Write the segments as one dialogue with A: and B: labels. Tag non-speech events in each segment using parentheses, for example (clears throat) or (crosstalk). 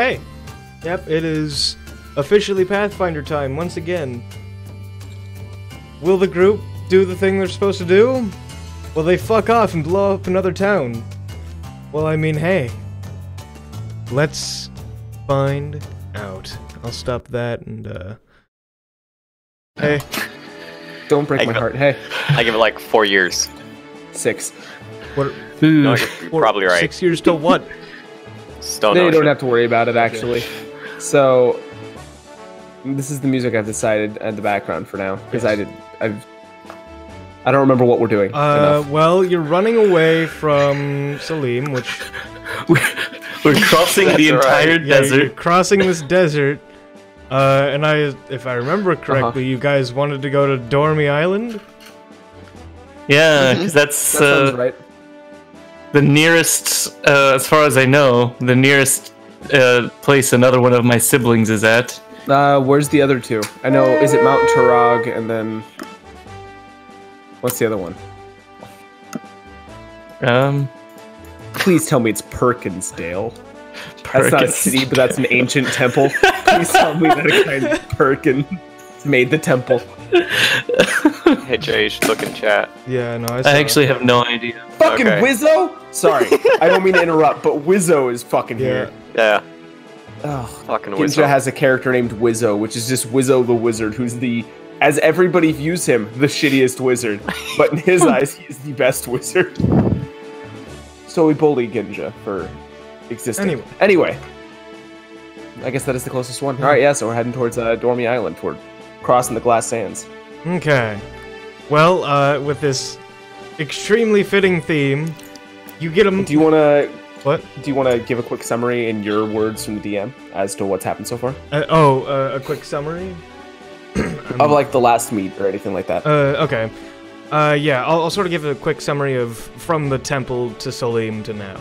A: Hey! Yep, it is officially Pathfinder time once again. Will the group do the thing they're supposed to do? Will they fuck off and blow up another town? Well, I mean, hey. Let's find out. I'll stop that and, uh. Hey.
B: Don't break
C: I
B: my
C: go-
B: heart. Hey,
C: I give it like four years.
B: six.
A: What?
C: No, you're, you're probably right.
A: Six years till what? (laughs)
C: Stone
B: No, you don't have to worry about it actually. So, this is the music I've decided at the background for now because I did. I've. I don't remember what we're doing.
A: Uh, well, you're running away from Salim, which (laughs)
D: We're crossing the
C: That's right.
D: entire
A: Yeah, you're
D: desert.
A: crossing this desert. Uh, and I, if I remember
B: Uh-huh.
A: correctly, you guys wanted to go to Dormy Island.
D: Yeah, because that's
B: that
D: uh,
B: right.
D: The nearest, uh, as far as I know, the nearest uh, place another one of my siblings is at.
B: Uh, where's the other two? I know. Is it Mount Turog and then what's the other one?
D: Um,
B: Please tell me it's Perkinsdale. That's not a
D: Perkins.
B: city, but that's an ancient temple. Please tell me that a kind named Perkins made the temple.
C: Hey Jay, you should look in chat.
A: Yeah, no, I, saw
D: I actually have no idea.
B: Fucking
C: Okay.
B: Wizzo? Sorry, I don't mean to interrupt, but Wizzo is fucking
A: Yeah.
B: here.
C: Yeah,
B: Oh,
C: fucking
B: Ginja
C: whistle.
B: has a character named Wizzo, which is just Wizzo the Wizard, who's the, as everybody views him, the shittiest wizard. But in his (laughs) eyes, he is the best wizard. So we bully Ginja for existing.
A: Anyway.
B: Anyway. I guess that is the closest one. Alright, yeah, so we're heading towards uh, Dormy Island, toward crossing the glass sands.
A: Okay. Well, uh, with this extremely fitting theme, you get them.
B: Do you want to
A: What?
B: do you want to give a quick summary in your words from the DM as to what's happened so far?
A: Uh, oh, uh, a quick summary. (clears throat)
B: Of like the last meet or anything like that.
A: Uh, okay. Uh, yeah, I'll, I'll sort of give a quick summary of from the temple to Salim to now.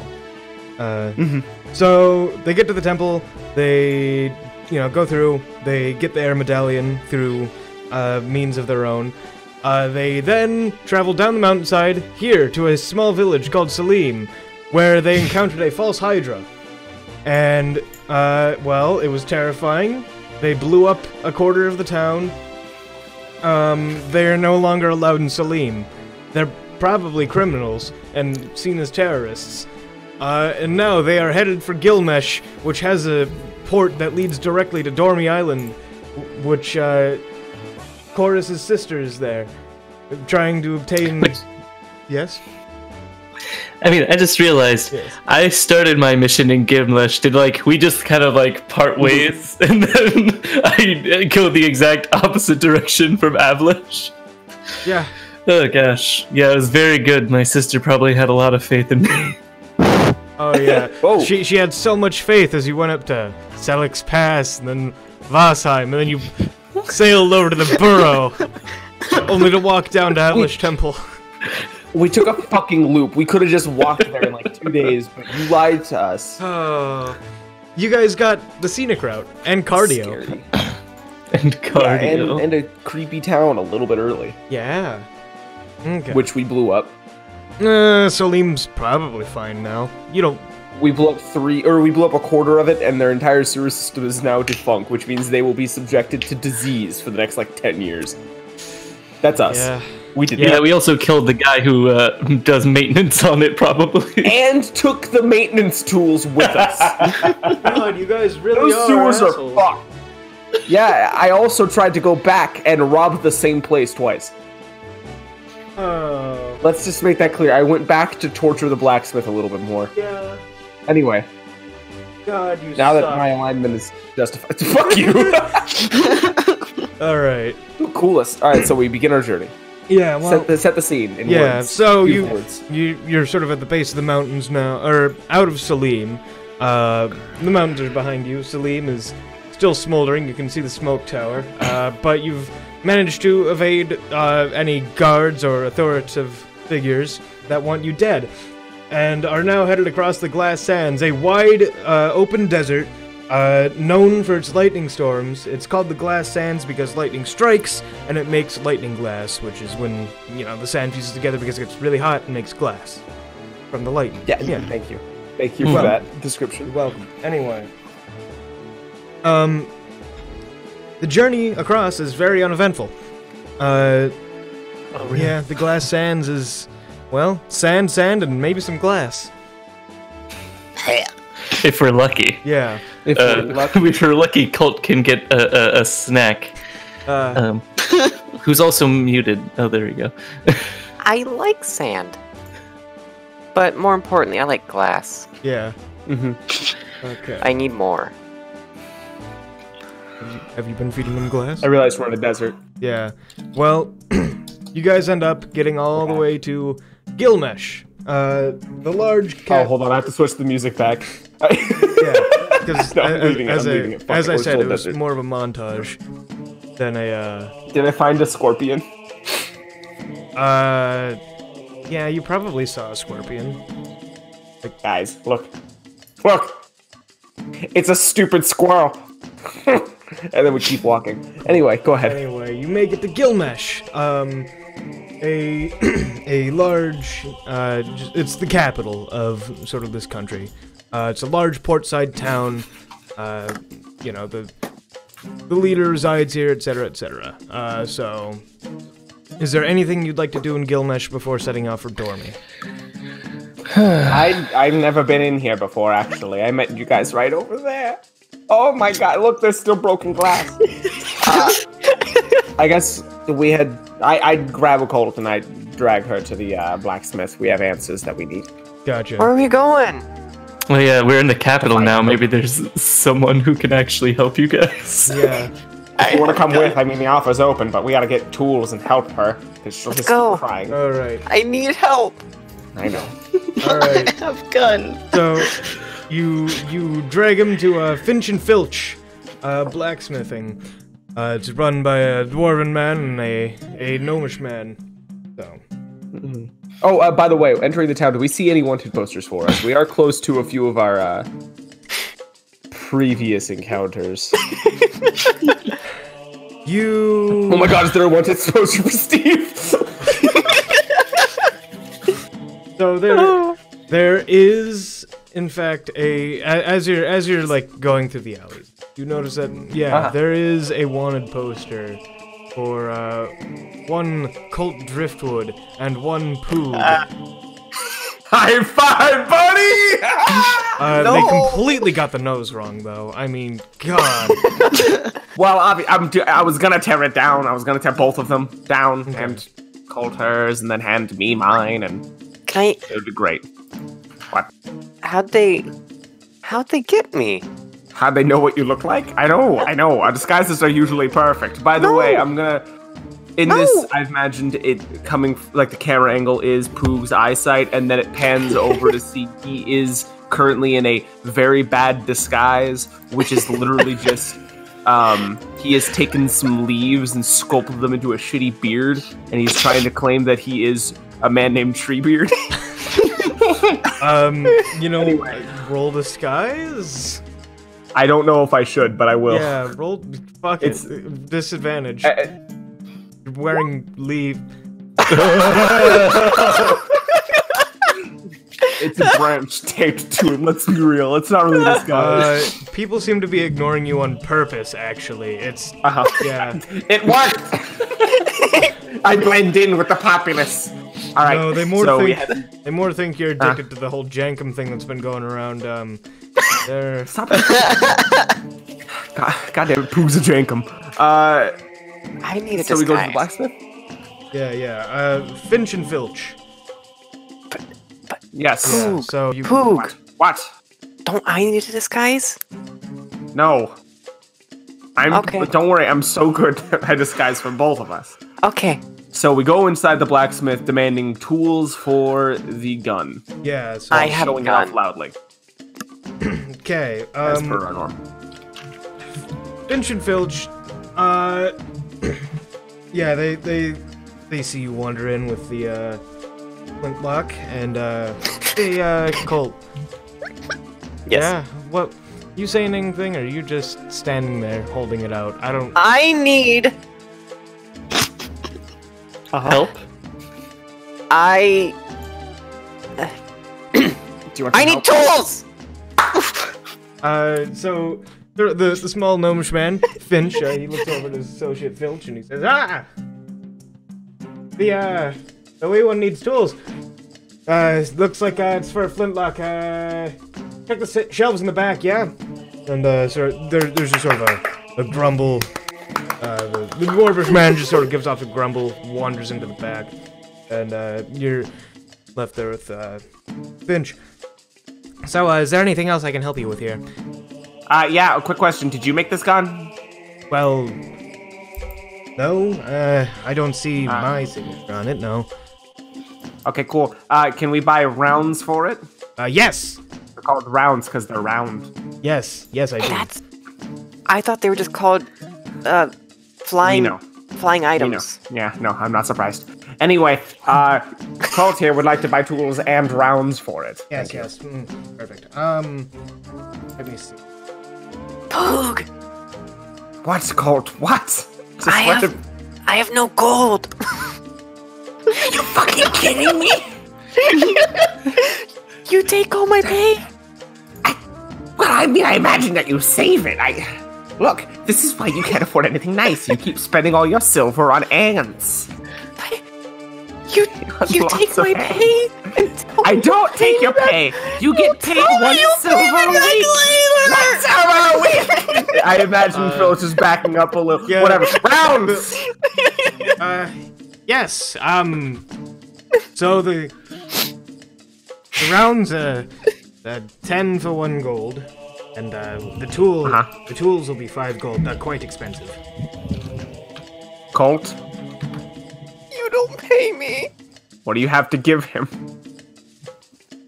A: Uh,
B: Mhm.
A: So they get to the temple, they, you know, go through, they get the air medallion through uh, means of their own. Uh, they then travel down the mountainside here to a small village called Salim, where they encountered a false Hydra. And, uh, well, it was terrifying. They blew up a quarter of the town, um, they're no longer allowed in Salim. They're probably criminals and seen as terrorists. Uh, and now they are headed for Gilmesh, which has a port that leads directly to Dormy Island, which, uh, Chorus's sister is there, trying to obtain.
D: Which-
A: yes?
D: I mean, I just realized
A: Yes.
D: I started my mission in Gimlish. Did like we just kind of like part ways, (laughs) and then I go the exact opposite direction from Avlish.
A: Yeah.
D: Oh gosh, yeah, it was very good. My sister probably had a lot of faith in me. (laughs)
A: Oh, yeah. (laughs)
B: Whoa.
A: She, she had so much faith as you went up to Selix Pass and then Vasheim, and then you sailed over to the Burrow, (laughs) only to walk down to Atlish Temple.
B: We took a fucking loop. We could have just walked there in like two days, but you lied to us.
A: Oh. You guys got the scenic route and cardio.
B: Scary. (clears throat)
D: and
B: Yeah,
D: cardio.
B: and, and a creepy town a little bit early,
A: Yeah. Okay.
B: which we blew up.
A: Uh, Salim's probably fine now. You don't.
B: We blew up three, or we blew up a quarter of it, and their entire sewer system is now defunct, which means they will be subjected to disease for the next like ten years. That's us.
A: Yeah.
B: We did
D: yeah,
B: that.
D: we also killed the guy who uh, (laughs) does maintenance on it, probably. (laughs)
B: and took the maintenance tools with us. (laughs)
A: God, you guys really
B: Those sewers are fucked. Yeah, I also tried to go back and rob the same place twice.
A: Oh.
B: Let's just make that clear. I went back to torture the blacksmith a little bit more.
A: Yeah.
B: Anyway,
A: God, you
B: now that my alignment is justified, (laughs) fuck you. (laughs)
A: All right.
B: Coolest. All right, so we begin our journey.
A: Yeah. Well.
B: set, the, set the scene. In
A: Yeah,
B: words.
A: so
B: Use
A: you,
B: words.
A: you you're sort of at the base of the mountains now, or out of Salim. Uh, the mountains are behind you. Salim is still smoldering. You can see the smoke tower, uh, but you've managed to evade uh, any guards or authoritative figures that want you dead, and are now headed across the glass sands, a wide, uh, open desert. Uh, known for its lightning storms, it's called the glass sands because lightning strikes and it makes lightning glass, which is when you know the sand fuses together because it gets really hot and makes glass from the lightning.
B: Yeah,
A: yeah.
B: Thank you. Thank you for that description.
A: Welcome. Anyway, Um, the journey across is very uneventful. Uh,
C: Oh,
A: yeah, the glass sands is, well, sand, sand, and maybe some glass. (laughs)
D: If we're lucky.
A: Yeah.
B: If
D: Uh,
B: we're lucky- (laughs)
D: if we're lucky, Kolt can get a, a, a snack.
A: Uh,
D: Um, (laughs) who's also muted. Oh, there we go.
E: I like sand. But more importantly, I like glass.
A: yeah.
B: Mhm.
A: Okay.
E: I need more.
A: Have you been feeding them glass?
B: I realized we're in a desert.
A: Yeah. Well, (clears throat) you guys end up getting all the way to Gilmesh. uh, the large
B: Oh, hold on. I have to switch the music back. (laughs)
A: Yeah, because (laughs)
B: No,
A: as,
B: leaving
A: as
B: I'm leaving it.
A: As I said, it was
B: desert.
A: more of a montage than a. Uh,
B: Did I find a scorpion?
A: uh, yeah, you probably saw a scorpion.
B: Like, Guys, look. Look! It's a stupid squirrel! (laughs) (laughs) and then we keep walking. Anyway, go ahead.
A: Anyway, you make it to Gilmesh. Um, a (clears throat) a large. Uh, it's the capital of sort of this country. Uh, it's a large portside town. Uh, you know the the leader resides here, etc., etc. Uh, so, is there anything you'd like to do in Gilmesh before setting off for Dormy? (sighs)
B: I, I've never been in here before, actually. I met you guys right over there. Oh my god, look, there's still broken glass. (laughs) Uh, I guess we had. I, I'd grab a cold and I'd drag her to the uh, blacksmith. We have answers that we need.
A: Gotcha.
E: Where are we going?
D: Well, yeah, we're in the capital now. Maybe there's someone who can actually help you guys.
A: Yeah. (laughs)
B: If you want to come with, I mean, the offer's open, but we gotta get tools and help her. Because she'll just
E: go.
B: keep crying.
A: All right.
E: I need help.
B: I know.
A: All right. (laughs)
E: have guns.
A: So, you you drag him to uh, Finch and Filch, uh, blacksmithing. Uh, it's run by a dwarven man and a a gnomish man. So.
B: Oh, uh, by the way, entering the town, do we see any wanted posters for us? We are close to a few of our uh, previous encounters. (laughs)
A: You.
B: Oh my god, is there a wanted poster for Steve? (laughs)
A: So there, there is, in fact, a a- as you're as you're like going through the alleys, you notice that yeah,
B: Ah.
A: there is a wanted poster for uh, one Kolt Driftwood and one Poog.
B: High five, buddy! (laughs)
A: Uh, They completely got the nose wrong, though. I mean, God. (laughs)
B: well, obvi- I'm I was gonna tear it down. I was gonna tear both of them down and hold hers, and then hand me mine, and
E: Can I?
B: it would be great. What?
E: How'd they? How'd they get me?
B: How'd they know what you look like? I know, I know. Our disguises are usually perfect. By the
E: No.
B: way, I'm gonna. In
E: No.
B: this, I've imagined it coming like the camera angle is Poog's eyesight, and then it pans over to see (laughs) he is currently in a very bad disguise, which is literally (laughs) just. Um, he has taken some leaves and sculpted them into a shitty beard, and he's trying to claim that he is a man named Treebeard. (laughs) (laughs)
A: Um, you know, roll disguise.
B: I don't know if I should, but I will.
A: Yeah, roll. Fuck it.
B: It's-
A: Disadvantage.
B: Uh,
A: You're wearing leave. (laughs)
B: It's a branch taped to him. Let's be real. It's not really
A: Uh,
B: disguised.
A: people seem to be ignoring you on purpose. Actually, it's
B: Uh-huh.
A: yeah. (laughs)
B: It worked. I blend in with the populace. All right.
A: No, they more
B: so we
A: think
B: had- (laughs)
A: they more think you're addicted to the whole Jankum thing that's been going around. Um, they're (laughs)
B: Stop it. God, God damn it, Poog's a jankum. Uh,
E: I need a
B: so we go to the blacksmith.
A: yeah, yeah. Uh, Finch and Filch.
B: Yes.
A: Yeah,
E: Poog.
A: so you
E: Poog,
B: What? What?
E: don't I need a disguise?
B: No. I'm.
E: Okay.
B: Don't worry. I'm so good (laughs) at disguise for both of us.
E: Okay.
B: So we go inside the blacksmith, demanding tools for the gun.
A: yeah. So
E: I have a
B: Showing it off
E: gun.
B: loudly, (clears throat)
A: okay.
B: as
A: Um,
B: per our norm.
A: Finch and Filch, uh, (clears throat) yeah, they they they see you wander in with the uh, flintlock and uh, hey, uh, Kolt.
E: Yes.
A: Yeah. What? You saying anything, or are you just standing there holding it out? I don't.
E: I need.
D: Help?
E: I.
B: Do you want
E: I
B: some
E: need
B: help?
E: tools. (laughs)
A: Uh, so the, the, the small gnomish man, Finch, uh, he looks over at his associate Filch and he says, Ah! The, uh, the wee one needs tools. Uh, looks like uh, it's for a flintlock. Uh, check the shelves in the back, yeah? And, uh, sort of, there, there's just sort of a, a grumble. Uh, the, the dwarvish man just sort of gives off a grumble, wanders into the back, and, uh, you're left there with, uh, Finch. So, uh, is there anything else I can help you with here?
B: Uh, yeah, a quick question. Did you make this gun?
A: Well, no, uh, I don't see
B: Ah.
A: my signature on it, no.
B: Okay, cool. Uh, can we buy rounds for it?
A: Uh, yes!
B: They're called rounds because they're round.
A: Yes, yes, I do.
E: That's. I thought they were just called, uh, flying,
B: know.
E: flying
B: You know.
E: items.
B: Yeah, no, I'm not surprised. Anyway, uh, Kolt here would like to buy tools and rounds for it.
A: Yes, yes, mm, perfect. Um, let me see.
E: Poog!
B: What, Kolt? What? Just
E: I
B: let
E: have,
B: him-
E: I have no gold. (laughs) you fucking kidding me? you take all my pay?
B: Well, I mean, I imagine that you save it. I look. This is why you can't afford anything nice. You keep spending all your silver on ants.
E: You, you take my
B: pay.
E: pay? and tell
B: I don't take your
E: back?
B: pay. You get paid
E: tell me
B: one
E: you'll
B: silver
E: pay me
B: a week. One silver a week. I imagine Phil just backing up a little. (laughs)
A: yeah.
B: Whatever. Rounds. (laughs)
A: Uh, yes, um, so the, the rounds, are, uh, 10 for one gold, and, uh, the tool,
B: Uh-huh.
A: the tools will be five gold, they're quite expensive.
B: Kolt,
E: You don't pay me.
B: what do you have to give him?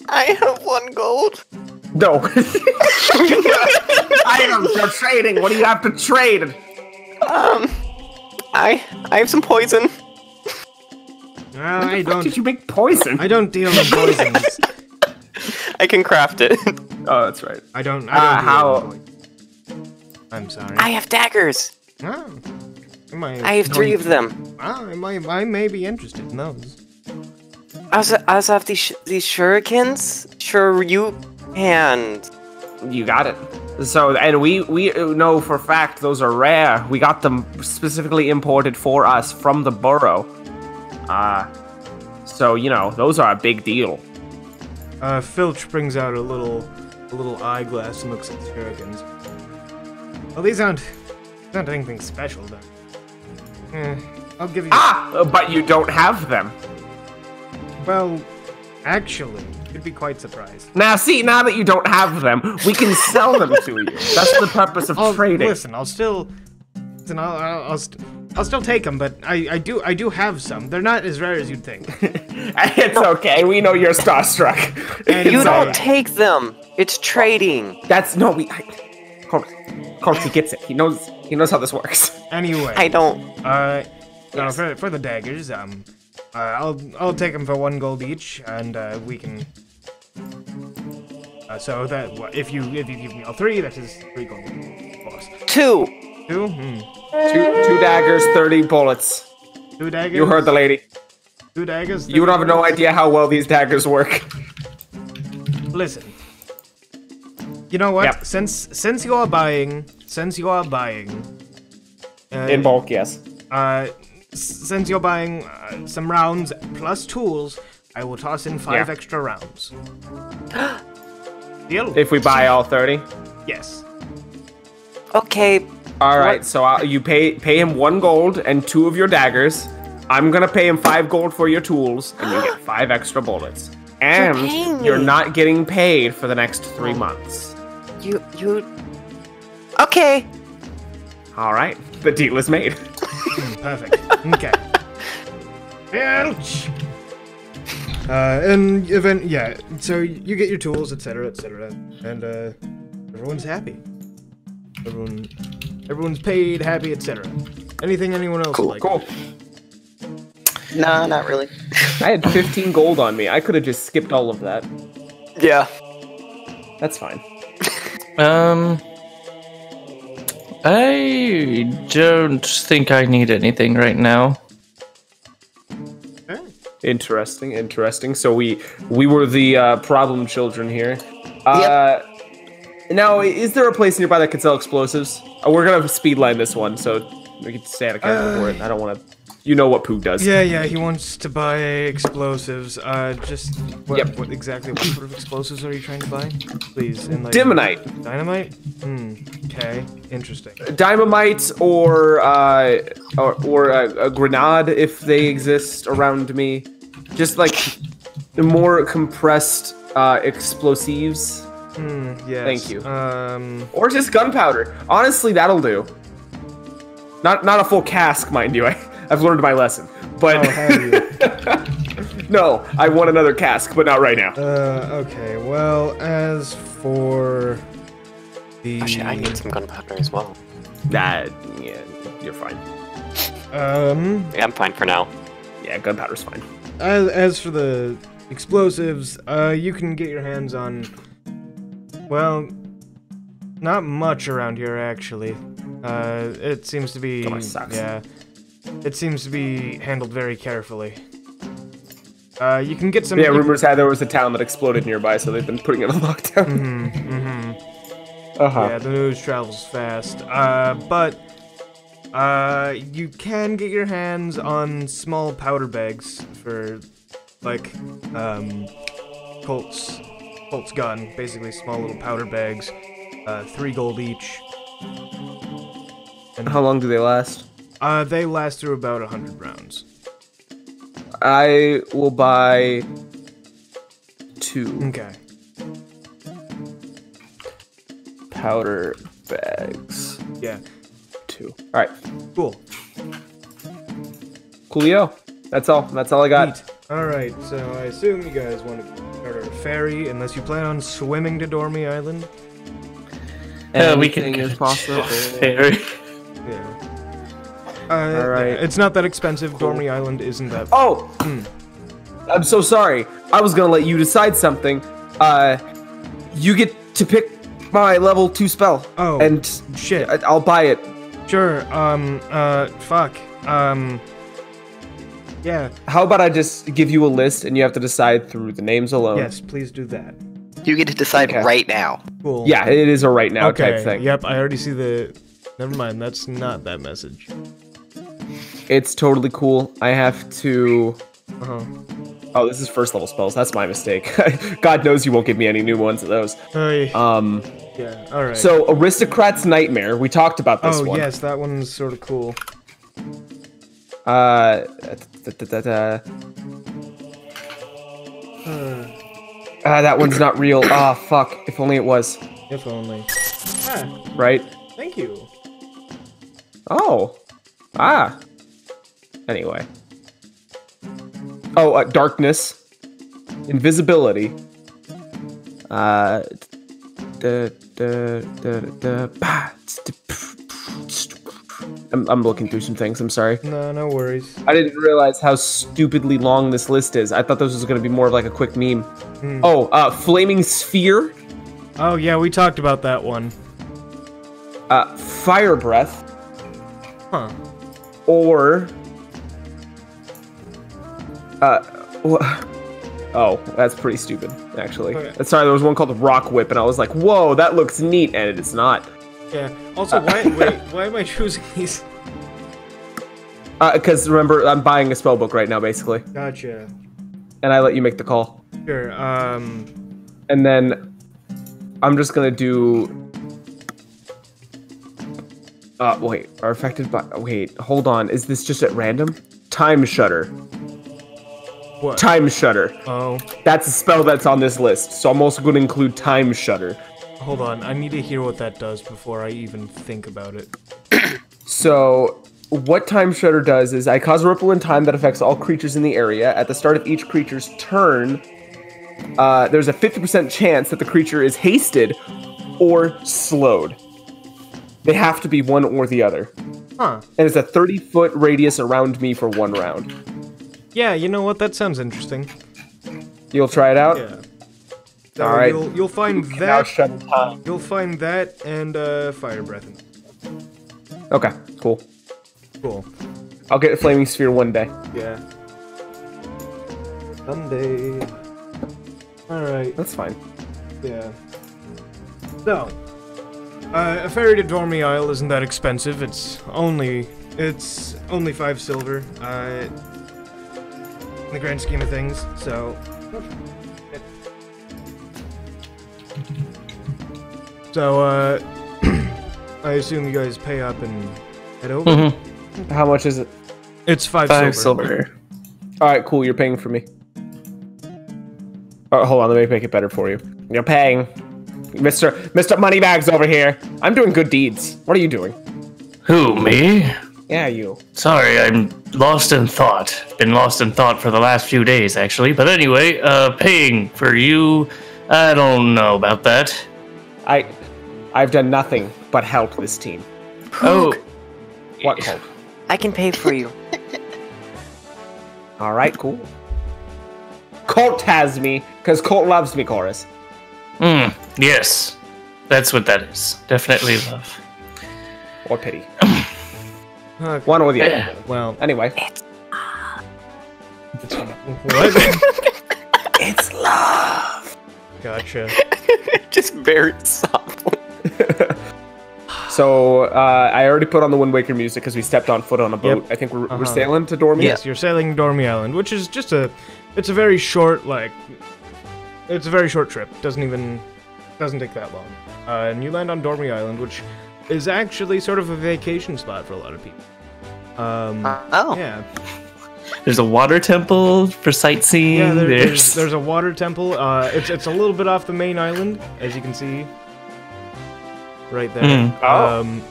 E: I have one gold.
B: No. (laughs) Items are trading. What do you have to trade?
E: Um, I I have some poison.
A: Uh, I don't,
B: did you make poison?
A: I don't deal in poisons. (laughs)
E: I can craft it.
B: Oh, that's right.
A: I don't, I
B: Uh,
A: don't deal
B: how-
A: in. I'm sorry.
E: I have daggers.
A: Oh, am I,
E: I have three of them.
A: ah, I might, I may be interested in those.
E: I also, I also have these sh- these shurikens. Sure, you and
B: You got it. So, and we we know for a fact those are rare. We got them specifically imported for us from the borough. Uh so you know those are a big deal.
A: Uh, Filch brings out a little, a little eyeglass and looks at the shurikens. Well, these aren't, these aren't anything special, though. Eh, I'll give you.
B: Ah, uh, but you don't have them.
A: Well, actually, you'd be quite surprised.
B: Now, see, now that you don't have them, we can sell them to you. That's the purpose of
A: I'll,
B: trading.
A: Listen, I'll still, listen, I'll, I'll, I'll, st- I'll still take them, but I, I do, I do have some. They're not as rare as you'd think. (laughs)
B: it's okay. We know you're starstruck. (laughs)
E: You
A: It's
E: don't
A: alright.
E: take them. It's trading.
B: That's no. We. I, Kolt, Kolt, he gets it. He knows. He knows how this works.
A: Anyway,
E: I don't.
A: Uh, no, for, for the daggers, um, uh, I'll I'll take them for one gold each, and uh, we can. Uh, so that if you if you give me all three, that is three gold. Of course.
E: Two.
A: Two, hmm.
B: Two two daggers, thirty bullets.
A: two daggers.
B: You heard the lady.
A: two daggers.
B: You
A: three
B: have no idea how well these daggers work.
A: Listen. You know what?
B: Yep.
A: Since since you are buying, since you are buying, uh,
B: In bulk, yes.
A: uh, since you're buying uh, some rounds plus tools, I will toss in five
B: Yeah.
A: extra rounds. (gasps) Deal?
B: If we buy all thirty.
A: yes.
E: Okay.
B: All right. So uh, you pay pay him one gold and two of your daggers. I'm gonna pay him five gold for your tools, and you get (gasps) five extra bullets. And
E: paying
B: you're not getting paid for the next three months.
E: You you. Okay.
B: All right. The deal is made. (laughs)
A: Perfect. Okay. Ouch. Uh, and event, yeah. So you get your tools, etc., etc., and uh, everyone's happy. Everyone, everyone's paid, happy, etc. Anything anyone else would like?
B: Cool.
E: Nah, not really. (laughs)
B: I had 15 gold on me. I could have just skipped all of that.
E: Yeah.
B: That's fine. (laughs)
D: Um, I don't think I need anything right now.
B: Interesting, interesting. So we we were the uh, problem children here. Uh, Now, is there a place nearby that can sell explosives? Uh, we're gonna speedline this one, so we can stay out of character
A: Uh,
B: for it. I don't want to. You know what Poog does.
A: Yeah, yeah, he wants to buy explosives. Uh, just what,
B: Yep.
A: what exactly what sort of explosives are you trying to buy? Please, and like
B: Dimonite.
A: Dynamite? Hmm. Okay. Interesting.
B: Dynamite or uh, or, or a, a grenade if they exist around me. Just like the more compressed uh, explosives,
A: Hmm. Yes.
B: Thank you.
A: Um.
B: or just gunpowder. Honestly, that'll do. Not not a full cask, mind you. I, (laughs) I've learned my lesson. But
A: Oh, have you? (laughs)
B: no, I want another cask, but not right now.
A: Uh. Okay. Well, as for the
E: Actually, I need some gunpowder as well.
B: Nah, yeah, you're fine.
A: um.
E: Yeah, I'm fine for now.
B: Yeah, gunpowder's fine.
A: As, as for the explosives, uh, you can get your hands on. Well, not much around here actually. Uh, it seems to be.
B: Sucks.
A: Yeah. It seems to be handled very carefully. Uh, you can get some.
B: Yeah, rumors had there was a town that exploded nearby, so they've been putting it on (laughs) lockdown.
A: Mhm, mhm.
B: Uh huh.
A: Yeah, the news travels fast. Uh, but uh, you can get your hands on small powder bags for like um, Kolt's Kolt's gun, basically small little powder bags, uh, three gold each. And
B: How long do they last?
A: uh, they last through about a hundred rounds.
B: I will buy two
A: Okay.
B: powder bags.
A: Yeah.
B: Two. All right,
A: Cool.
B: coolio. That's all. That's all I got.
A: Neat. All right. So I assume you guys want to start a ferry, unless you plan on swimming to Dormy Island.
D: Uh, we can
B: Anything is possible.
D: Fairy.
A: Yeah. Uh,
B: All right.
A: It's not that expensive. Dormy Island isn't that.
B: Oh, I'm so sorry. I was gonna let you decide something. Uh, you get to pick my level two spell.
A: Oh,
B: and
A: shit.
B: I- I'll buy it.
A: Sure. Um. Uh. Fuck. Um. Yeah.
B: How about I just give you a list and you have to decide through the names alone?
A: Yes. Please do that.
F: You get to decide
B: Okay.
F: right now.
A: Cool.
B: Yeah, it is a right now
A: Okay.
B: type thing.
A: Yep. I already see the. Never mind. That's not that message.
B: It's totally cool. I have to.
A: Uh huh.
B: Oh, this is first level spells. That's my mistake. (laughs) God knows you won't give me any new ones of those.
A: Hey.
B: Um,
A: yeah. All right.
B: so aristocrat's nightmare. We talked about this
A: Oh
B: one.
A: yes, that one's sort of cool.
B: Uh, da- da- da- da. Ah, that one's not real. Ah, fuck. If only it was.
A: If only. Ah.
B: Right?
A: Thank you.
B: Oh. Ah. Anyway. Oh, uh, darkness. Invisibility. Uh. Da, da, da, da, I'm, I'm looking through some things. I'm sorry.
A: No, no worries.
B: I didn't realize how stupidly long this list is. I thought this was going to be more of like a quick meme. Oh, uh, flaming sphere,
A: Oh yeah, we talked about that one.
B: uh, fire breath,
A: Huh.
B: or uh, oh, that's pretty stupid, actually.
A: Okay.
B: Sorry, there was one called rock whip, and I was like, whoa, that looks neat, and it's not.
A: Yeah. Also, why? wait. (laughs) Why am I choosing these?
B: Because Uh, remember, I'm buying a spell book right now, basically,
A: Gotcha.
B: and I let you make the call.
A: Sure. Um.
B: and then I'm just gonna do. Uh, wait, are affected by. Wait, hold on. Is this just at random? Time Shutter.
A: What?
B: Time Shutter.
A: Oh.
B: That's a spell that's on this list, so I'm also gonna include Time Shutter.
A: Hold on. I need to hear what that does before I even think about it. (coughs)
B: So, what Time Shredder does is I cause a ripple in time that affects all creatures in the area. At the start of each creature's turn, uh, there's a 50% chance that the creature is hasted or slowed. They have to be one or the other.
A: Huh.
B: And it's a 30 foot radius around me for one round.
A: Yeah. You know what? That sounds interesting.
B: You'll try it out?
A: Yeah. So
B: All right.
A: You'll, you'll find
B: Now
A: that. You'll find that and uh, fire breath.
B: Okay, cool.
A: Cool.
B: I'll get a flaming sphere one day.
A: Yeah. Someday. All right.
B: That's fine.
A: Yeah. So, uh, a ferry to Dormy Isle isn't that expensive. It's only it's only five silver. Uh, in the grand scheme of things. So. So, uh, (clears throat) I assume you guys pay up and head over.
D: Mhm.
B: How much is it?
A: It's five,
D: Five
A: silver.
D: silver.
B: All right, cool. You're paying for me. Oh, hold on. Let me make it better for you. You're paying, Mister Mister Moneybags over here. I'm doing good deeds. What are you doing?
D: Who, me?
B: Yeah, you.
D: Sorry, I'm lost in thought. Been lost in thought for the last few days, actually. But anyway, uh, paying for you, I don't know about that.
B: I, I've done nothing but help this team.
D: Oh,
B: What, Kolt?
E: I can pay for you.
B: All right, cool. Kolt has me because Kolt loves me, Chorus.
D: mm, yes. That's what that is. Definitely love.
B: Or pity. (clears throat)
A: Uh,
B: One or the
D: Yeah.
B: other.
A: well,
B: Anyway.
A: It's what? (laughs)
B: It's love.
A: gotcha. (laughs)
E: Just very softly. (laughs)
B: So uh, I already put on the Wind Waker music because we stepped on foot on a boat. I think we're, we're
A: Uh-huh.
B: sailing to Dormy.
A: Yes, you're sailing Dormy Island, which is just a, it's a very short like, it's a very short trip. Doesn't even, doesn't take that long. Uh, and you land on Dormy Island, which is actually sort of a vacation spot for a lot of people. Um,
E: Oh.
A: yeah,
D: There's a water temple for sightseeing.
A: yeah. There, there's
D: there's,
A: there's a water temple. Uh, it's it's a little bit off the main island, as you can see, right there.
D: Mm.
B: Oh.
A: Um,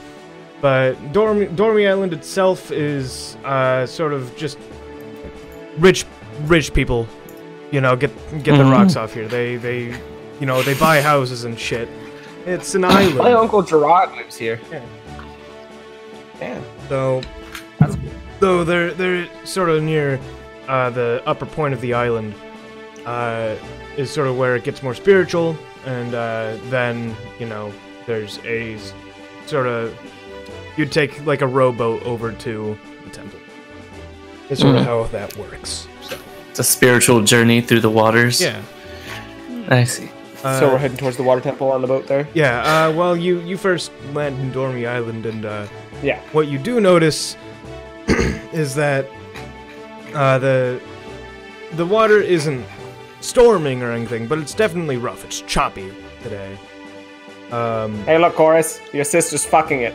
A: but Dormy, Dormy Island itself is uh, sort of just rich, rich people. You know, get get the
D: Mhm.
A: rocks off here. They they, you know, they buy houses and shit. It's an island.
B: My uncle Gerard lives here.
A: Yeah.
B: Damn.
A: so though they're they're sort of near uh, the upper point of the island. Uh, is sort of where it gets more spiritual, and uh, then you know there's a sort of you'd take like a rowboat over to the temple. It's sort of
D: Mhm.
A: how that works. So
D: it's a spiritual journey through the waters.
A: yeah,
D: I see.
A: uh,
B: so we're heading towards the water temple on the boat there.
A: yeah. Uh, well, you you first land in Dormy Island, and uh,
B: Yeah.
A: what you do notice (clears throat) is that uh, the the water isn't storming or anything, but it's definitely rough. It's choppy today. Um,
B: Hey, look, Chorus. Your sister's fucking it.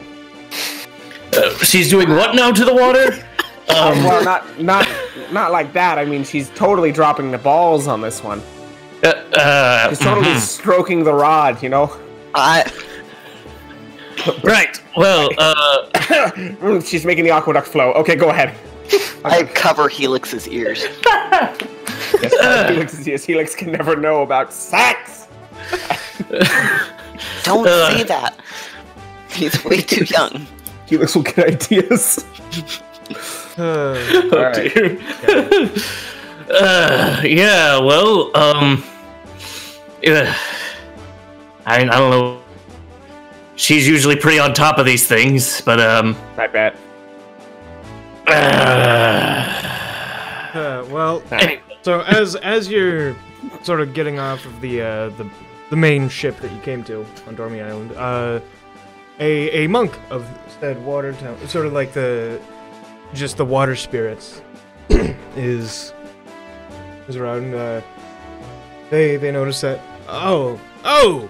D: Uh, she's doing what now to the water? (laughs) Um,
B: well, not not not like that. I mean, she's totally dropping the balls on this one.
D: uh, uh,
B: She's totally
D: mhm.
B: stroking the rod. You know.
E: I (laughs)
D: right. Well, uh, (coughs)
B: she's making the aqueduct flow. Okay, go ahead. (laughs)
E: I cover Helix's ears.
B: Yes, Helix, yes, Helix can never know about sex.
E: Don't
D: Uh.
E: say that. He's way too (laughs) young.
B: Helix will get ideas. (laughs)
A: uh,
D: oh
B: Alright.
D: dear. uh, yeah. Well, um, yeah. I I don't know. She's usually pretty on top of these things, but um.
B: I bet.
D: Uh,
A: uh, well,
D: anyway,
A: so as as you're sort of getting off of the uh, the the main ship that you came to on Dormy Island, uh, a a monk of said water town, sort of like the just the water spirits, (clears throat) is is around. Uh, they they notice that. Oh oh,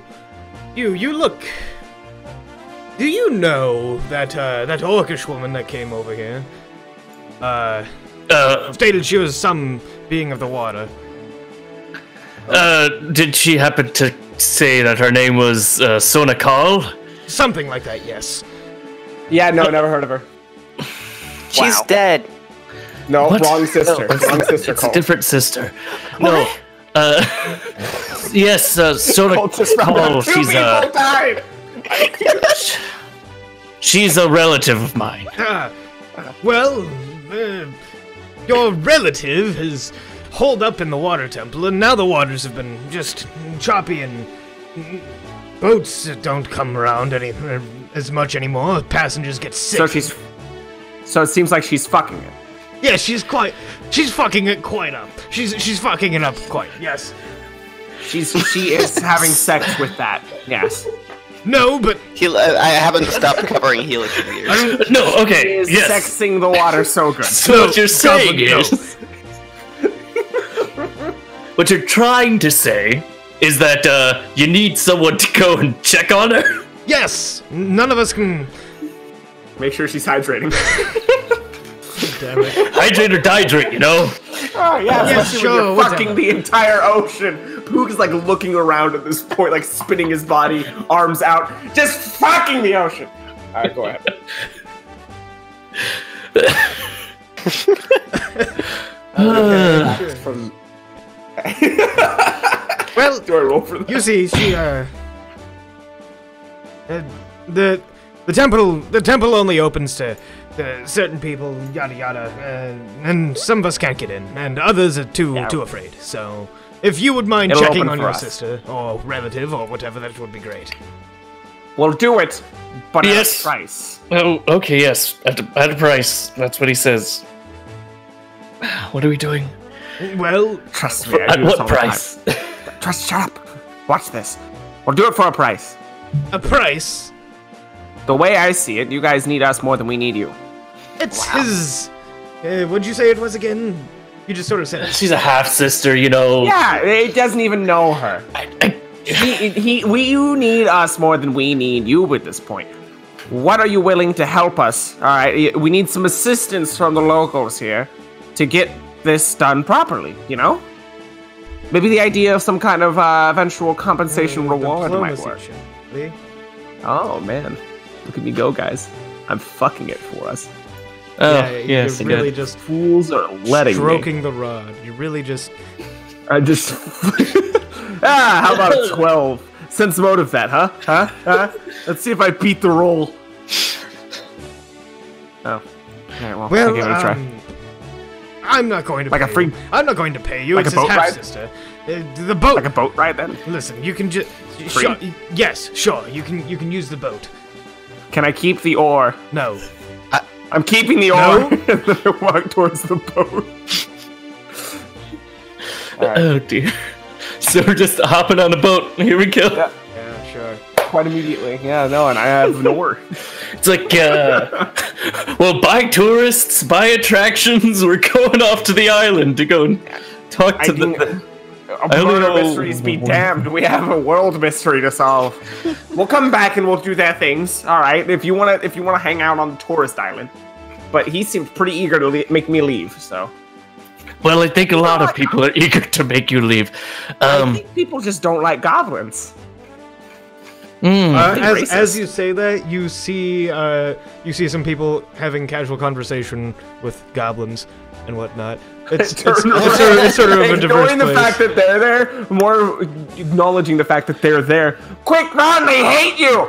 A: you you look. Do you know that uh, that orcish woman that came over here? Uh,
D: uh,
A: stated she was some being of the water.
D: uh, did she happen to say that her name was uh, Sona Kal?
A: Something like that, yes.
B: Yeah, no, never heard of her.
E: She's
B: Wow.
E: dead.
B: No,
D: What?
B: wrong sister.
D: No,
B: wrong sister.
D: It's a different sister. No. Uh, (laughs) yes, uh, Sona
B: Cole just found
D: Kal.
B: out two
D: She's a
B: died.
D: she's a relative of mine.
A: Ah, well, uh, your relative has holed up in the water temple, and now the waters have been just choppy and boats don't come around any as much anymore. Passengers get sick.
B: So she's. So it seems like she's fucking it.
A: yeah, she's quite. She's fucking it quite up. She's she's fucking it up quite. Yes.
B: She's she is (laughs) having sex with that. Yes.
A: No, but
F: Hel- I I haven't stopped covering Helix for years.
D: No, okay,
B: Is
D: yes.
B: sexing the water so good?
D: So what you're saying is, what you're trying to say is that uh, you need someone to go and check on her. (laughs)
A: yes, none of us can.
B: Make sure she's hydrating. (laughs)
A: Damn it.
D: Hydrate or dihydrate, you know.
B: Oh yeah,
A: Yeah, sure,
B: you're fucking the entire ocean. Poog is like looking around at this point, like spinning his body, arms out, just fucking the ocean. All right, go ahead. (laughs) From (laughs)
A: Well,
B: do I roll for that?
A: you see, she uh, uh, the the temple the temple only opens to. to certain people, yada yada, uh, and some of us can't get in, and others are too
B: Yeah.
A: too afraid. So, if you would mind
B: It'll
A: checking on your
B: us.
A: sister or relative or whatever, that would be great.
B: We'll do it, but
D: Yes.
B: at a price.
D: Oh, okay, yes, at a, at a price. That's what he says. (sighs) What are we doing?
A: Well,
B: Trust me.
D: At what
B: all time.
D: price?
B: Trust. Shut up. Watch this. We'll do it for a price.
A: a price.
B: The way I see it, you guys need us more than we need you.
A: It's his. Uh, what'd you say it was again? You just sort of said. it.
D: She's a half sister, you know.
B: Yeah, it doesn't even know her.
D: I, I,
B: he, he, we, you need us more than we need you at this point. What are you willing to help us? All right, we need some assistance from the locals here to get this done properly. You know, maybe the idea of some kind of uh, eventual compensation reward might work.
A: check.
B: Oh man, look at me go, guys! I'm fucking it for us.
D: oh,
A: yeah,
D: yes,
A: you're really
D: good.
A: just
B: Fools are letting me.
A: stroking the rod. You're really just.
B: I just. (laughs) ah, how about a 12? Sense motive that, huh? Huh? Huh? Let's see if I beat the roll. Oh. Alright, well,
A: Well,
B: I gave it a try.
A: um, I'm not going to
B: Like a
A: pay
B: free-
A: you. I'm not going to pay you.
B: Like
A: it's
B: a
A: his
B: boat ride?
A: half sister. Uh, the boat.
B: like a boat ride then?
A: Listen, you can just. Sure, yes, sure. You can. You can use the boat.
B: Can I keep the oar?
A: No.
B: I'm keeping the
A: No?
B: oar. (laughs) and then I walk towards the boat. (laughs)
D: Oh dear. So we're just hopping on a boat. Here we go.
B: Yeah.
A: Yeah, sure.
B: Quite immediately. Yeah, no, and I have an (laughs) oar.
D: It's like, uh, (laughs) well, by tourists, by attractions, we're going off to the island to go and talk to
B: think
D: the. only
B: murder
D: know-
B: mysteries be damned. We have a world mystery to solve. we'll come back and we'll do their things. All right, if you wanna, if you wanna hang out on the tourist island. But he seems pretty eager to le- make me leave. So
D: Well, I think a lot of people are eager to make you leave.
B: I
D: Um,
B: think people just don't like goblins.
D: Mm,
A: Uh, as, as you say that, you see uh, you see some people having casual conversation with goblins and whatnot. (laughs) It's, it's, it's, sort of, it's sort of a (laughs) diverse
B: Ignoring the
A: place.
B: fact that they're there, more acknowledging the fact that they're there. Quick, run! They hate you.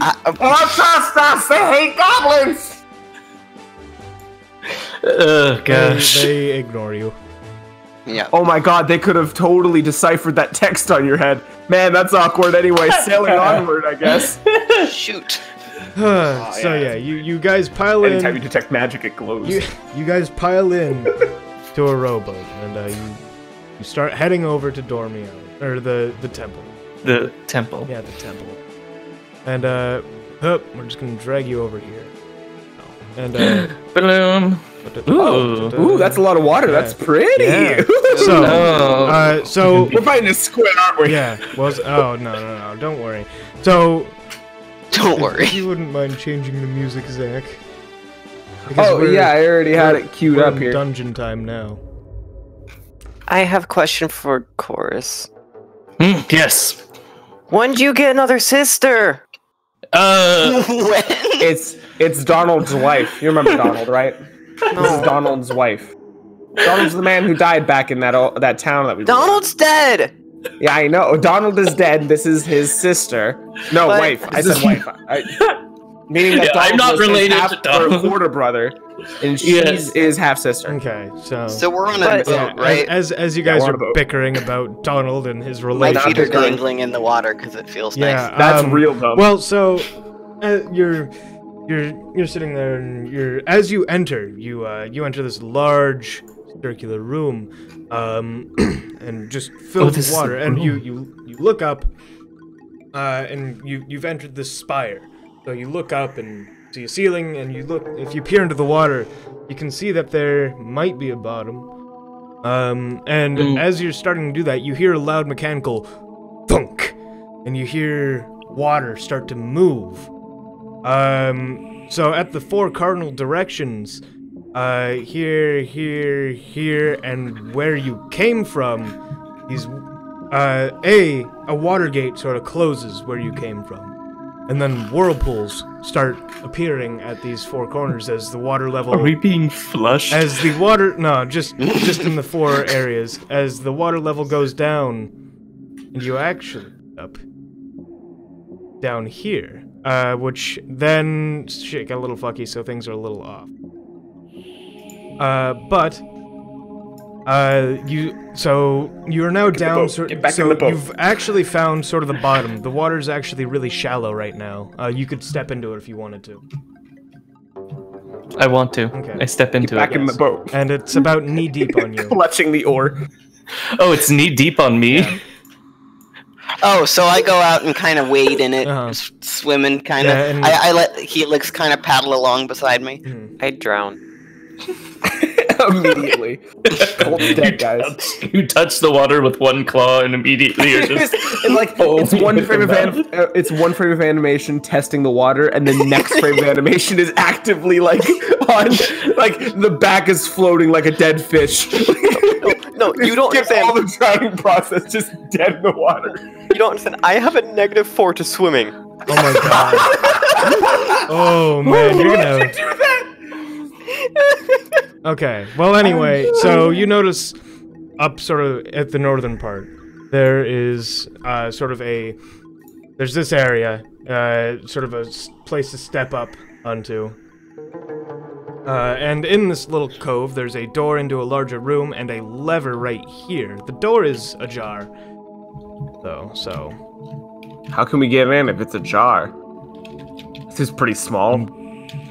F: I,
B: Don't us. They hate goblins.
D: oh
A: they,
D: gosh.
A: they ignore you.
F: yeah.
B: Oh my god, they could have totally deciphered that text on your head. Man, that's awkward anyway. (laughs) Sailing onward, I guess.
F: Shoot. (sighs)
A: so yeah, you you guys pile in.
B: Anytime you detect magic, it glows.
A: You you guys pile in (laughs) to a rowboat and uh, you you start heading over to Dormio or the the temple.
D: the temple.
A: Yeah, the temple. And uh, hup, we're just gonna drag you over here. And uh, (laughs)
D: Balloon. Ooh.
B: Ooh, that's a lot of water. That's pretty.
A: Yeah. (laughs) so
D: Oh.
A: uh, so
B: We're fighting a squid, aren't we?
A: yeah. Well, oh no no no, don't worry. So
F: Don't
A: if
F: worry.
A: you wouldn't mind changing the music, Zach. Because
B: Oh
A: we're-
B: yeah, I already had it queued
A: we're
B: up
A: in
B: here.
A: Dungeon time now.
E: I have a question for Chorus.
D: Mm, yes.
E: When'd you get another sister?
D: Uh, (laughs)
F: when?
B: It's it's Donald's wife. You remember Donald, right? This is Donald's wife. Donald's the man who died back in that o- that town that we.
E: Donald's dead!
B: Yeah, I know. Donald is dead. This is his sister. No,
E: But-
B: wife. I said wife. I, meaning that
D: Yeah, I'm
B: Donald
D: not
B: was his
D: related to
B: half or
D: Donald.
B: quarter brother, and (laughs) she's
D: Yes.
B: his half sister.
A: Okay, so.
F: So we're on a
E: But-
F: boat,
A: yeah,
F: right?
A: as, as as you guys
B: we're on
A: are
B: a boat.
A: bickering about Donald and his
F: My
A: relationship,
F: feet are dangling in the water because it feels
A: Yeah,
F: nice.
B: That's
A: um,
B: real dumb.
A: Well, so uh, you're you're you're sitting there, and you're as you enter, you uh, you enter this large circular room, um, (clears throat) and just filled
D: Oh,
A: with water, and you you you look up, uh, and you you've entered this spire. So you look up and see a ceiling, and you look. If you peer into the water, you can see that there might be a bottom. Um, and
D: Mm.
A: as you're starting to do that, you hear a loud mechanical thunk, and you hear water start to move. Um, so at the four cardinal directions, uh, here, here, here, and where you came from, these, uh, a a water gate sort of closes where you came from, and then whirlpools start appearing at these four corners as the water level
D: Are we being flushed?
A: as the water no just just in the four areas. As the water level goes down and you actually up down here uh which then shit got a little fucky so things are a little off uh but uh you so you're now
B: the
A: down
B: boat. Get back in
A: so
B: the boat.
A: you've actually found sort of the bottom the water's actually really shallow right now uh you could step into it if you wanted to
D: I want to.
A: Okay.
D: I step into
B: Back
D: it.
B: Back in the boat.
A: and it's about knee deep on you (laughs)
B: Clutching the oar.
D: Oh, it's knee deep on me. (laughs)
F: Oh, so I go out and kind of wade in it,
A: Uh-huh.
F: s- swimming kind of.
A: Yeah, and-
F: I, I let Helix kind of paddle along beside me.
E: I drown. (laughs)
B: Immediately. Cold (laughs)
D: you,
B: dead, guys.
D: touch, you touch the water with one claw and immediately you're (laughs)
B: it's,
D: just.
B: it's like
D: Oh,
B: it's one frame of an, uh, it's one frame of animation testing the water, and the next frame of animation is actively like on like the back is floating like a dead fish.
E: No, (laughs) you don't
B: Skip
E: understand.
B: all the drowning process, just dead in the water.
E: You don't understand. I have a negative four to swimming.
A: Oh my god. (laughs) oh man, you're gonna.
B: do that. (laughs)
A: Okay. Well, anyway, so you notice up sort of at the northern part, there is uh, sort of a. There's this area, uh, sort of a place to step up onto. Uh, and in this little cove, there's a door into a larger room and a lever right here. The door is ajar, though, so
B: How can we get in if it's ajar? This is pretty small.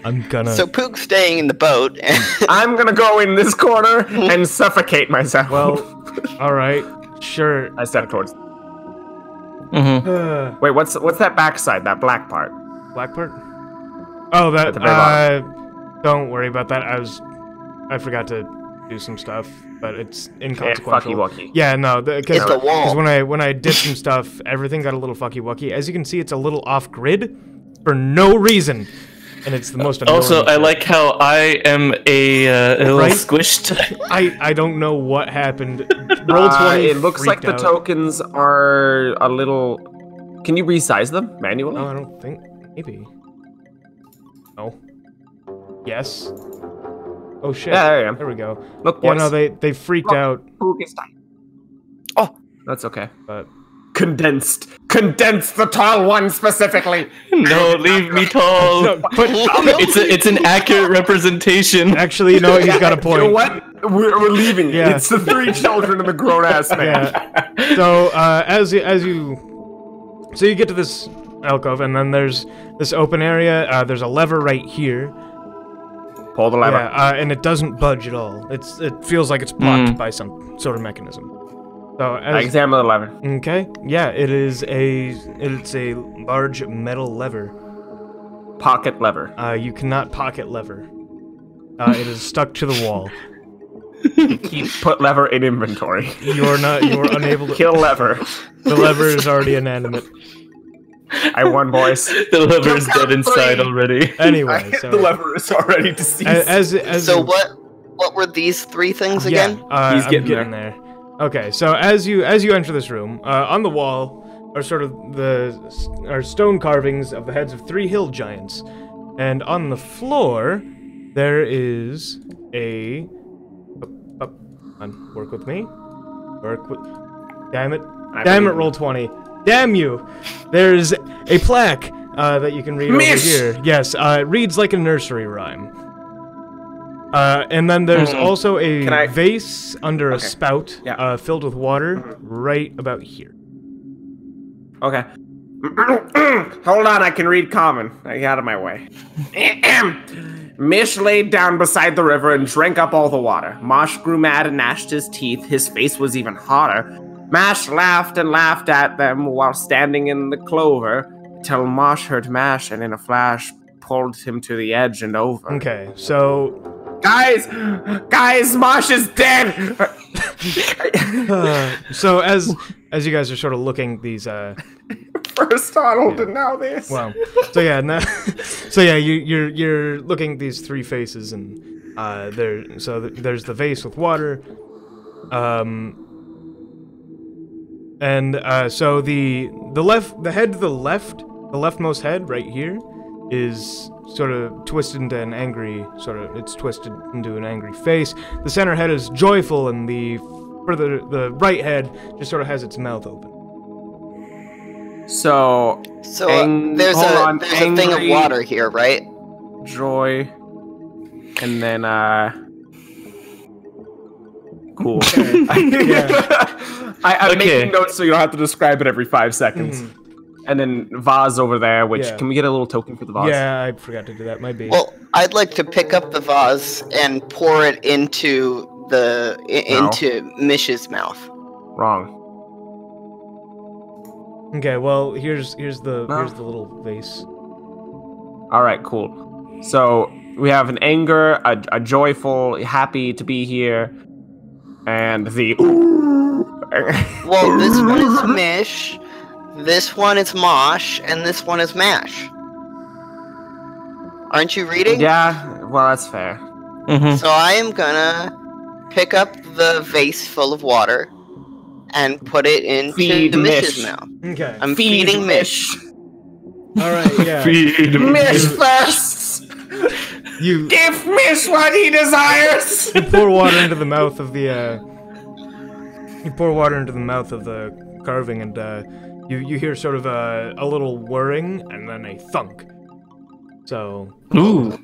A: I'm gonna.
F: So Poog's staying in the boat, (laughs)
B: I'm gonna go in this corner and suffocate myself.
A: well, all right, sure.
B: I step towards.
D: Mhm.
A: Uh,
B: Wait, what's what's that backside? That black part?
A: Black part? Oh, that.
B: At the very
A: Uh, don't worry about that. I was, I forgot to do some stuff, but it's inconsequential.
B: fucky wucky.
A: Yeah, no, because
F: It's a wall.
A: when I when I did some stuff, everything got a little fucky wucky. As you can see, it's a little off grid for no reason, and it's the most. Annoying
D: Also, I
A: shit.
D: like how I am a, uh, a little
A: Right?
D: squished. (laughs)
A: I I don't know what happened. Roll
B: Uh,
A: twenty.
B: it looks like the
A: out.
B: tokens are a little. Can you resize them manually?
A: Oh, I don't think maybe. Oh. Yes. Oh shit.
B: Yeah, there you go.
A: There we go.
B: Look,
A: Yeah,
B: boys.
A: no, they they freaked
B: Look.
A: out,
B: Who gets that?
F: Oh.
B: that's okay.
A: but
B: Condensed, condensed the tall one specifically. (laughs)
D: no, leave me tall.
A: no, but (laughs)
D: It's a, it's an accurate representation.
A: actually, you know what? He's got a point. (laughs)
B: You know what? We're, we're leaving.
A: Yeah.
B: It's the three children and the grown ass man.
A: Yeah. So uh, as you, as you, so you get to this alcove, and then there's this open area. Uh, there's a lever right here.
B: Pull the lever.
A: Yeah, uh, and it doesn't budge at all. It's it feels like it's blocked
D: Mm.
A: by some sort of mechanism. So
B: I
A: as,
B: examine the lever.
A: okay, yeah, it is a it's a large metal lever.
B: Pocket lever.
A: Uh, you cannot pocket lever. Uh, it is stuck to the wall. (laughs)
B: Keep put lever in inventory.
A: You're not. You're (laughs) unable to.
B: Kill lever.
A: The lever is already inanimate.
B: I won, boys. (laughs)
D: The lever is dead inside
B: Three.
D: already. (laughs)
A: Anyway, so
B: the lever is already deceased.
A: a- as as
F: so
A: you-
F: what? What were these three things
A: Yeah,
F: again?
A: uh,
B: He's
A: I'm
B: getting
A: getting there. Okay, so as you as you enter this room, uh, on the wall are sort of the are stone carvings of the heads of three hill giants, and on the floor there is a. Up, up, work with me. Work with. Damn it!
B: I
A: Damn it! Roll twenty. Damn you! There's a plaque uh, that you can read
B: Mish!
A: over here. Yes, uh, it reads like a nursery rhyme. Uh, and then there's
B: Mhm.
A: also a vase under a spout
B: Yeah.
A: uh, filled with water
B: Mhm.
A: right about here.
B: Okay. (clears throat) Hold on, I can read common. I got out of my way. (clears throat) Mish laid down beside the river and drank up all the water. Mosh grew mad and gnashed his teeth. His face was even hotter. Mash laughed and laughed at them while standing in the clover till Mosh heard Mash and in a flash pulled him to the edge and over.
A: Okay, so
B: Guys, guys, Mosh is dead.
A: uh, (laughs) so as as you guys are sort of looking these uh
B: First Donald and now this.
A: Wow. So yeah, now, (laughs) so yeah, you, you're you're looking at these three faces, and uh, there. So th- there's the vase with water, um, and uh, so the the left, the head to the left, the leftmost head right here, is sort of twisted into an angry sort of. It's twisted into an angry face. The center head is joyful, and the further the right head just sort of has its mouth open.
B: So
F: So uh,
B: Ang-
F: there's a
B: on,
F: there's a thing of water here, right?
B: joy, and then uh, cool. (laughs) (laughs) I, I'm
D: Okay.
B: making notes so you don't have to describe it every five seconds. Hmm. And then vase over there, which
A: Yeah.
B: can we get a little token for the vase?
A: Yeah, I forgot to do that. Might be.
F: Well, I'd like to pick up the vase and pour it into the i-
B: No.
F: into Mish's mouth.
B: Wrong.
A: Okay, well here's here's the
B: No.
A: here's the little vase.
B: All right, cool. So we have an anger, a, a joyful, happy to be here, and the. (laughs)
F: Well, this one is Mish, this one is Mosh, and this one is Mash. Aren't you reading?
B: Yeah, well, that's fair.
D: hmm
F: So I am gonna pick up the vase full of water and put it into
B: Feed
F: the Mish's
B: Mish.
F: mouth.
A: Okay.
F: I'm
B: Feed
F: feeding Mish.
A: All right. Yeah. (laughs)
D: Feed
B: Mish first!
A: You
B: Give Mish what he desires!
A: you pour water into the mouth of the uh you pour water into the mouth of the carving and uh you you hear sort of a a little whirring and then a thunk. So
D: Ooh.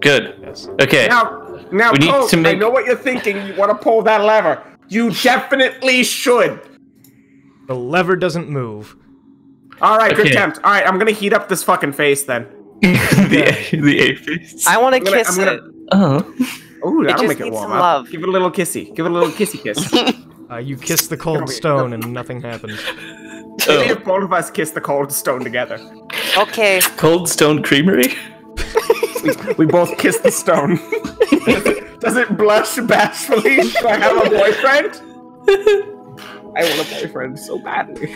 D: Good.
A: yes.
D: Okay.
B: Now, now,
D: We need
B: Kolt,
D: to
B: I know what you're thinking. You want to pull that lever. You definitely should.
A: The lever doesn't move.
B: All right, good attempt. All right, I'm gonna heat up this fucking face then. (laughs)
D: the the apex.
E: I want to
B: I'm gonna-
E: kiss it.
B: gonna-
D: Oh.
B: Ooh, that'll
E: just
B: make it warm
E: some
B: up.
E: love.
B: Give it a little kissy. Give it a little kissy kiss. (laughs)
A: Uh, you kiss the cold stone and nothing happens. (laughs)
B: Maybe if both of us kiss the cold stone together.
E: Okay.
D: Cold Stone Creamery.
B: We both kiss the stone. Does it blush bashfully? Do I have a boyfriend? I want a boyfriend so badly.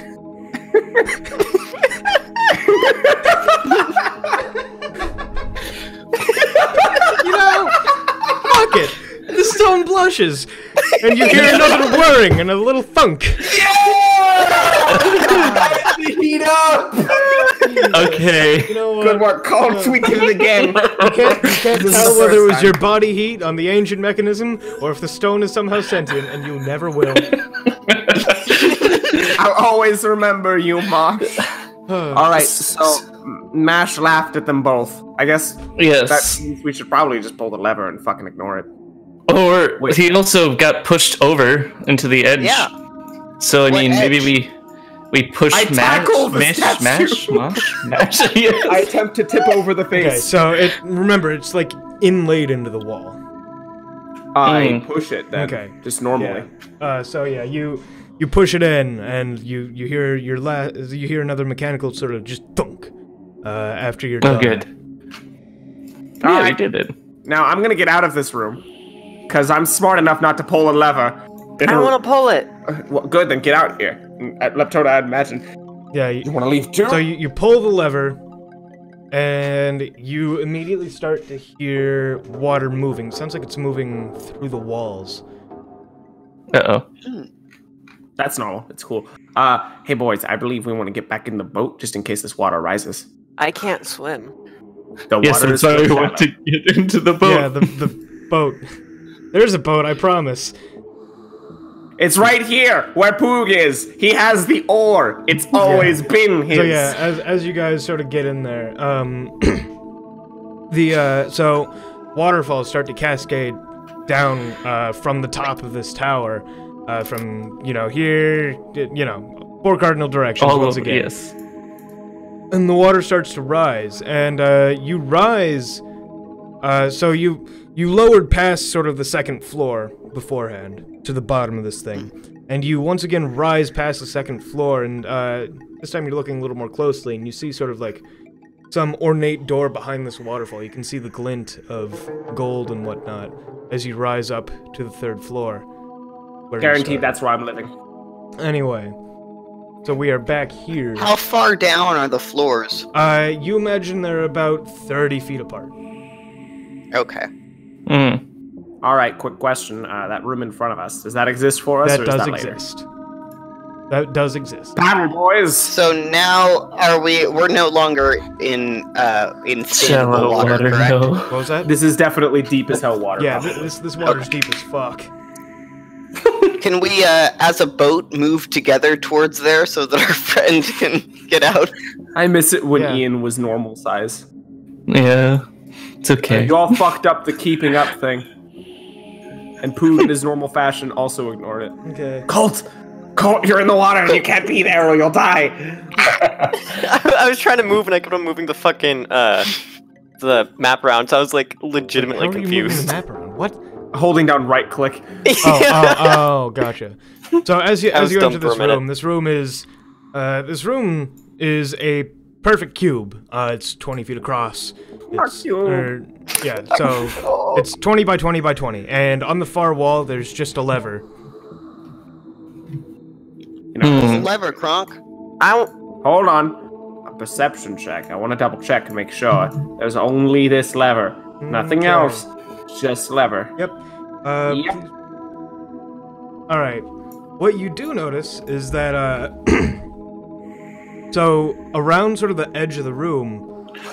A: You know, fuck it. The stone blushes, and you hear another whirring and a little thunk.
B: Heat up!
D: Okay.
A: You know what?
B: Good work, Kolt. We did it again.
A: You can't, you can't tell whether it was
B: time.
A: your body heat on the ancient mechanism or if the stone is somehow sentient, and you never will. (laughs)
B: I'll always remember you, Mosh. (sighs) All right, so Mash laughed at them both. I guess that
D: Yes.
B: means we should probably just pull the lever and fucking ignore it.
D: Or he also got pushed over into the edge.
F: Yeah.
D: So I
F: What
D: mean, maybe we we push
B: I
D: mash,
B: tackled the
D: mash,
B: statue.
D: mash, mash, mash. Yes.
B: I attempt to tip over the face.
A: Okay, so it remember it's like inlaid into the wall.
B: I
D: Mm.
B: push it then.
A: Okay.
B: Just normally.
A: Uh, so yeah, you you push it in, and you you hear your la- you hear another mechanical sort of just thunk uh, after you're
D: Oh,
A: done.
D: good.
B: All
D: yeah, we
B: right.
D: did it.
B: Now I'm gonna get out of this room. Cause I'm smart enough not to pull a lever.
E: I don't want to pull it.
B: Well, good, then get out here. At Leptoda, I'd imagine.
A: Yeah. You,
B: You wanna leave too?
A: so you, you pull the lever, and you immediately start to hear water moving. Sounds like it's moving through the walls.
D: Uh oh.
B: That's normal. It's cool. Uh, hey boys, I believe we want to get back in the boat just in case this water rises.
E: I can't swim.
B: The
D: Yes,
B: water
D: I'm
B: is
D: sorry.
B: still
D: I want to get into the boat.
A: Yeah, the the boat. There's a boat, I promise.
B: It's right here where Poog is. He has the ore. It's always been his.
A: So yeah, as as you guys sort of get in there, um, (clears throat) the uh, so waterfalls start to cascade down uh, from the top of this tower, uh, from you know here, you know, four cardinal directions
D: All
A: once
D: over.
A: again,
D: Yes.
A: and the water starts to rise, and uh, you rise. Uh, so you you lowered past sort of the second floor beforehand to the bottom of this thing, and you once again rise past the second floor, and uh, this time you're looking a little more closely, and you see sort of like some ornate door behind this waterfall. You can see the glint of gold and whatnot as you rise up to the third floor. where
B: Guaranteed that's where I'm living.
A: Anyway, so we are back here.
F: How far down are the floors?
A: Uh, you imagine they're about 30 feet apart.
F: Okay.
D: Mm.
B: All right, quick question. Uh, that room in front of us, does that exist for us?
A: That
B: or
A: does
B: is that later?
A: exist. That does exist.
B: Battle boys.
F: So now are we? We're no longer in uh in
D: Shallow
F: water,
D: water,
F: correct?
D: no.
A: What was that?
B: This is definitely deep as hell water.
A: yeah,
B: probably.
A: this this water's deep as fuck.
F: Can we, uh, as a boat, move together towards there so that our (laughs) friend can get out?
B: I miss it when
A: Yeah.
B: Ian was normal size.
D: Yeah. It's okay.
B: You all fucked up the keeping up thing. And Poog, in his normal fashion, also ignored it.
A: Okay.
B: Kolt! Kolt, you're in the water! and You can't be there or you'll die!
C: I, (laughs) I was trying to move and I kept on moving the fucking uh the map around, so I was like legitimately
A: How are you moving
C: confused.
A: the map around? What?
B: Holding down right click. (laughs)
A: Oh, oh, oh, gotcha. So as you (laughs) as you enter
C: for a
A: this
C: minute.
A: room, this room is uh, this room is a perfect cube. Uh, it's 20 feet across. It's,
B: cube.
A: or- yeah, so it's 20 by 20 by 20, and on the far wall there's just a lever.
B: You know,
D: Mm.
F: Lever, Kronk.
C: I don't
B: Hold on. A perception check. I want to double check and make sure. There's only this lever. Nothing
A: Okay.
B: else. Just lever.
A: Yep. Uh,
B: Yep.
A: All right. What you do notice is that uh, (clears throat) so around sort of the edge of the room,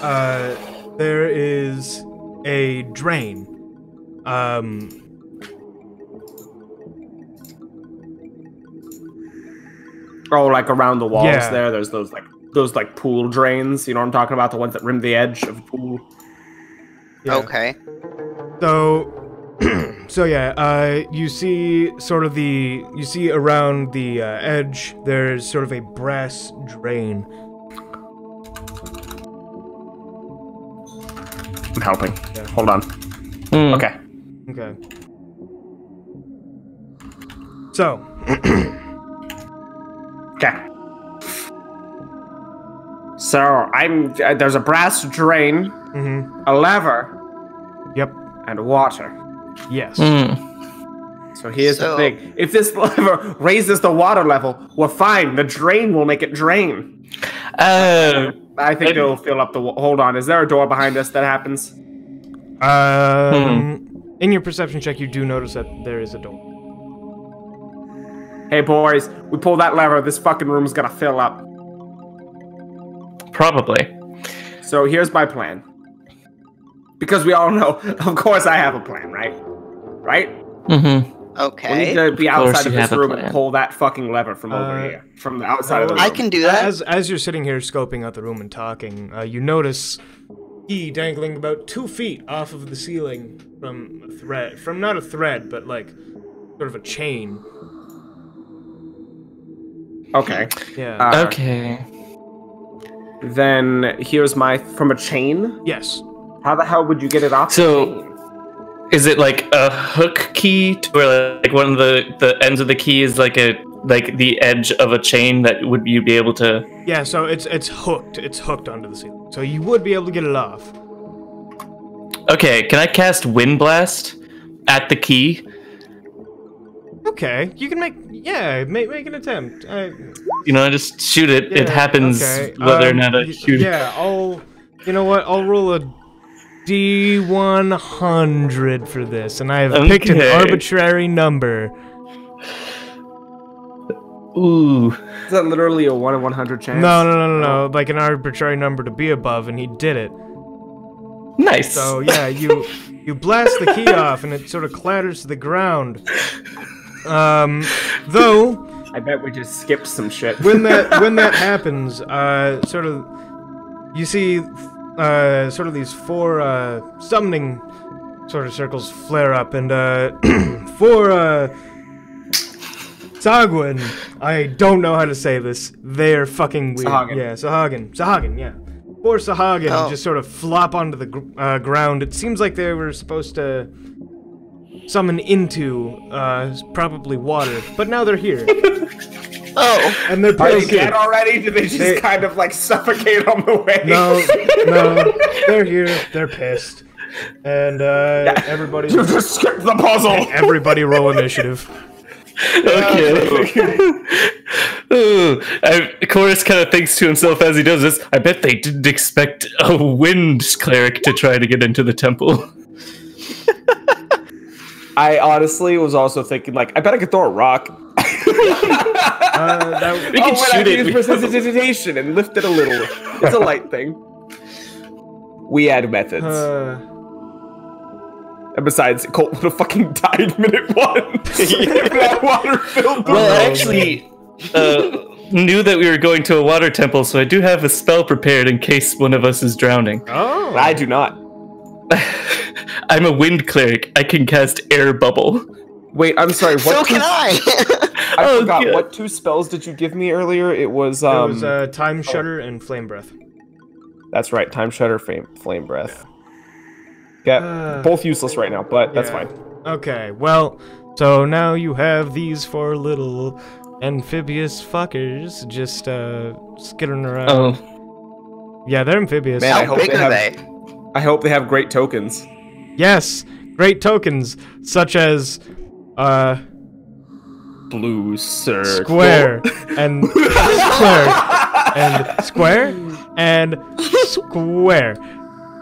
A: uh, there is a drain. Um,
B: Oh, like around the walls
A: Yeah.
B: there. There's those like those like pool drains. You know what I'm talking about? The ones that rim the edge of a pool.
A: yeah.
F: Okay.
A: So, (clears throat) so yeah, uh, you see sort of the you see around the uh, edge. There's sort of a brass drain.
B: I'm helping.
A: Yeah.
B: Hold on.
D: Mm.
B: Okay.
A: Okay. So, (clears throat)
B: Okay. So I'm uh, there's a brass drain, mm
A: -hmm.
B: a lever,
A: yep,
B: and water.
A: Yes.
D: Mm.
B: So here's
F: So-
B: the thing: if this (laughs) lever raises the water level, we're fine. The drain will make it drain.
D: Uh,
B: I think
D: Maybe-
B: it'll fill up the. wa- Hold on, is there a door behind us that happens?
A: Um, in your perception check, you do notice that there is a door.
B: Hey boys, we pull that lever. This fucking room's gonna fill up.
D: probably.
B: So here's my plan. Because we all know, of course, I have a plan, right? Right?
D: Mm-hmm.
B: We need to be
D: Of
B: outside of this room and pull that fucking lever from over
A: Uh,
B: here, from the outside of the room.
F: I can do that.
A: As as you're sitting here scoping out the room and talking, uh, you notice key dangling about two feet off of the ceiling from a thread, from not a thread, but like sort of a chain.
B: Okay.
A: Yeah.
B: Uh,
D: Okay.
B: Then here's my from a chain.
A: yes.
B: How the hell would you get it off? the
D: So-
B: chain?
D: Is it like a hook key to where like one of the the ends of the key is like a like the edge of a chain that would you be able to?
A: Yeah. So it's it's hooked. It's hooked onto the ceiling. So you would be able to get it off.
D: Okay, can I cast Wind Blast at the key?
A: Okay. You can make. Yeah. Make make an attempt. Uh,
D: You know, I just shoot it. it happens
A: okay.
D: whether or
A: Um,
D: not I
A: y-
D: shoot.
A: Yeah. I'll. You know what? I'll roll a D100 for this, and I have picked an arbitrary number.
D: Ooh.
B: Is that literally a one in one hundred chance?
A: No, no, no, no, no. Like an arbitrary number to be above, and he did it.
D: Nice.
A: So yeah, you you blast the key off, and it sort of clatters to the ground. Um, though
B: I bet we just skipped some shit.
A: when that when that (laughs) happens, uh, sort of you see uh, sort of these four uh, summoning sort of circles flare up, and uh, (clears throat) for uh, Sagwin, I don't know how to say this. They're fucking weird.
B: Sahagin.
A: Yeah, Sahagin. Sahagin, yeah. Four Sahagin
F: Oh.
A: just sort of flop onto the gr- uh, ground. It seems like they were supposed to summon into uh, probably water, but now they're here (laughs)
F: Oh,
A: and they're
B: Are they
A: pissed.
B: dead already? Did they just
A: They-
B: kind of like suffocate on the way?
A: No, (laughs) no, they're here. They're pissed, and uh, everybody,
B: You just skipped the puzzle. (laughs)
A: everybody, roll initiative.
D: Okay. (laughs) Ooh, I, Chorus kind of thinks to himself as he does this. I bet they didn't expect a wind cleric to try to get into the temple.
B: I honestly was also thinking like, I bet I could throw a rock.
A: Uh, that,
D: We
B: oh,
D: can
B: but I
D: shoot
B: can
D: it.
B: use precipitation and lift it a little. It's a light thing. We add methods.
A: uh,
B: and besides, Kolt would have fucking died minute one. (laughs) if that water filled the
D: Well, I
B: room.
D: actually uh, knew that we were going to a water temple, so I do have a spell prepared in case one of us is drowning.
A: oh,
B: I do not. (laughs)
D: I'm a wind cleric. I can cast air bubble.
B: Wait, I'm sorry. What
F: so
B: two,
F: can I.
B: I
D: Oh,
B: forgot.
D: God.
B: What two spells did you give me earlier? It was um.
A: it was uh, time shudder and flame breath.
B: That's right. Time shudder, flame, flame breath. Yeah,
A: Uh,
B: both useless right now, but that's
A: yeah.
B: fine.
A: Okay, well, so now you have these four little amphibious fuckers just uh skittering around.
D: Oh,
A: Yeah, they're amphibious.
B: Man, I hope
F: big
B: they
F: are
B: have-
F: they?
B: I hope they have great tokens.
A: Yes, great tokens such as uh
B: Blue sir.
A: square and (laughs) square and square and square.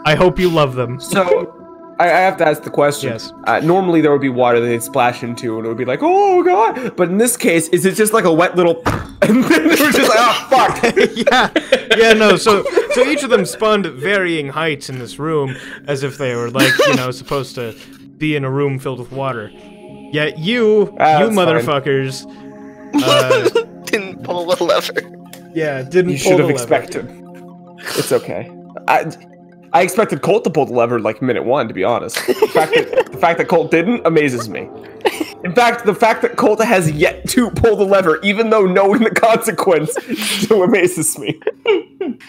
A: I hope you love them.
B: So, I, I have to ask the question.
A: Yes.
B: Uh, normally, there would be water that they'd splash into, and it would be like, "Oh god!" But in this case, is it just like a wet little? (laughs) And then it was just like, "Oh fuck!" (laughs)
A: yeah, yeah, no. So, so each of them spawned at varying heights in this room, as if they were like, you know, supposed to be in a room filled with water. Yet you,
B: Ah,
A: you motherfuckers, (laughs) uh,
F: Didn't pull the lever.
A: yeah, didn't.
B: You
A: pull
B: should have
A: the lever.
B: expected. It's okay. I, I expected Kolt to pull the lever like minute one. To be honest, the fact that the fact that Kolt didn't amazes me. In fact, the fact that Kolt has yet to pull the lever, even though knowing the consequence, (laughs) still amazes me.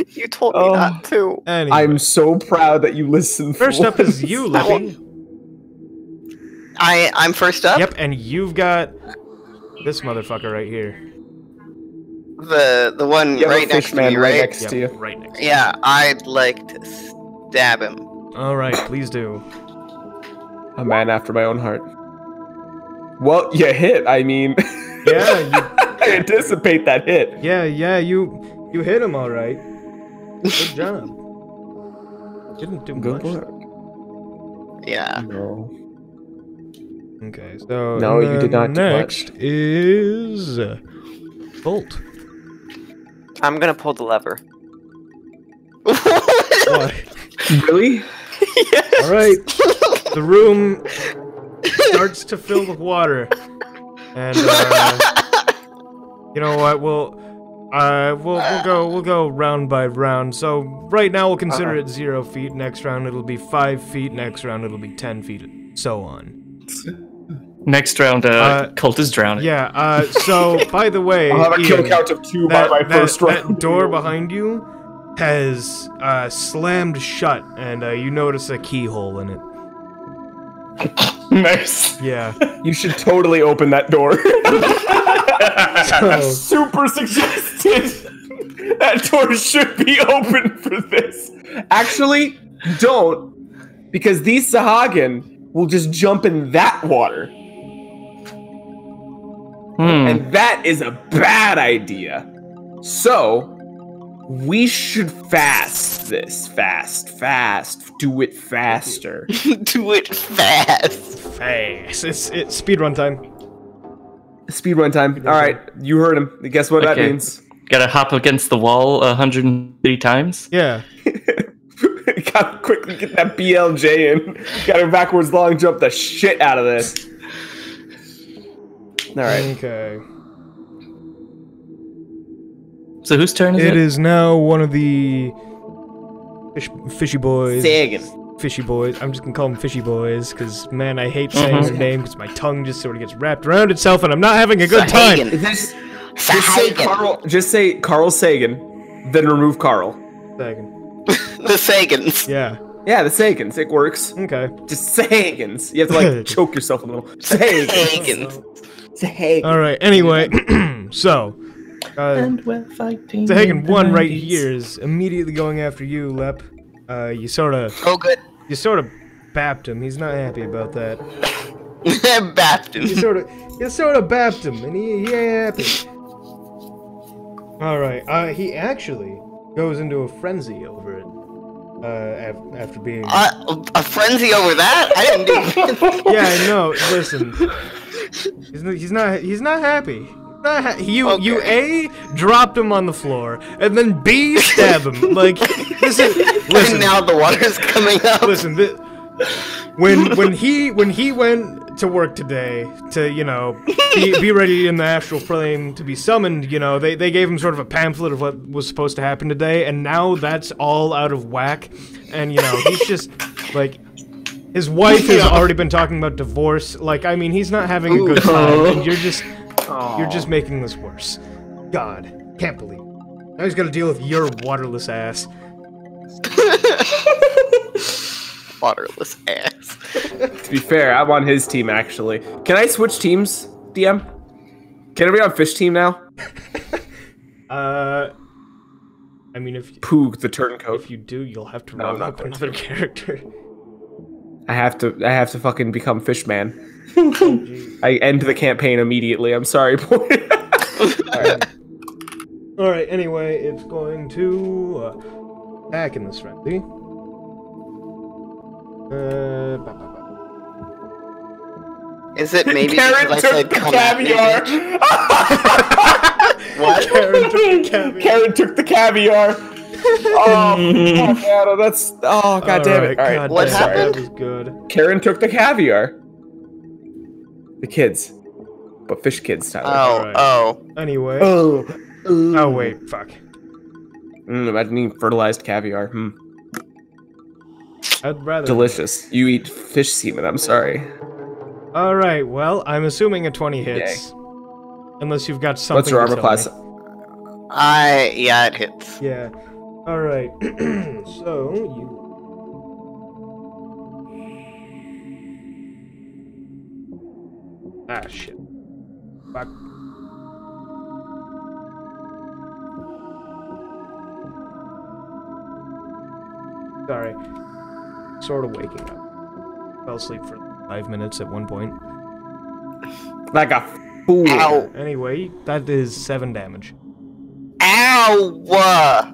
C: You told me
B: Oh.
C: that too.
A: Anyway,
B: I'm so proud that you listened.
A: first
B: for
A: up is you, Lippy.
F: I I'm first up.
A: Yep, and you've got this motherfucker right here.
F: The the one
B: You have a
F: right next to
B: fishman
F: me,
B: right
F: right?
B: next
A: Yep,
B: to you.
A: right next.
F: Yeah, I'd like to stab him.
A: All right, please do.
B: A man after my own heart. Well, you hit. I mean, (laughs)
A: Yeah, you,
B: I anticipate that hit.
A: yeah, yeah. You, you hit him all right. Good job. (laughs) Didn't do
B: Good
A: much.
B: work.
F: Yeah.
B: No.
A: Okay, so
B: No, you did not
A: Next is uh, Kolt.
C: I'm gonna pull the lever.
A: What?
B: Really? (laughs)
A: All right. The room (laughs) starts to fill with water, and uh, you know what? We'll uh, we'll we'll go we'll go round by round. So right now we'll consider
B: Uh-huh.
A: it zero feet. Next round it'll be five feet. Next round it'll be ten feet. So on. (laughs)
D: next round, uh,
A: Uh,
D: Kolt is drowning.
A: Yeah. Uh, so (laughs) by the way,
B: I'll have a kill
A: Ian,
B: count of two
A: that,
B: by my
A: that-
B: first
A: that
B: round.
A: door behind you has uh, slammed shut, and uh, you notice a keyhole in it.
D: nice.
A: Yeah.
B: You should totally open that door. (laughs) (laughs)
A: So,
B: Super suggested. That door should be open for this. Actually, don't, because these Sahagin will just jump in that water,
D: Hmm.
B: and that is a bad idea. So, we should fast this. Fast, fast. Do it faster. (laughs)
F: Do it fast.
A: fast. It's it's speedrun time.
B: Speedrun time. All right, you heard him. Guess what that means?
D: Gotta hop against the wall 130 times.
A: Yeah. (laughs)
B: Gotta quickly get that BLJ in. Gotta backwards long jump the shit out of this. All right.
A: Okay.
D: So whose turn is it?
A: It is now one of the fish, fishy boys.
B: Sagan.
A: Fishy boys. I'm just gonna call them fishy boys because man, I hate saying
D: Mhm.
A: their name because my tongue just sort of gets wrapped around itself and I'm not having a good time.
F: Sahagan.
B: Just, just say
F: Sahagan.
B: Carl. Just say Carl Sagan, then remove Carl.
A: Sagan. (laughs)
F: The Sagans.
A: Yeah.
B: Yeah, the Sagans. It works.
A: Okay.
B: Just Sagans. You have to like (laughs) choke yourself a little. Sagans.
F: Hagen.
B: Sagans.
A: All right. Anyway, (clears throat) so uh,
D: And we're fighting.
A: Zahagan
D: in the
A: one right here is immediately going after you, Lep. Uh, you sort of
F: Oh, good.
A: you sort of bapped him. He's not happy about that. (laughs)
F: Baptin.
A: You sort of you sort of bapped him, and he, he ain't happy. All right. Uh, he actually goes into a frenzy over it. Uh, af- after being
F: Uh, a frenzy over that? I didn't (laughs) do.
A: yeah, I know. Listen, he's not, he's not he's not happy. Not ha- you you a dropped him on the floor and then b stab him (laughs) like listen
F: and
A: listen
F: now the water's coming up.
A: listen thi- when when he when he went to work today to you know be, be ready in the astral plane to be summoned you know they, they gave him sort of a pamphlet of what was supposed to happen today and now that's all out of whack and you know he's just like his wife has already been talking about divorce like i mean he's not having a good time and (laughs) you're just you're just making this worse god can't believe it. now he's got to deal with your waterless ass (laughs)
F: Waterless ass.
B: To be fair, I'm on his team actually. Can I switch teams, DM? Can I be on fish team now? (laughs)
A: uh i mean if
B: Poog, the turncoat.
A: If you do, you'll have to
B: No,
A: run up
B: going
A: another character.
B: I have to. I have to fucking become Fishman. I end the campaign immediately. I'm sorry, (laughs) boy.
A: All right. Anyway, it's going to uh, attack in this frenzy. Uh, ba, ba, ba.
F: Is it maybe
B: Karen
F: because I said
B: took the
F: come at me,
B: caviar. (laughs)
F: What?
A: Karen took the caviar.
B: Karen took the caviar. Oh, (laughs) fuck, Adam, that's. Oh, god damn it. All right,
A: God
F: What happened?
A: That was good.
B: Karen took the caviar. The kids, but fish kids, Tyler.
F: Oh,
A: Alright.
F: oh.
A: Anyway.
B: Oh,
A: Oh wait, fuck.
B: Mm, imagine eating fertilized caviar. Hmm.
A: I'd rather.
B: Delicious. You eat fish semen. I'm sorry.
A: All right. Well, I'm assuming a 20 hits. Unless you've got something.
B: What's your armor class?
A: me.
F: I yeah, it hits.
A: Yeah. All right. (clears throat) so you. Ah shit. Fuck. Sorry. Sort of waking up. Fell asleep for five minutes at one point.
B: Like a fool.
F: Ow!
A: Anyway, that is seven damage.
F: Ow!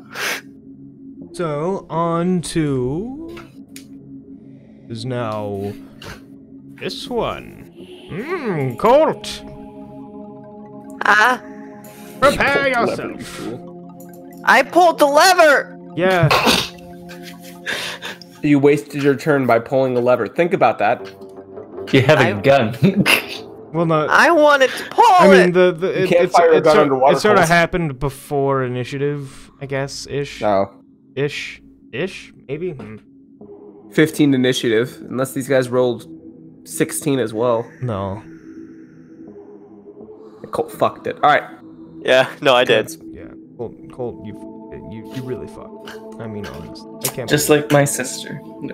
A: So on to is now this one. Mmm, Kolt.
E: Ah,
A: Prepare
B: you
A: yourself.
B: fool.
E: I pulled the lever.
A: Yeah.
B: You wasted your turn by pulling the lever. Think about that.
D: You have a
E: I-
D: gun. (laughs)
A: Well, no.
E: I wanted to pull
A: I mean, the the it,
B: can't
A: it's,
B: fire a
A: it's
B: gun
A: sort-
B: underwater,
A: It sort of happened before initiative, I guess, ish,
B: No.
A: Ish, ish, maybe. Hmm.
B: 15 initiative, unless these guys rolled 16 as well.
A: No.
B: Kolt fucked it. All right.
C: Yeah, no, I did.
A: Yeah. Kolt, Kolt, you you you really fucked. I mean, honest. I can't.
D: Just like my sister.
A: believe-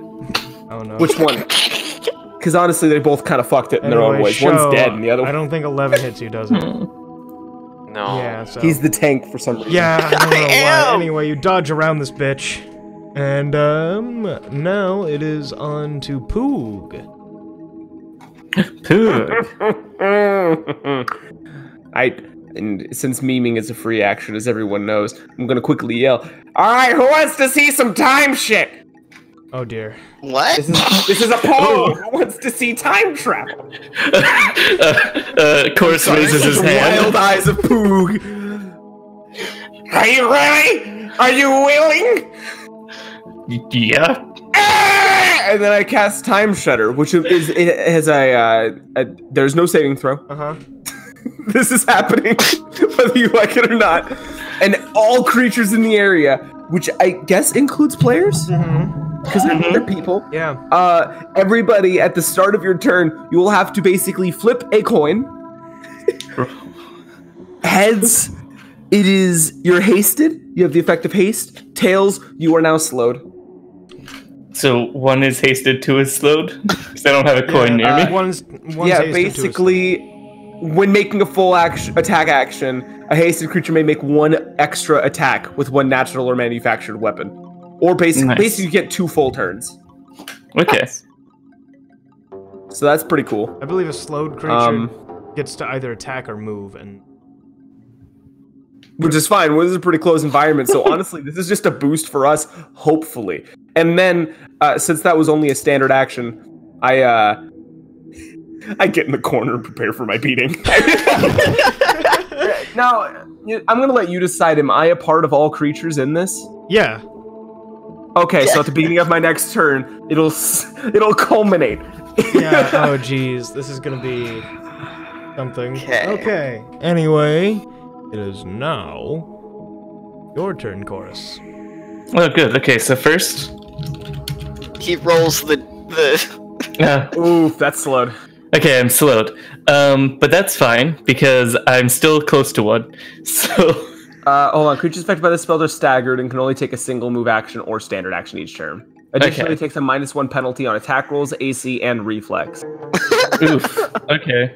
A: oh no.
B: Which one? (laughs) Because honestly, they both kind of fucked it in their own ways.
A: show,
B: One's dead, and the other
A: I don't think 11 hits you, does it?
C: No.
A: Yeah. So.
B: He's the tank for some reason.
A: Yeah, I don't (laughs) know why.
F: am.
A: Anyway, you dodge around this bitch. And um now it is on to Poog. (laughs)
D: Poog. (laughs)
B: I and since memeing is a free action, as everyone knows, I'm gonna quickly yell. All right, who wants to see some time shit?
A: Oh dear.
F: What?
B: This is this is a (laughs) poll. who wants to see time travel? (laughs)
D: uh, uh, Chorus raises his hand.
B: Wild eyes of Poog. Are you ready? Are you willing?
D: Yeah.
B: Ah! And then I cast Time Shudder, which is it has a, uh, a there's no saving throw.
A: Uh huh. (laughs)
B: this is happening, whether you like it or not. And all creatures in the area, which I guess includes players, because they're, they're people.
A: Yeah.
B: Uh, everybody at the start of your turn, you will have to basically flip a coin. (laughs) Heads, it is you're hasted. You have the effect of haste. Tails, you are now slowed.
D: So one is hasted, two is slowed. Because I don't have a coin near
B: uh,
D: me.
A: One's, one's
B: yeah,
A: hasted, two is
B: basically, when making a full action attack action, a hasted creature may make one extra attack with one natural or manufactured weapon, or basically,
D: Nice.
B: basically you get two full turns.
D: Okay.
B: So that's pretty cool.
A: I believe a slowed creature
B: Um,
A: gets to either attack or move, and
B: which is fine. Well, this is a pretty close environment, so (laughs) honestly, this is just a boost for us, hopefully. And then, uh, since that was only a standard action, I uh, (laughs) I get in the corner and prepare for my beating. (laughs) now, I'm gonna let you decide. Am I a part of all creatures in this?
A: yeah,
B: Okay, so at the (laughs) beginning of my next turn, it'll it'll culminate.
A: yeah. oh, (laughs) jeez, this is gonna be something.
F: Okay.
A: Okay. Anyway, it is now your turn, chorus.
D: Oh, good. Okay, so first,
F: He rolls the the. (laughs)
D: uh,
B: Oof, that's slowed.
D: okay, I'm slowed, um, but that's fine because I'm still close to one. So,
B: Uh, hold on. Creatures affected by this spell are staggered and can only take a single move action or standard action each turn. Additionally,
D: Okay.
B: it takes a minus one penalty on attack rolls, AC, and reflex. (laughs)
D: oof. Okay.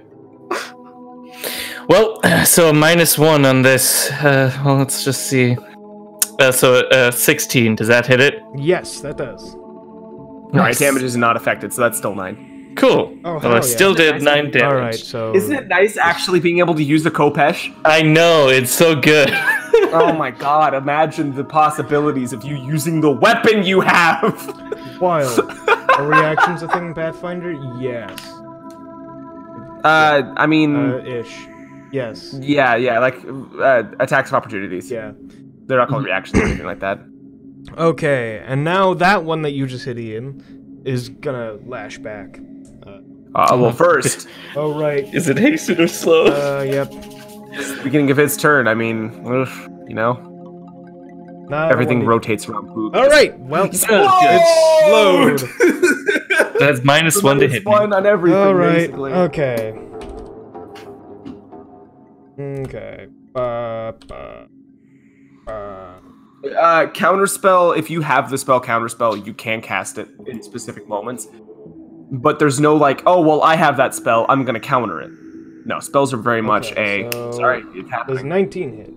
D: Well, (clears throat) so a minus one on this. Uh, well, let's just see. Uh, so, uh, 16. Does that hit it?
A: Yes, that does.
B: Alright, damage is not affected, so that's still nine.
D: Cool.
A: Oh,
D: well, I
A: yeah.
D: still did nine damage.
A: All right, so
B: Isn't it nice actually being able to use the Khopesh?
D: I know it's so good. (laughs) (laughs)
B: oh my god, imagine the possibilities of you using the weapon you have! (laughs)
A: wild? Are reactions a thing in Pathfinder? Yes.
B: Uh, I mean,
A: Uh, ish. Yes.
B: yeah, yeah, like uh, attacks of opportunities.
A: Yeah.
B: They're not called (clears throat) reactions or anything like that.
A: Okay, and now that one that you just hit Ian is gonna lash back.
B: Uh, well, first, (laughs)
A: Oh right.
D: Is it hasted or slow?
A: Uh, yep.
B: beginning of its turn, I mean, oof, you know,
A: Now
B: everything rotates around Poog.
A: All right. Well,
D: Good.
A: it's slowed.
D: That's minus one to hit me.
B: on everything,
A: All right.
B: basically.
A: Okay. Okay. Uh, uh, uh.
B: Uh, counterspell. If you have the spell counterspell, you can cast it in specific moments. But there's no like, oh well, I have that spell. I'm gonna counter it. No, spells are very much a.
A: so-
B: Sorry, it's
A: Does 19 hit?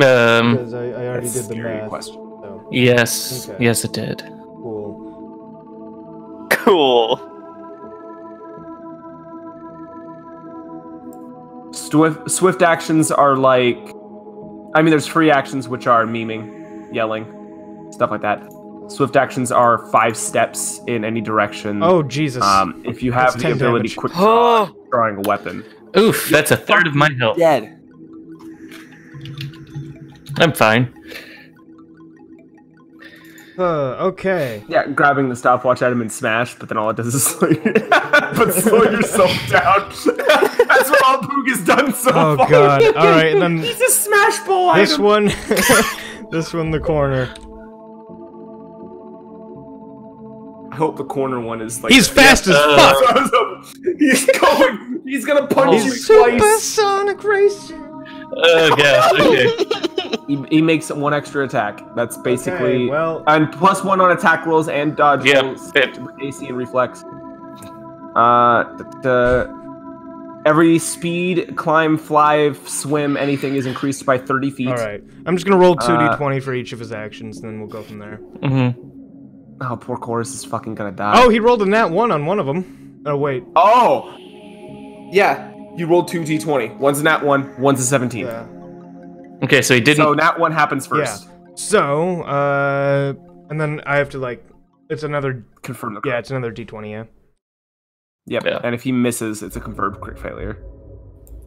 D: Um,
A: Because I, I already did the math.
B: question.
A: So
D: yes,
A: Okay.
D: yes, it did.
A: cool.
C: Cool.
B: Swift swift actions are like, I mean, there's free actions which are memeing, yelling, stuff like that. Swift actions are five steps in any direction.
A: Oh Jesus.
B: Um, if you have
A: That's
B: the ability
A: damage.
B: quick draw, (gasps) drawing a weapon.
D: Oof, that's a third of my health.
B: Dead.
D: I'm fine.
A: Uh, okay.
B: Yeah, grabbing the stopwatch item and smash, but then all it does is (laughs) slow you, (laughs) but slow yourself down. (laughs) That's what all Poog has done so
A: Oh
B: far.
A: God. All right, and then
B: He's a smash ball
A: this
B: item.
A: one, this one, the corner.
B: I hope the corner one is like.
A: He's fast as
D: Uh,
A: fuck.
B: That's what I was hoping. He's going. He's gonna punch you
A: He's
B: twice.
A: supersonic racer.
D: Oh gosh. Okay. (laughs)
B: He, he makes one extra attack. That's basically.
A: Okay, well-
B: and plus one on attack rolls and dodge
D: Yep,
B: rolls,
D: fit.
B: AC and reflex. Uh, the, the every speed, climb, fly, swim, anything is increased by thirty feet.
A: All right. I'm just gonna roll two
B: Uh,
A: d20 for each of his actions, and then we'll go from there.
D: Mm-hmm.
B: Oh, poor Chorus is fucking gonna die.
A: Oh, he rolled a nat one on one of them. Oh wait.
B: Oh! Yeah, you rolled two d20. One's a nat one, one's a 17.
A: Yeah.
D: Okay, so he didn't.
B: So nat one happens first. Yeah.
A: So, uh, and then I have to like, it's another.
B: Confirm the
A: Yeah, it's another d20. Yeah.
B: Yep.
D: Yeah.
B: And if he misses, it's a confirmed crit failure.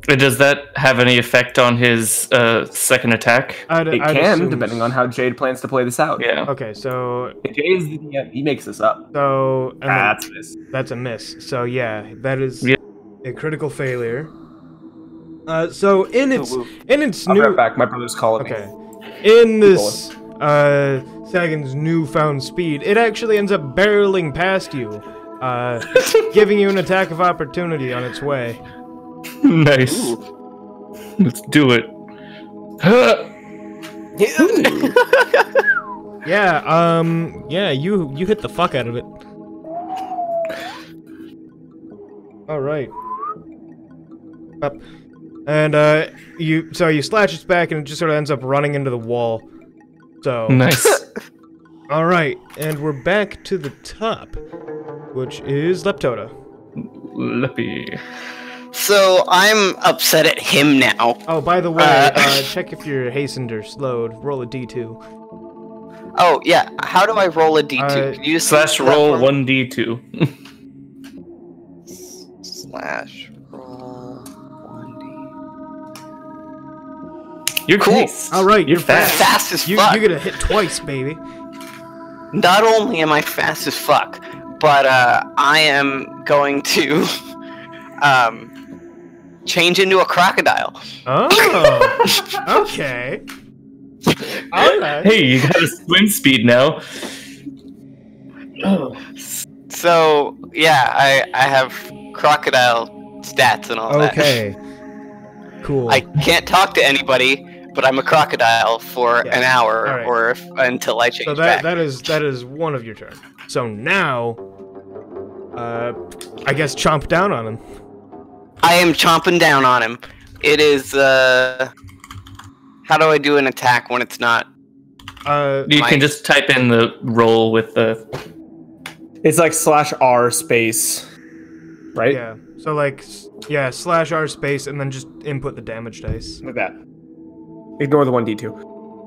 D: Does that have any effect on his uh, second attack?
A: I'd,
B: It
A: I'd
B: can,
A: assume-
B: depending on how Jade plans to play this out.
D: Yeah.
A: Okay, so
B: If Jade the DM, he makes this up.
A: so and then-
B: Ah, that's.
A: That's a miss. So yeah, that is
D: Yeah.
A: A critical failure. Uh, so in its in its
B: I'll
A: new
B: right back. My brother's calling me.
A: in this uh Sahuagin's newfound speed, it actually ends up barreling past you, uh, (laughs) giving you an attack of opportunity on its way.
D: nice. Let's do it. Huh. (laughs)
A: Yeah, um, yeah, you you hit the fuck out of it. (laughs) All right. Up, and uh, you so you slash its back, and it just sort of ends up running into the wall. So (laughs)
D: Nice. (laughs)
A: all right, and we're back to the top, which is Leptoda.
D: Lippy.
F: So I'm upset at him now.
A: Oh, by the way,
F: Uh,
A: uh, (laughs) check if you're hastened or slowed. Roll a d2.
F: Oh yeah, how do I roll a d2?
A: Uh,
F: Can you
D: Slash roll one d two.
F: Slash
D: You're
F: Cool.
D: nice.
A: All right,
D: You're
A: you're
D: fast.
F: Fast as
A: You
F: fuck.
A: you get a hit twice, baby.
F: Not only am I fast as fuck, but uh, I am going to (laughs) um, change into a crocodile.
A: Oh, (laughs) okay. All right.
D: Hey, you got a swim speed now.
F: So yeah, I I have crocodile stats and all that.
A: Okay. (laughs) Cool.
F: I can't talk to anybody, but I'm a crocodile for
A: Yeah.
F: an hour
A: Alright.
F: or if, until I change
A: so that
F: back.
A: that is that is one of your turn. So now, uh, I guess chomp down on him.
F: I am chomping down on him. It is uh how do I do an attack when it's not
A: Uh,
D: You
F: My-
D: can just type in the roll with the.
B: It's like slash R space, right?
A: yeah. So like, yeah, slash R space and then just input the damage dice.
B: Like that. Ignore the one D two.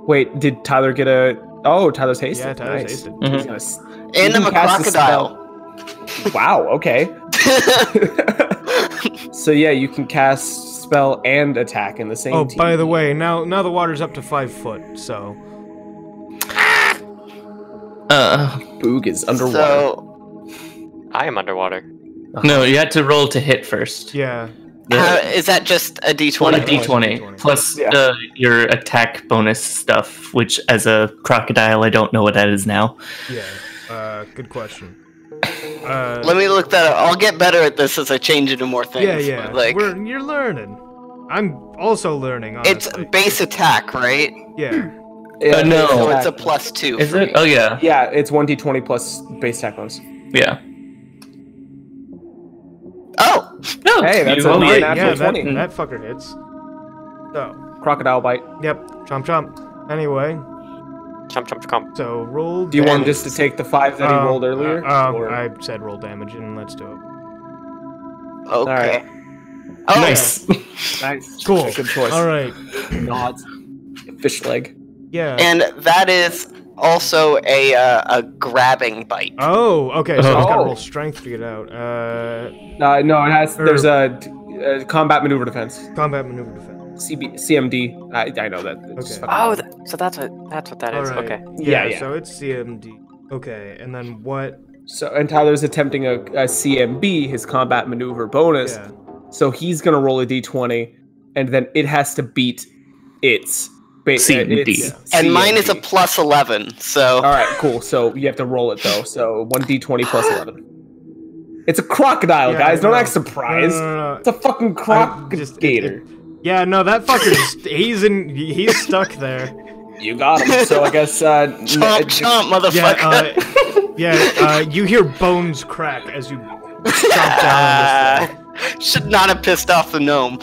B: Wait, did Tyler get a? Oh, Tyler's hasted.
A: Yeah, Tyler's
B: nice.
A: hasted.
D: Mhm.
B: He's gonna
F: and I'm a
B: can a
F: crocodile.
B: Wow. Okay. (laughs) so yeah, you can cast spell and attack in the same.
A: Oh,
B: team.
A: by the way, now now the water's up to five foot. So
D: Uh,
B: Poog is underwater.
F: so
C: I am underwater.
D: no, you had to roll to hit first.
A: yeah,
D: The-
F: how, is that just a
D: One
F: d20?
A: Yeah.
D: d20
A: D20.
D: plus
B: Yeah.
D: uh, your attack bonus stuff, which as a crocodile, I don't know what that is now.
A: yeah. Uh, good question. (laughs) Uh,
F: Let me look that up. I'll get better at this as I change into more things.
A: yeah, yeah.
F: Like
A: We're, you're learning. I'm also learning.
F: it's base attack, right?
A: Yeah.
B: Yeah,
D: Uh, no.
F: So it's a
B: attack.
F: plus two.
D: Is it?
F: me.
D: Oh yeah,
B: Yeah, it's one D twenty plus base attack bonus.
D: yeah.
F: Oh, (laughs)
D: No,
B: Hey, that's a
D: only-
B: nine
A: yeah,
B: natural
A: that,
B: 20.
A: that fucker hits. So,
B: Crocodile bite.
A: yep, chomp chomp. Anyway,
C: Chomp, chomp, chomp.
A: so roll.
B: Do you want
A: damage.
B: just to take the five that he
A: Um,
B: rolled earlier?
A: uh, um,
B: or-
A: I said roll damage, and let's do it.
F: okay.
B: right.
F: Oh,
D: Nice. (laughs)
B: nice.
A: Cool.
B: Good choice.
A: All right.
B: Nods. Fish leg.
A: Yeah.
F: And that is also a uh, a grabbing bite.
A: oh, okay. So I just gotta
B: Oh.
A: roll strength to get out. Uh,
B: Uh, no, it has.
A: Or-
B: There's a, a combat maneuver defense.
A: combat maneuver defense.
B: CB, CMD. I, I know that.
A: Okay.
C: Oh, th- so that's what that's what that
A: All
C: is.
A: right.
C: Okay.
A: Yeah,
B: Yeah, yeah.
A: So it's CMD. Okay, and then what?
B: So and Tyler's attempting a, a CMB, his combat maneuver bonus.
A: Yeah.
B: So he's gonna roll a d20, and then it has to beat its. Ba-
D: CMD.
B: its
F: And mine is a plus eleven. So
B: All right, cool. So you have to roll it though. So one d20 plus (gasps) 11. It's a crocodile,
A: Yeah,
B: guys. Don't
A: no.
B: act surprised.
A: No, no, no, no.
B: It's a fucking
A: I just- it-
B: crocodile.
A: Yeah, no, that fucker's he's in he's stuck there.
B: You got him. So I guess. Uh, n- (laughs)
F: chomp chomp,
A: Yeah,
F: motherfucker.
A: uh, yeah. Uh, you hear bones crack as you chomp down on this (laughs) thing.
F: Should not have pissed off the gnome.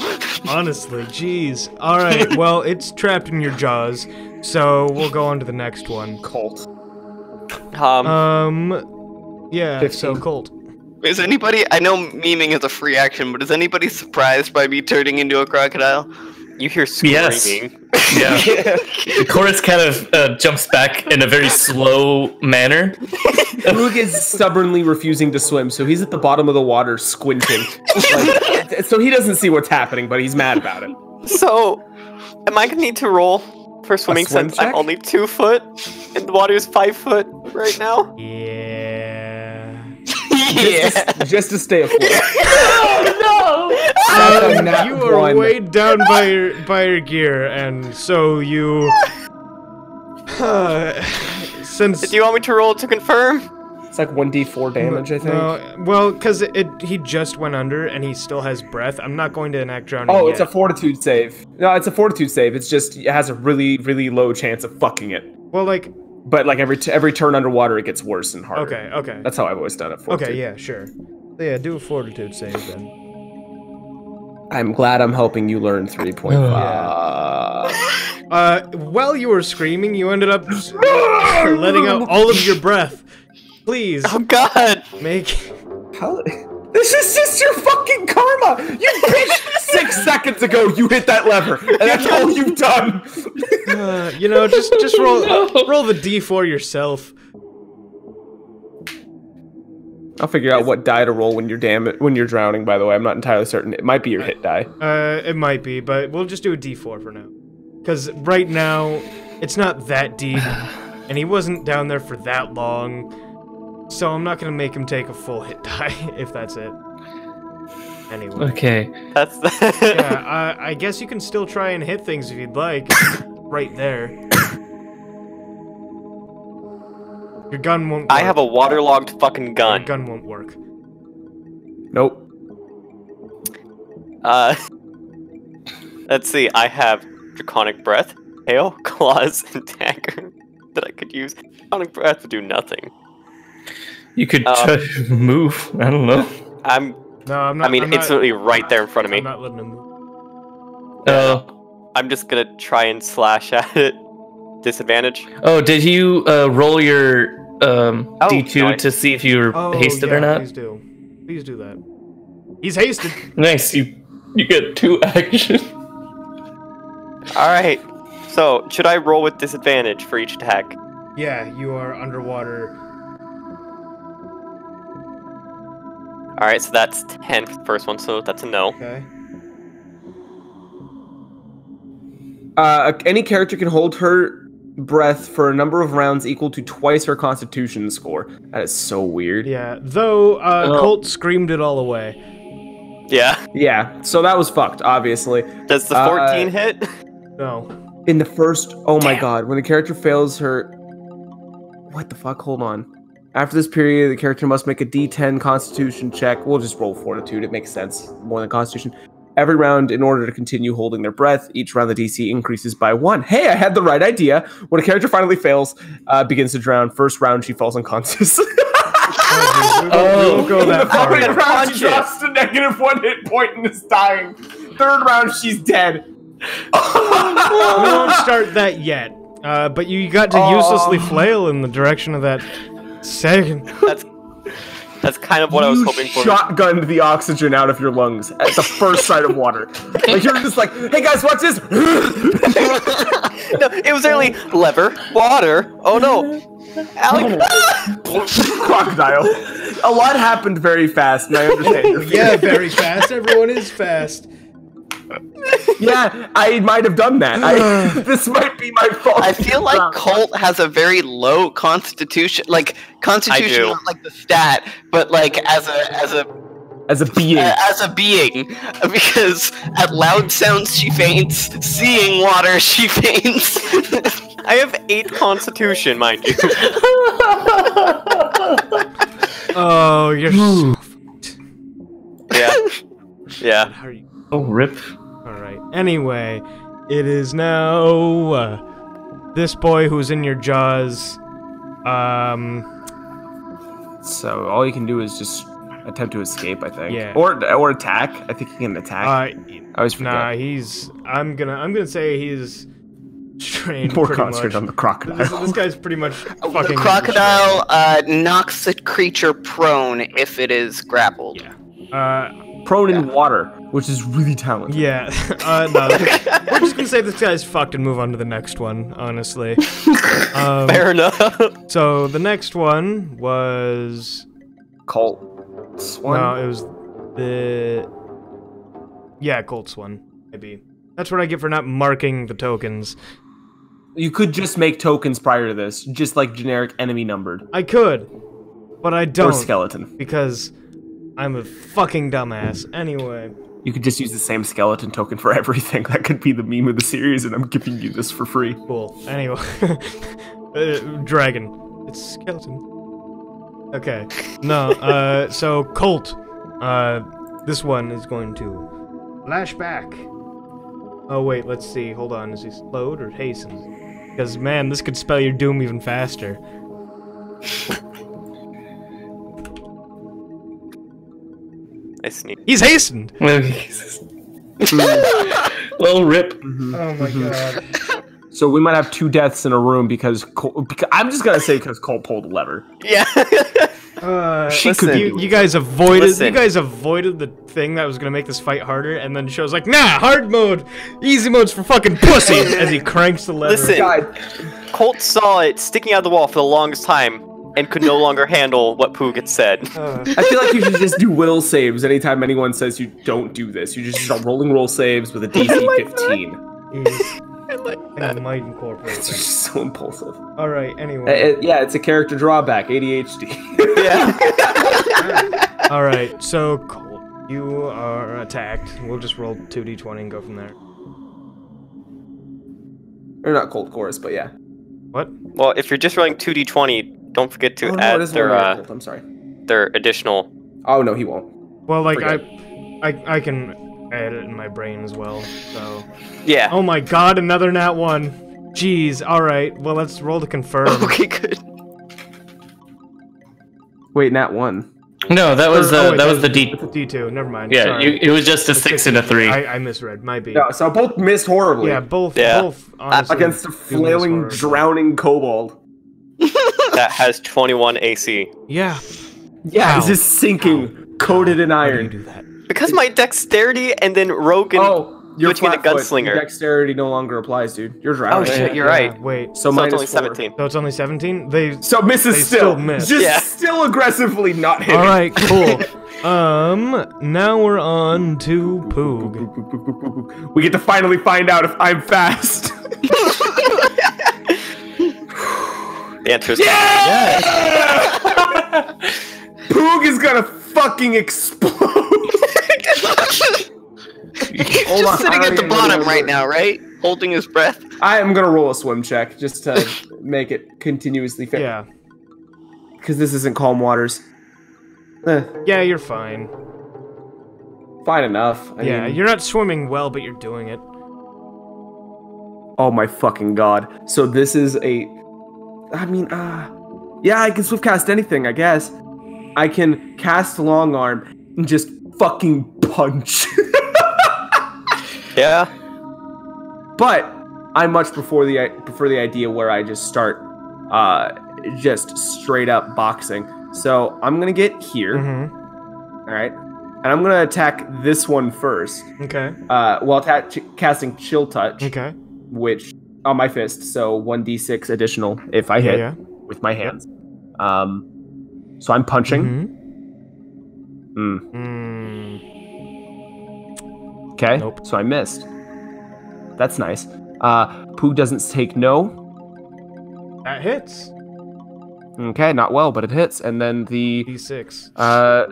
A: Honestly, jeez. All right, (laughs) well, it's trapped in your jaws, so we'll go on to the next one.
B: Kolt.
C: Um,
A: Um, yeah. If so
B: 15.
A: Kolt.
F: Is anybody? I know memeing is a free action, but is anybody surprised by me turning into a crocodile?
C: You hear
D: Yes.
C: screaming.
D: Yeah. (laughs) the chorus kind of uh, jumps back in a very slow manner.
B: Poog is stubbornly refusing to swim, so he's at the bottom of the water squinting. Like, so he doesn't see what's happening, but he's mad about it.
C: So, am I gonna need to roll for swimming
B: swim
C: since I'm only two foot and the water is five foot right now?
A: Yeah.
F: Yeah.
B: Just, just to stay afloat.
A: Oh,
B: That's a nat
A: you are
B: one.
A: weighed down by your by your gear, and so you. (sighs) since
C: Do you want me to roll to confirm?
B: It's like 1d4 damage, I think.
A: No, well, because it, it he just went under and he still has breath. I'm not going to enact drowning.
B: Oh, it's a fortitude save. No, it's a fortitude save. It's just it has a really, really low chance of fucking it.
A: well, like
B: but like every t- every turn underwater, it gets worse and harder.
A: Okay, okay.
B: That's how I've always done it. For
A: Okay, yeah, sure. So yeah, do a fortitude save then.
B: I'm glad I'm helping you learn three point five. (laughs)
A: Uh, while you were screaming, you ended up letting out all of your breath. Please
C: Oh God!
A: make.
B: How? This is just your fucking karma. You (laughs) bitch. Six seconds ago, you hit that lever, and that's all you've done.
A: Uh, you know, just just roll (laughs) roll the d4 yourself.
B: I'll figure out what die to roll when you're damn it, when you're drowning. By the way, I'm not entirely certain. It might be your hit die.
A: Uh, it might be, but we'll just do a d4 for now. Because right now, it's not that deep, (sighs) and he wasn't down there for that long. So I'm not gonna make him take a full hit die (laughs) if that's it. Anyway.
D: Okay.
C: That's the. (laughs)
A: yeah, I, I guess you can still try and hit things if you'd like. (coughs) right there. Your gun won't. Work.
C: I have a waterlogged fucking
A: Your
C: gun.
A: gun won't work.
B: Nope.
C: Uh, (laughs) let's see. I have draconic breath, hail, claws, and dagger that I could use. Draconic breath would do nothing.
D: You could
C: Um,
D: try move. I don't know.
C: I'm.
A: No, I'm not.
C: I mean,
A: I'm
C: it's
A: not,
C: literally right there in front of me.
A: I'm not letting him move.
D: Oh.
C: I'm just gonna try and slash (laughs) at it. Disadvantage.
D: Oh, did you uh, roll your um,
C: Oh,
D: D2
C: no, I-
D: to see if you were
A: Oh,
D: hasted
A: yeah,
D: or not?
A: Please do. Please do that. He's hasted. (laughs)
D: Nice. You you get two (laughs) action.
C: All right. So, should I roll with disadvantage for each attack?
A: yeah, you are underwater.
C: All right. So that's ten for the first one. So that's a no.
A: Okay.
B: Uh, any character can hold her breath for a number of rounds equal to twice her Constitution score. That is so weird.
A: Yeah. Though uh,
D: Oh.
A: Kolt screamed it all away.
C: Yeah.
B: Yeah, so that was fucked, obviously.
C: Does the
B: Uh,
C: 14 hit?
A: No.
B: In the first, oh my god, when the character fails her. What the fuck? Hold on. After this period, the character must make a d10 Constitution check. We'll just roll Fortitude. It makes sense more than Constitution. Every round, in order to continue holding their breath, each round the DC increases by one. Hey, I had the right idea. When a character finally fails, uh, begins to drown. First round, she falls unconscious.
A: Oh, dude, we, won't, we won't go that far.
B: Second round, she drops to negative one hit point and is dying. Third round, she's dead.
A: we won't start that yet. Uh, but you got to uselessly
B: Oh.
A: flail in the direction of that second.
C: That's that's kind of what I was hoping for.
B: shotgunned the oxygen out of your lungs at the first sight of water. Like you're just like, hey guys, watch this. (laughs)
C: no, it was early lever, water. Oh no, Alec. (laughs)
B: Crocodile. A lot happened very fast, and I understand. (laughs)
A: Yeah, very fast. Everyone is fast. (laughs)
B: yeah, I might have done that. I, (sighs) this might be my fault.
F: I feel like Kolt has a very low constitution, like constitution, not like the stat, but like as a as a
B: as a being.
F: uh, as a being, (laughs) because at loud sounds she faints, seeing water she faints.
C: I have eight Constitution, mind you. (laughs)
A: Oh, you're so.
C: yeah, yeah.
A: How are you?
D: Oh, rip.
A: All right. Anyway, it is now uh, this boy who's in your jaws. Um,
B: so all you can do is just attempt to escape. I think.
A: Yeah.
B: Or or attack. I think he can attack.
A: uh,
B: I always forget.
A: nah, he's. I'm gonna. I'm gonna say he's trained
B: More
A: pretty
B: concentrate
A: much.
B: on the crocodile.
A: this guy's pretty much (laughs)
F: the crocodile uh, knocks the creature prone if it is grappled.
A: Yeah. Uh,
B: Prone in water, which is really talented.
A: yeah. (laughs) uh, no. (laughs) We're just gonna say this guy's fucked and move on to the next one. Honestly. (laughs) Um,
C: Fair enough.
A: so the next one was
B: Kolt. One.
A: no, it was the yeah, Kolt's one maybe. That's what I get for not marking the tokens.
B: You could just make tokens prior to this, just like generic enemy numbered
A: I could, but I don't
B: skeleton.
A: because I'm a fucking dumbass. Anyway,
B: You could just use the same skeleton token for (laughs) everything. That could be the meme of the series, and I'm giving you this for free.
A: cool. Anyway, (laughs) uh, dragon. It's skeleton. Okay. No. Uh. (laughs) So Kolt. Uh. This one is going to lash back. Oh wait. Let's see. Hold on. Is he slowed or hastened? because man, this could spell your doom even faster.
C: I sneak. (laughs)
A: He's hastened.
D: Little rip.
A: Oh my god.
B: So we might have two deaths in a room because, Col- because I'm just gonna say because Cole pulled the lever.
C: Yeah. (laughs)
A: Uh,
B: She
C: Listen.
B: could
A: you, you guys avoided.
C: Listen.
A: You guys avoided the thing that was gonna make this fight harder, and then shows like, nah, hard mode, easy mode's for fucking pussies. as he cranks the lever.
C: Listen.
B: God,
C: Kolt saw it sticking out of the wall for the longest time and could no longer handle what Poog had said.
A: Uh,
B: I feel like you should just do will saves anytime anyone says you don't do this. You just start rolling roll saves with a DC 15.
A: he's-
C: I like
A: I might incorporate
B: It's
A: that.
B: just so impulsive.
A: All right.
B: Uh,
A: Anyway.
B: it- yeah, it's a character drawback, ADHD.
C: Yeah. (laughs)
A: All right. So Kolt, you are attacked. We'll just roll two d20 and go from there.
B: or not cold chorus, but yeah.
A: What?
C: well, if you're just rolling 2d20, don't forget to
B: oh, no,
C: add
B: is
C: their uh,
B: I'm sorry.
C: their additional.
B: Oh no, he won't.
A: Well, like
B: Forget
A: I, I, I can add it in my brain as well. So.
C: Yeah.
A: Oh my God! Another nat one. Jeez. All right. Well, let's roll to confirm. (laughs)
C: Okay, good.
B: Wait, Nat one.
D: No, that was
A: Or- oh,
D: uh,
A: wait,
D: that was the D.
A: It's a D2. Never mind.
D: Yeah, you, it was just a six and a three.
A: I, I misread. My B.
B: No, so both missed horribly
A: Yeah, both.
C: Yeah.
A: Both. Honestly,
B: against a flailing, drowning kobold.
C: That has 21 AC.
A: Yeah.
B: Yeah,
A: How?
B: he's just sinking, coated in
A: How do you
B: iron.
A: do that?
C: Because my dexterity and then Rogan.
B: Oh, you're
C: Switch me to
B: flat-foot.
C: gunslinger.
B: Your dexterity no longer applies, dude. You're drowning.
C: Oh, shit, you're
A: Yeah,
C: right.
A: Wait.
B: So,
C: so
B: minus
C: it's only
B: four.
C: 17.
A: So it's only 17. They.
B: So misses
A: They
B: still.
A: still miss.
B: Just
C: Yeah.
B: still aggressively not hitting.
A: All right. Cool. (laughs) um. Now we're on to Poog.
B: We get to finally find out if I'm fast. (laughs)
C: The answer is (laughs)
B: Poog is gonna fucking explode.
F: He's just sitting at the bottom right now, right? Holding his breath.
B: I am gonna roll a swim check just to (laughs) make it continuously fair.
A: Yeah.
B: Because this isn't calm waters. Eh,
A: Yeah, you're fine.
B: fine enough. I
A: yeah,
B: mean-
A: you're not swimming well, but you're doing it.
B: Oh my fucking god. So this is a. I mean, uh. Yeah, I can swift cast anything, I guess. I can cast long arm and just fucking punch. (laughs)
C: Yeah.
B: but I much prefer the prefer the idea where I just start, uh, just straight up boxing. So I'm gonna get here,
A: Mm-hmm.
B: all right, and I'm gonna attack this one first.
A: Okay.
B: Uh, while ta- ch- casting chill touch,
A: Okay.
B: which on my fist, so 1d6 additional if I hit
A: Yeah.
B: with my hands. Um, so I'm punching.
A: Mhm.
B: Mm,
A: Mm.
B: okay.
A: Nope.
B: So I missed. That's nice. Uh, Poog doesn't take no.
A: That hits.
B: Okay, not well, but it hits. And then the
A: D6.
B: uh,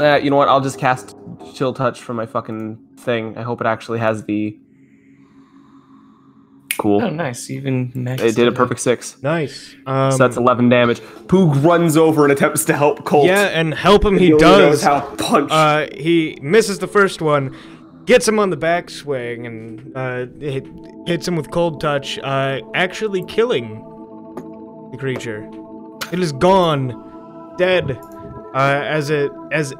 B: uh, you know what? I'll just cast chill touch from my fucking thing. I hope it actually has the. Cool.
D: Oh, nice. Even next.
B: It did a perfect six.
A: Nice. Um,
B: so that's 11 damage. Poog runs over and attempts to help Kolt.
A: Yeah, and help him. He
B: only knows
A: does.
B: how to punch.
A: Uh, he misses the first one, gets him on the backswing, and uh, hit, hits him with cold touch, uh, actually killing the creature. It is gone, dead, uh, as it as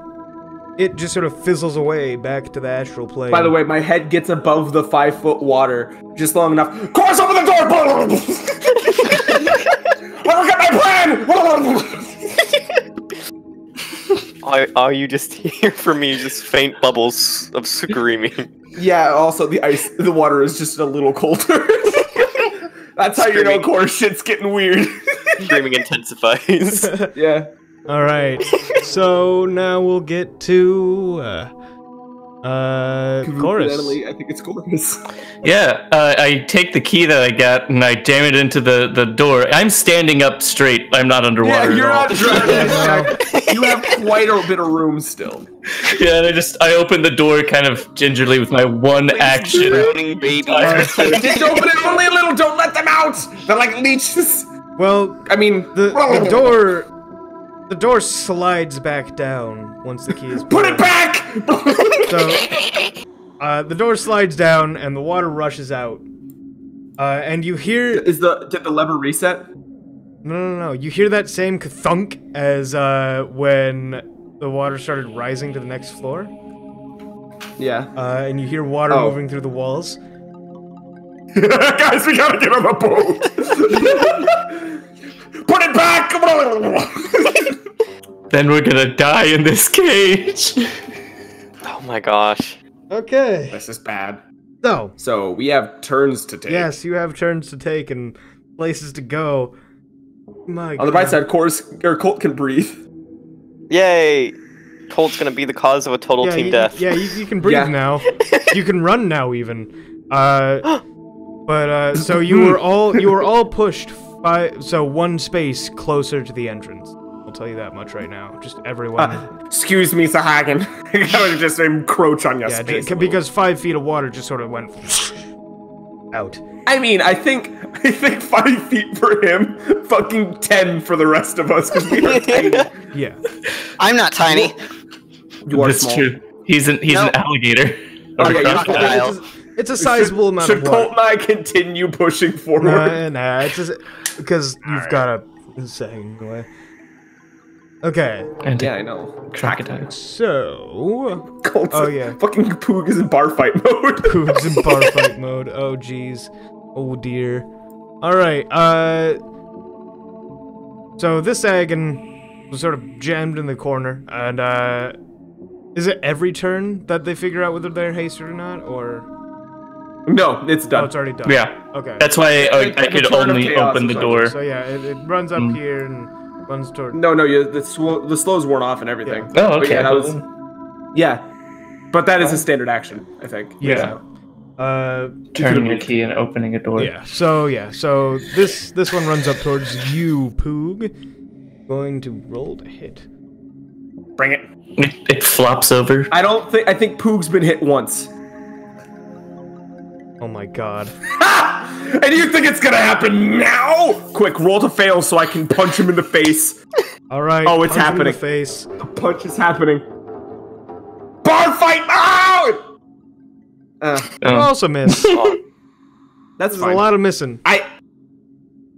A: it just sort of fizzles away back to the astral plane.
B: By the way, my head gets above the five foot water just long enough. Chorus, open the door! Let me get my plan! (laughs)
C: Are, are you just here for me? Just faint bubbles of screaming.
B: yeah, also the ice, the water is just a little colder. (laughs) That's how you know
C: Screaming.
B: core shit's getting weird. (laughs)
C: Screaming intensifies.
B: yeah.
A: All right, so now we'll get to uh, uh, chorus.
B: I think it's chorus.
D: Yeah, uh, I take the key that I got and I jam it into the, the door. I'm standing up straight. I'm not
B: Yeah,
D: underwater.
B: you're
D: at
B: not
D: all.
B: drowning. (laughs) you have quite a bit of room still.
D: Yeah, and I just I open the door kind of gingerly with my one action.
F: Drowning baby.
B: Just open it (laughs) only a little. Don't let them out. They're like leeches.
A: Well,
B: I mean,
A: the, the door the door slides back down once the key is
B: Put it back. (laughs)
A: So uh, the door slides down and the water rushes out. Uh, and you hear
B: Is the did the lever reset?
A: no, no, no. You hear that same thunk as uh, when the water started rising to the next floor,
B: Yeah.
A: uh, and you hear water
B: Oh.
A: moving through the walls. (laughs)
B: Guys, we gotta get on the boat. (laughs) Put it back.
D: Then we're gonna die in this cage. (laughs)
C: Oh my gosh.
A: Okay.
B: this is bad.
A: So
B: So we have turns to take.
A: yes, you have turns to take and places to go. My
B: On the bright side, Chorus or Kolt can breathe.
C: Yay! Kolt's gonna be the cause of a total
A: yeah,
C: team
A: you,
C: death.
A: Yeah, you, you can breathe
B: Yeah.
A: now. you can run now, even. Uh, (gasps) but uh, so you were all you were all pushed five, so one space closer to the entrance. I'll tell you that much right now. Just everyone.
B: Uh, excuse me, Sahuagin. (laughs) I gotta just encroach on your
A: yeah,
B: space.
A: ju-
B: a little.
A: because five feet of water just sort of went out.
B: I mean, I think (laughs) I think five feet for him, fucking ten for the rest of us because (laughs) we are tiny.
A: Yeah.
F: I'm not tiny.
B: You are
D: That's
B: small.
D: true. He's an he's
F: No.
D: an alligator.
B: Oh,
D: Or
B: yeah, you're
D: crocodile.
A: It's a, it's a sizable amount
B: Should
A: of water.
B: Kolt and I continue pushing forward?
A: Nah, nah, it's just because you've got a second away. Okay,
D: And
B: yeah, I know.
D: Crack crocodile.
A: so
B: Kolt's
A: Oh, (laughs) yeah.
B: Fucking Poog is in bar fight mode.
A: Poog's in bar (laughs) fight mode. Oh jeez. Oh dear. Alright, uh So this Agon was sort of jammed in the corner, and uh is it every turn that they figure out whether they're hasted or not? Or
B: no, it's done.
A: oh
B: done.
A: it's already done.
D: Yeah,
A: Okay.
D: that's why I, I could only open the door.
A: so yeah, it, it runs up
D: Mm.
A: here and runs toward
B: no, no, you, the, sw- the slow's worn off and everything.
A: Yeah.
D: Oh,
B: But
D: okay.
B: yeah, that was, yeah. But that is a standard action, I think.
A: Yeah. Uh
D: Turning your key and opening a door.
A: Yeah. So yeah. So this this one runs up towards you, Poog. Going to roll to hit.
B: Bring it.
D: It, it flops over.
B: I don't think. I think Poog's been hit once.
A: Oh my god. (laughs)
B: And you think it's gonna happen now? Quick, roll to fail so I can punch him in the face.
A: All right.
B: Oh, it's
A: punch him in
B: happening.
A: the face.
B: The punch is happening. Bar fight! Oh! Uh,
A: You
D: Oh.
A: also miss. (laughs)
B: that's fine.
A: a lot of missing.
B: I.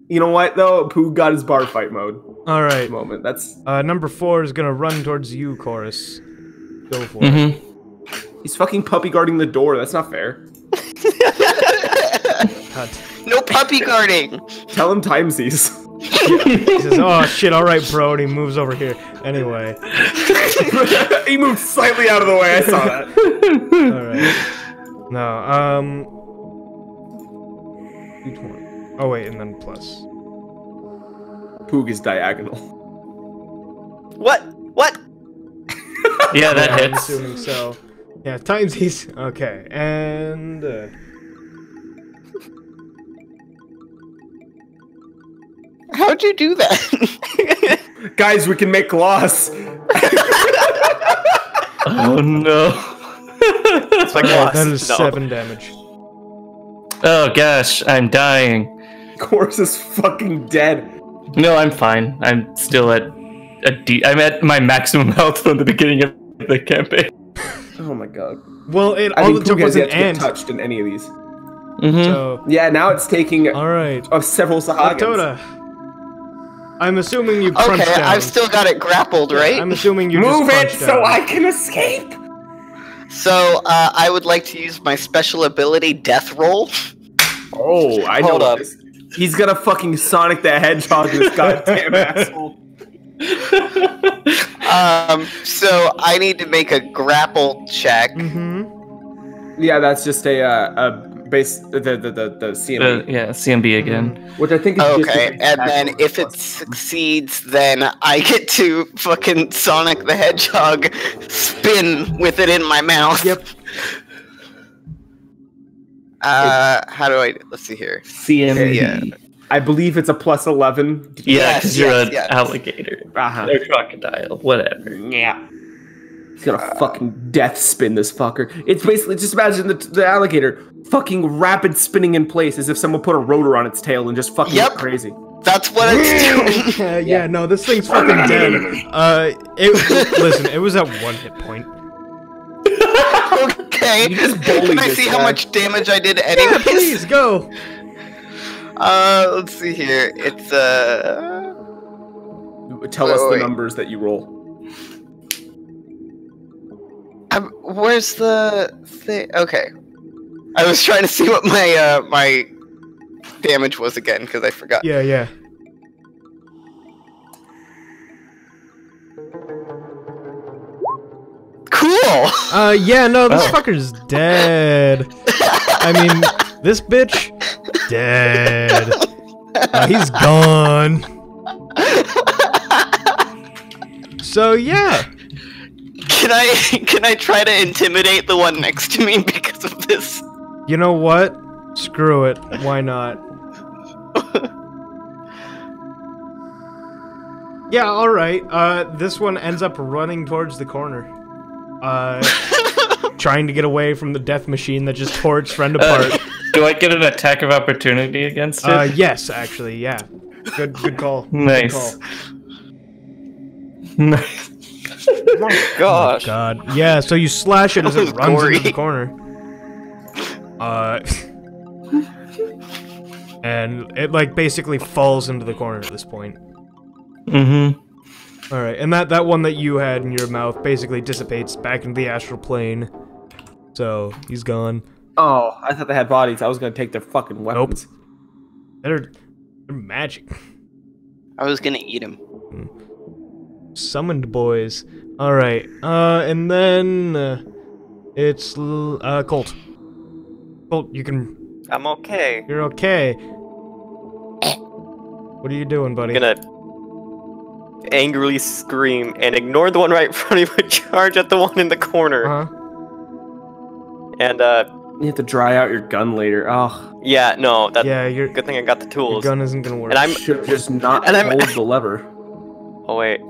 B: You know what though? Poog got his bar fight mode
A: All right.
B: moment. That's
A: Uh, number four is gonna run towards you, Chorus. Go for it.
D: Mm-hmm.
B: he's fucking puppy guarding the door. That's not fair.
A: Cut.
F: No puppy guarding.
B: Tell him timesies.
A: He says, "Oh shit! All right, bro," and he moves over here. Anyway. (laughs)
B: he moved slightly out of the way. I saw that.
A: All right. No. Um. D20. Oh wait, and then plus.
B: Poog is diagonal.
C: What? What?
D: Yeah, that
A: I'm
D: hits.
A: assuming so. Yeah, times he's okay, and uh,
F: How'd you do that?
B: Guys, we can make gloss.
D: Oh no.
C: It's like (laughs)
A: alright,
C: lost.
A: that is
C: No.
A: seven damage.
D: Oh gosh, I'm dying.
B: Chorus is fucking dead.
D: No, I'm fine. I'm still at a D. I'm at my maximum (laughs) health from the beginning of the campaign.
B: Oh my god.
A: Well, it
B: I
A: all
B: think
A: it took
B: Poog
A: was an
B: yet to get touched in any of these.
D: Mm-hmm.
A: So,
B: Yeah, now it's taking
A: all right,
B: of several Sahuagins.
A: Lakota. I'm assuming you crunched
F: okay,
A: down.
F: I've still got it grappled, right?
A: I'm assuming you
B: Move
A: just
B: it
A: crunched
B: so
A: down.
B: I can escape.
F: So uh, I would like to use my special ability, Death Roll.
B: Oh, I know.
C: Hold
B: what
C: up.
B: this- He's gonna fucking Sonic the Hedgehog this goddamn (laughs) asshole. (laughs)
F: Um, so I need to make a grapple check.
A: Mm-hmm.
B: Yeah, that's just a uh, a base the the the, the
D: Uh,
B: CMB,
D: yeah, CMB again.
B: which I think is
F: Okay,
B: a
F: and then if it
B: plus-
F: succeeds, then I get to fucking Sonic the Hedgehog spin with it in my mouth.
A: Yep.
F: Uh, how do I? Let's see here.
D: CMB.
F: Yeah.
B: I believe it's a plus eleven.
D: Yeah,
F: Yes,
D: because you're
F: yes,
D: an
F: yes.
D: alligator.
B: Uh-huh.
D: Or crocodile, whatever.
B: Yeah. He's gonna fucking death spin this fucker. It's basically just imagine the, the alligator fucking rapid spinning in place as if someone put a rotor on its tail and just fucking
F: Yep.
B: crazy.
F: That's what it's (laughs) doing.
A: yeah, yeah, no, this thing's fucking dead. Uh, it listen, it was at one hit point.
F: okay.
B: You just bullied
F: Can I
B: this
F: see how much damage I did
A: Yeah,
F: anyways?
A: please go.
F: Uh, let's see here. It's uh.
B: Tell
F: Wait,
B: us the
F: wait.
B: numbers that you roll.
F: I'm, where's the thing? Okay. I was trying to see what my uh my damage was again because I forgot.
A: Yeah, yeah.
F: Cool.
A: Uh, yeah, no, this
D: Oh.
A: fucker's dead. I mean, this bitch, dead. Uh, he's gone. (laughs) So yeah,
F: Can I (laughs) can I try to intimidate the one next to me (laughs) because of this?
A: you know what? Screw it. Why not? (laughs) Yeah, all right. Uh, this one ends up running towards the corner, uh, trying to get away from the death machine that just tore its friend apart.
D: Uh, do I get an attack of opportunity against it?
A: Uh, yes, actually, yeah. Good, good call. Good
D: Nice.
A: Call.
D: Nice.
C: Oh my gosh.
A: God. Yeah, so you slash it as it runs
F: gory.
A: into the corner. Uh And it like basically falls into the corner at this point.
D: Mm-hmm.
A: Alright, and that, that one that you had in your mouth basically dissipates back into the astral plane. So he's gone.
B: Oh, I thought they had bodies. I was gonna take their fucking weapons.
A: They're they're magic.
F: I was gonna eat him.
A: Summoned boys. Alright. Uh and then uh, it's uh Kolt. Kolt, you can
C: I'm okay.
A: you're okay. What are you doing, buddy?
C: I'm gonna angrily scream and ignore the one right in front of me, but charge at the one in the corner.
A: Uh-huh.
C: And uh,
B: You have to dry out your gun later. Oh,
C: yeah, no, that
A: Yeah, your,
C: good thing I got the
A: your
C: tools.
A: gun isn't gonna work.
C: And I'm
B: should just not
C: And I'm-
B: hold the lever.
C: oh wait,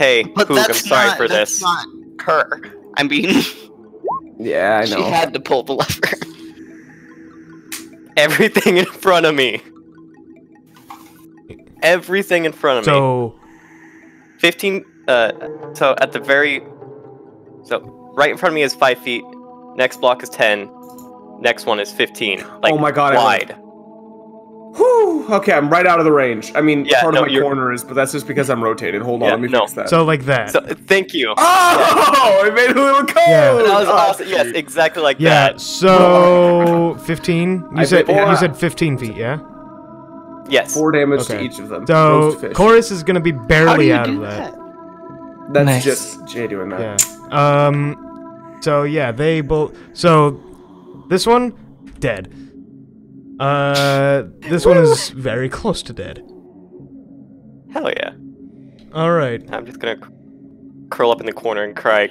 C: hey,
F: But
C: Poog, I'm sorry
F: not,
C: for
F: that's
C: this.
F: not her. I mean, (laughs)
B: Yeah, I know.
F: she had to pull the lever. (laughs)
C: Everything in front of me. Everything in front of me.
A: so
C: 15 uh so at the very so right in front of me is five feet next block is 10 next one is 15 like
B: Oh my God, I
C: wide
B: Whew. Okay, I'm right out of the range. I mean,
C: Yeah,
B: part
C: no,
B: of my
C: you're-
B: corner is, but that's just because I'm rotated. Hold on,
C: Yeah,
B: let me
C: no.
B: fix that.
A: so like that.
C: so thank you
B: oh, (laughs) I made a little code.
A: Yeah.
C: that was
B: Oh,
C: awesome yes exactly like
A: yeah,
C: that Yeah.
A: so (laughs) 15? You
B: I
A: said
B: bet-
A: you
B: yeah.
A: said 15 feet, yeah?
C: yes
B: Four damage to each of them.
A: So
B: Roast fish.
A: chorus is gonna be
F: How do
A: barely
F: you
A: out
F: do
A: of that.
F: that?
B: That's
D: Nice.
B: just Jay doing that.
A: Yeah. Um. So yeah, they both. So this one, dead. Uh, this one is very close to dead.
C: hell yeah
A: All right.
C: i'm just gonna curl up in the corner and cry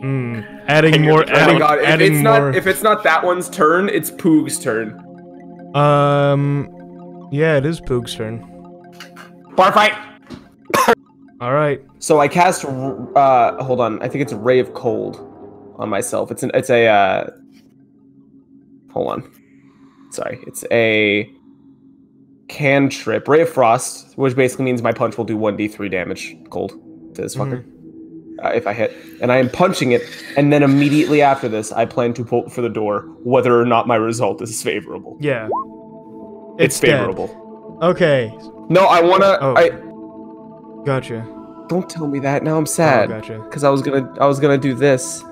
A: Hmm. Adding
C: Hang
A: more.
C: your-
B: Oh my
A: Adding.
B: god! If it's
A: more.
B: not if it's not that one's turn, it's Poog's turn.
A: um. Yeah, it is Poog's turn.
B: Bar fight.
A: All right.
B: So I cast. Uh, hold on. I think it's a ray of cold on myself. It's an. It's a. Uh, hold on. Sorry. It's a cantrip. Ray of frost, which basically means my punch will do one d three damage cold to this fucker. Uh, if I hit, and I am punching it, and then immediately after this, I plan to pull for the door, whether or not my result is favorable.
A: Yeah.
B: It's,
A: dead.
B: favorable.
A: Okay.
B: No, I wanna.
A: Oh.
B: I
A: Gotcha.
B: don't tell me that. Now I'm
A: Oh,
B: sad.
A: gotcha.
B: Because I was gonna, I was gonna do this.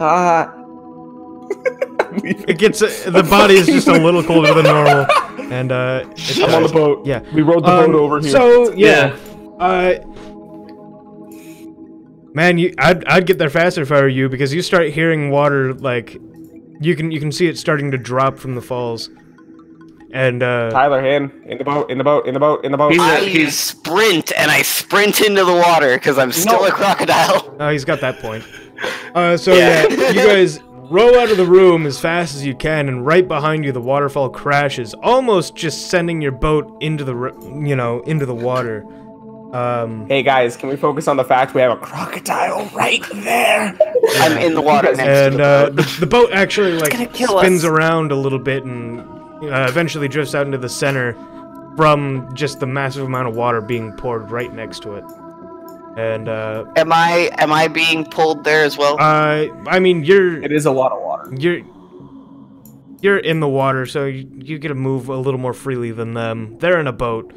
B: Ah. (laughs) (laughs)
A: It gets uh, the body is just a little (laughs) colder than normal, and uh. it
B: I'm on the boat.
A: Yeah.
B: We rode the
A: Um,
B: boat over here.
A: So yeah, uh, man, you, I'd I'd get there faster if I were you because you start hearing water like, you can you can see it starting to drop from the falls, and uh,
B: Tyler, hand in the boat, in the boat, in the boat, in the boat.
D: He's a-
F: I
D: he's-
F: sprint and I sprint into the water because I'm still
B: No.
F: a crocodile.
A: oh, he's got that point. Uh, so yeah,
F: Yeah.
A: you guys (laughs) row out of the room as fast as you can, and right behind you, the waterfall crashes, almost just sending your boat into the you know into the water. Um,
B: Hey guys, can we focus on the fact we have a crocodile right there?
F: I'm in the water next
A: and
F: to the
A: uh,
F: boat.
A: the, the boat actually like spins
C: us.
A: around a little bit and uh, eventually drifts out into the center from just the massive amount of water being poured right next to it. And uh,
F: Am I am I being pulled there as well?
A: uh, I mean, you're
B: It is a lot of water.
A: you're you're in the water, so you, you get to move a little more freely than them. They're in a boat.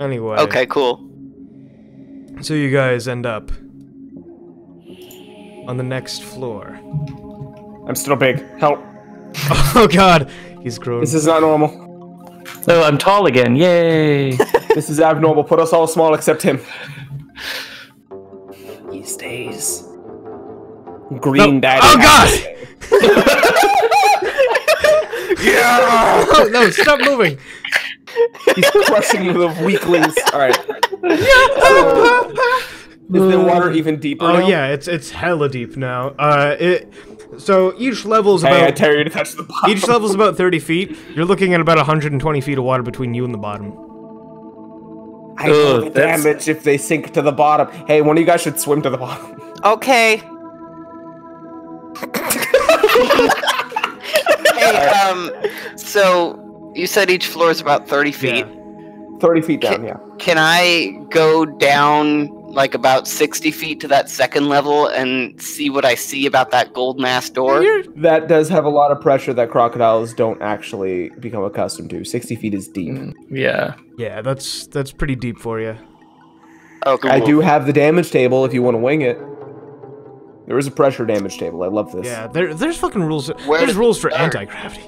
A: Anyway.
F: Okay, cool.
A: So you guys end up on the next floor.
B: I'm still big. Help. (laughs)
A: Oh god, he's grown.
B: This is not normal.
D: Oh, I'm tall again. Yay! (laughs)
B: This is abnormal. Put us all small except him. He stays. Green
A: No.
B: daddy.
A: Oh, God! oh, (laughs) no, stop moving.
B: He's crushing the weaklings. All right. (laughs) Is the water even deeper?
A: Oh
B: now?
A: yeah, it's it's hella deep now. Uh, it. So each level's
B: Hey, I
A: about
B: dare you to touch the bottom.
A: each level's about 30 feet. You're looking at about 120 feet of water between you and the bottom.
B: I know
D: Ugh,
B: the
D: that's-
B: damage if they sink to the bottom. Hey, one of you guys should swim to the bottom.
F: Okay. hey, um, so you said each floor is about 30 feet.
A: Yeah.
B: 30 feet down, yeah.
F: Can I go down like about 60 feet to that second level and see what I see about that gold mass door?
B: That does have a lot of pressure that crocodiles don't actually become accustomed to. 60 feet is deep.
D: yeah.
A: Yeah, that's that's pretty deep for you.
F: Okay.
B: I do have the damage table if you want to wing it. There is a pressure damage table. I love this.
A: Yeah, there there's fucking rules.
F: Where
A: there's rules for anti gravity.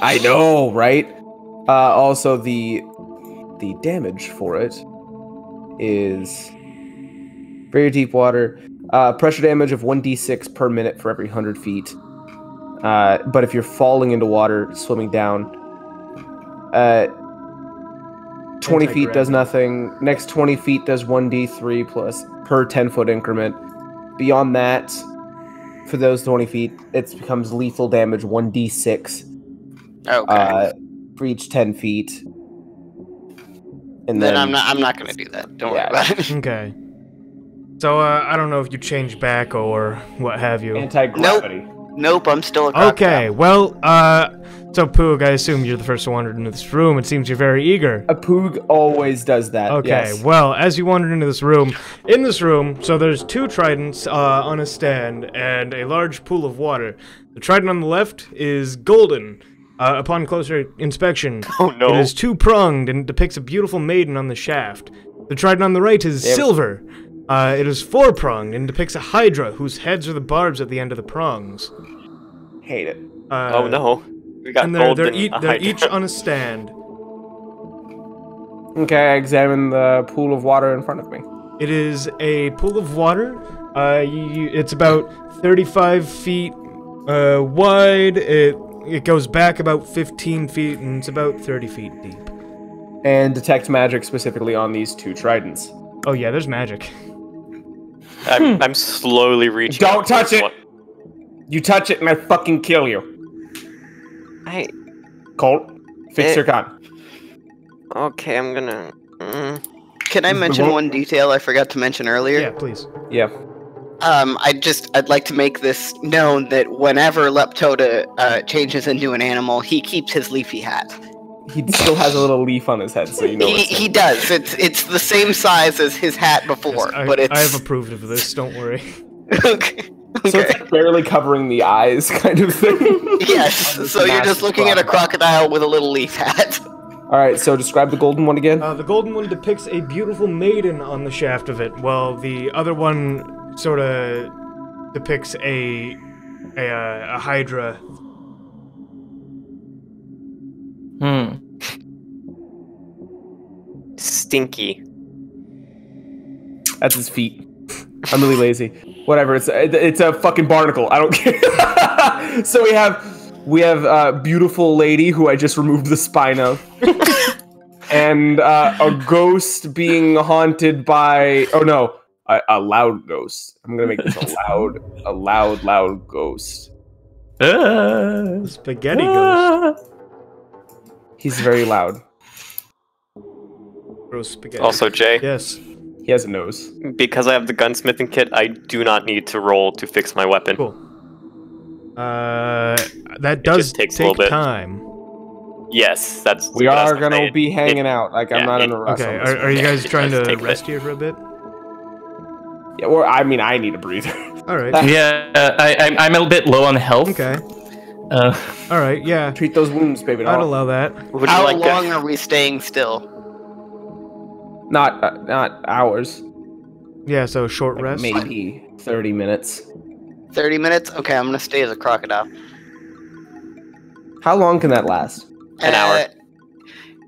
B: I know, right? Uh, also, the the damage for it is very deep water. Uh, pressure damage of 1d6 per minute for every 100 feet. Uh, but if you're falling into water, swimming down, uh, 20 feet does nothing. Next 20 feet does 1d3 plus per 10 foot increment. Beyond that, for those 20 feet, it becomes lethal damage 1d6
F: Okay.
B: uh, for each 10 feet. And
F: then,
B: then,
F: I'm not. I'm not gonna do that. Don't
B: Yeah.
F: worry about it. (laughs)
A: Okay. So uh, I don't know if you change back or what have you.
B: anti-gravity.
F: nope. nope. I'm still a crocodile.
A: Okay, well, uh, so Poog, I assume you're the first to wander into this room. It seems you're very eager.
B: A poog always does that.
A: Okay,
B: yes.
A: well, as you wander into this room, in this room, so there's two tridents uh, on a stand and a large pool of water. The trident on the left is golden. Uh, upon closer inspection, (laughs)
C: Oh, no.
A: it is two pronged and depicts a beautiful maiden on the shaft. The trident on the right is
B: Damn.
A: silver. Uh, it is four pronged and depicts a hydra whose heads are the barbs at the end of the prongs.
B: Hate it.
A: Uh,
C: oh no, we got
A: And they're, they're,
C: and
A: ea-
C: a
A: they're each on a stand.
B: Okay, I examine the pool of water in front of me.
A: It is a pool of water. Uh, you, you, it's about 35 feet uh, wide. It it goes back about 15 feet, and it's about 30 feet deep.
B: And detect magic specifically on these two tridents.
A: Oh yeah, there's magic.
C: I'm, I'm slowly reaching.
B: Don't touch it!
C: one-
B: You touch it and I fucking kill you.
E: I
B: Kolt, fix
E: Eh.
B: your gun.
E: okay. I'm gonna. Mm,
F: Can I mention one detail I forgot to mention earlier?
A: Yeah, please.
B: Yeah.
F: Um, I just I'd like to make this known that whenever Leptoda uh, changes into an animal, he keeps his leafy hat.
B: He still has a little leaf on his head, so you know
F: he,
B: it's
F: he does. It's it's the same size as his hat before,
A: I,
F: but it's
A: I have approved of this. Don't worry. (laughs)
F: okay.
B: So it's like barely covering the eyes, (laughs) kind of thing.
F: Yes. (laughs) So you're just
B: massive
F: looking at a
B: crocodile.
F: crocodile with a little leaf hat.
B: All right, so describe the golden one again.
A: Uh, the golden one depicts a beautiful maiden on the shaft of it, while the other one sort of depicts a a, uh, a hydra.
D: Hmm.
C: Stinky.
B: That's his feet. I'm really lazy. Whatever. It's it's a fucking barnacle. I don't (laughs) care. so we have we have a beautiful lady who I just removed the spine of, (laughs) and uh, a ghost being haunted by. Oh no, a, a loud ghost. I'm gonna make this a (laughs) loud, a loud, loud ghost.
D: Ah.
A: Spaghetti ghost.
B: He's very loud.
A: Gross spaghetti.
C: Also, Jay,
A: Yes.
B: He has a nose.
C: because I have the gunsmithing kit, I do not need to roll to fix my weapon.
A: Cool. Uh, that does
C: just takes a
A: take
C: little bit.
A: time.
C: Yes, that's.
B: We
C: what I was
B: are gonna be hanging out. Like I'm not
C: it-
B: in a rush.
A: Okay, are, are you (laughs) guys
C: It
A: trying to rest here for a bit?
B: Yeah, or I mean, I need a breather. (laughs)
A: All right.
D: Yeah, uh, I, I'm, I'm a bit low on health.
A: Okay.
D: Uh,
A: All right, yeah,
B: Treat those wounds, baby
A: I'd
B: doll.
A: allow that.
C: Would you
F: How
C: like
F: long
C: to?
F: are we staying still?
B: Not uh, not hours.
A: Yeah, so short
B: Like
A: rest.
B: maybe thirty minutes.
F: 30 minutes? Okay, I'm gonna stay as a crocodile.
B: How long can that last?
C: An hour.
F: Uh,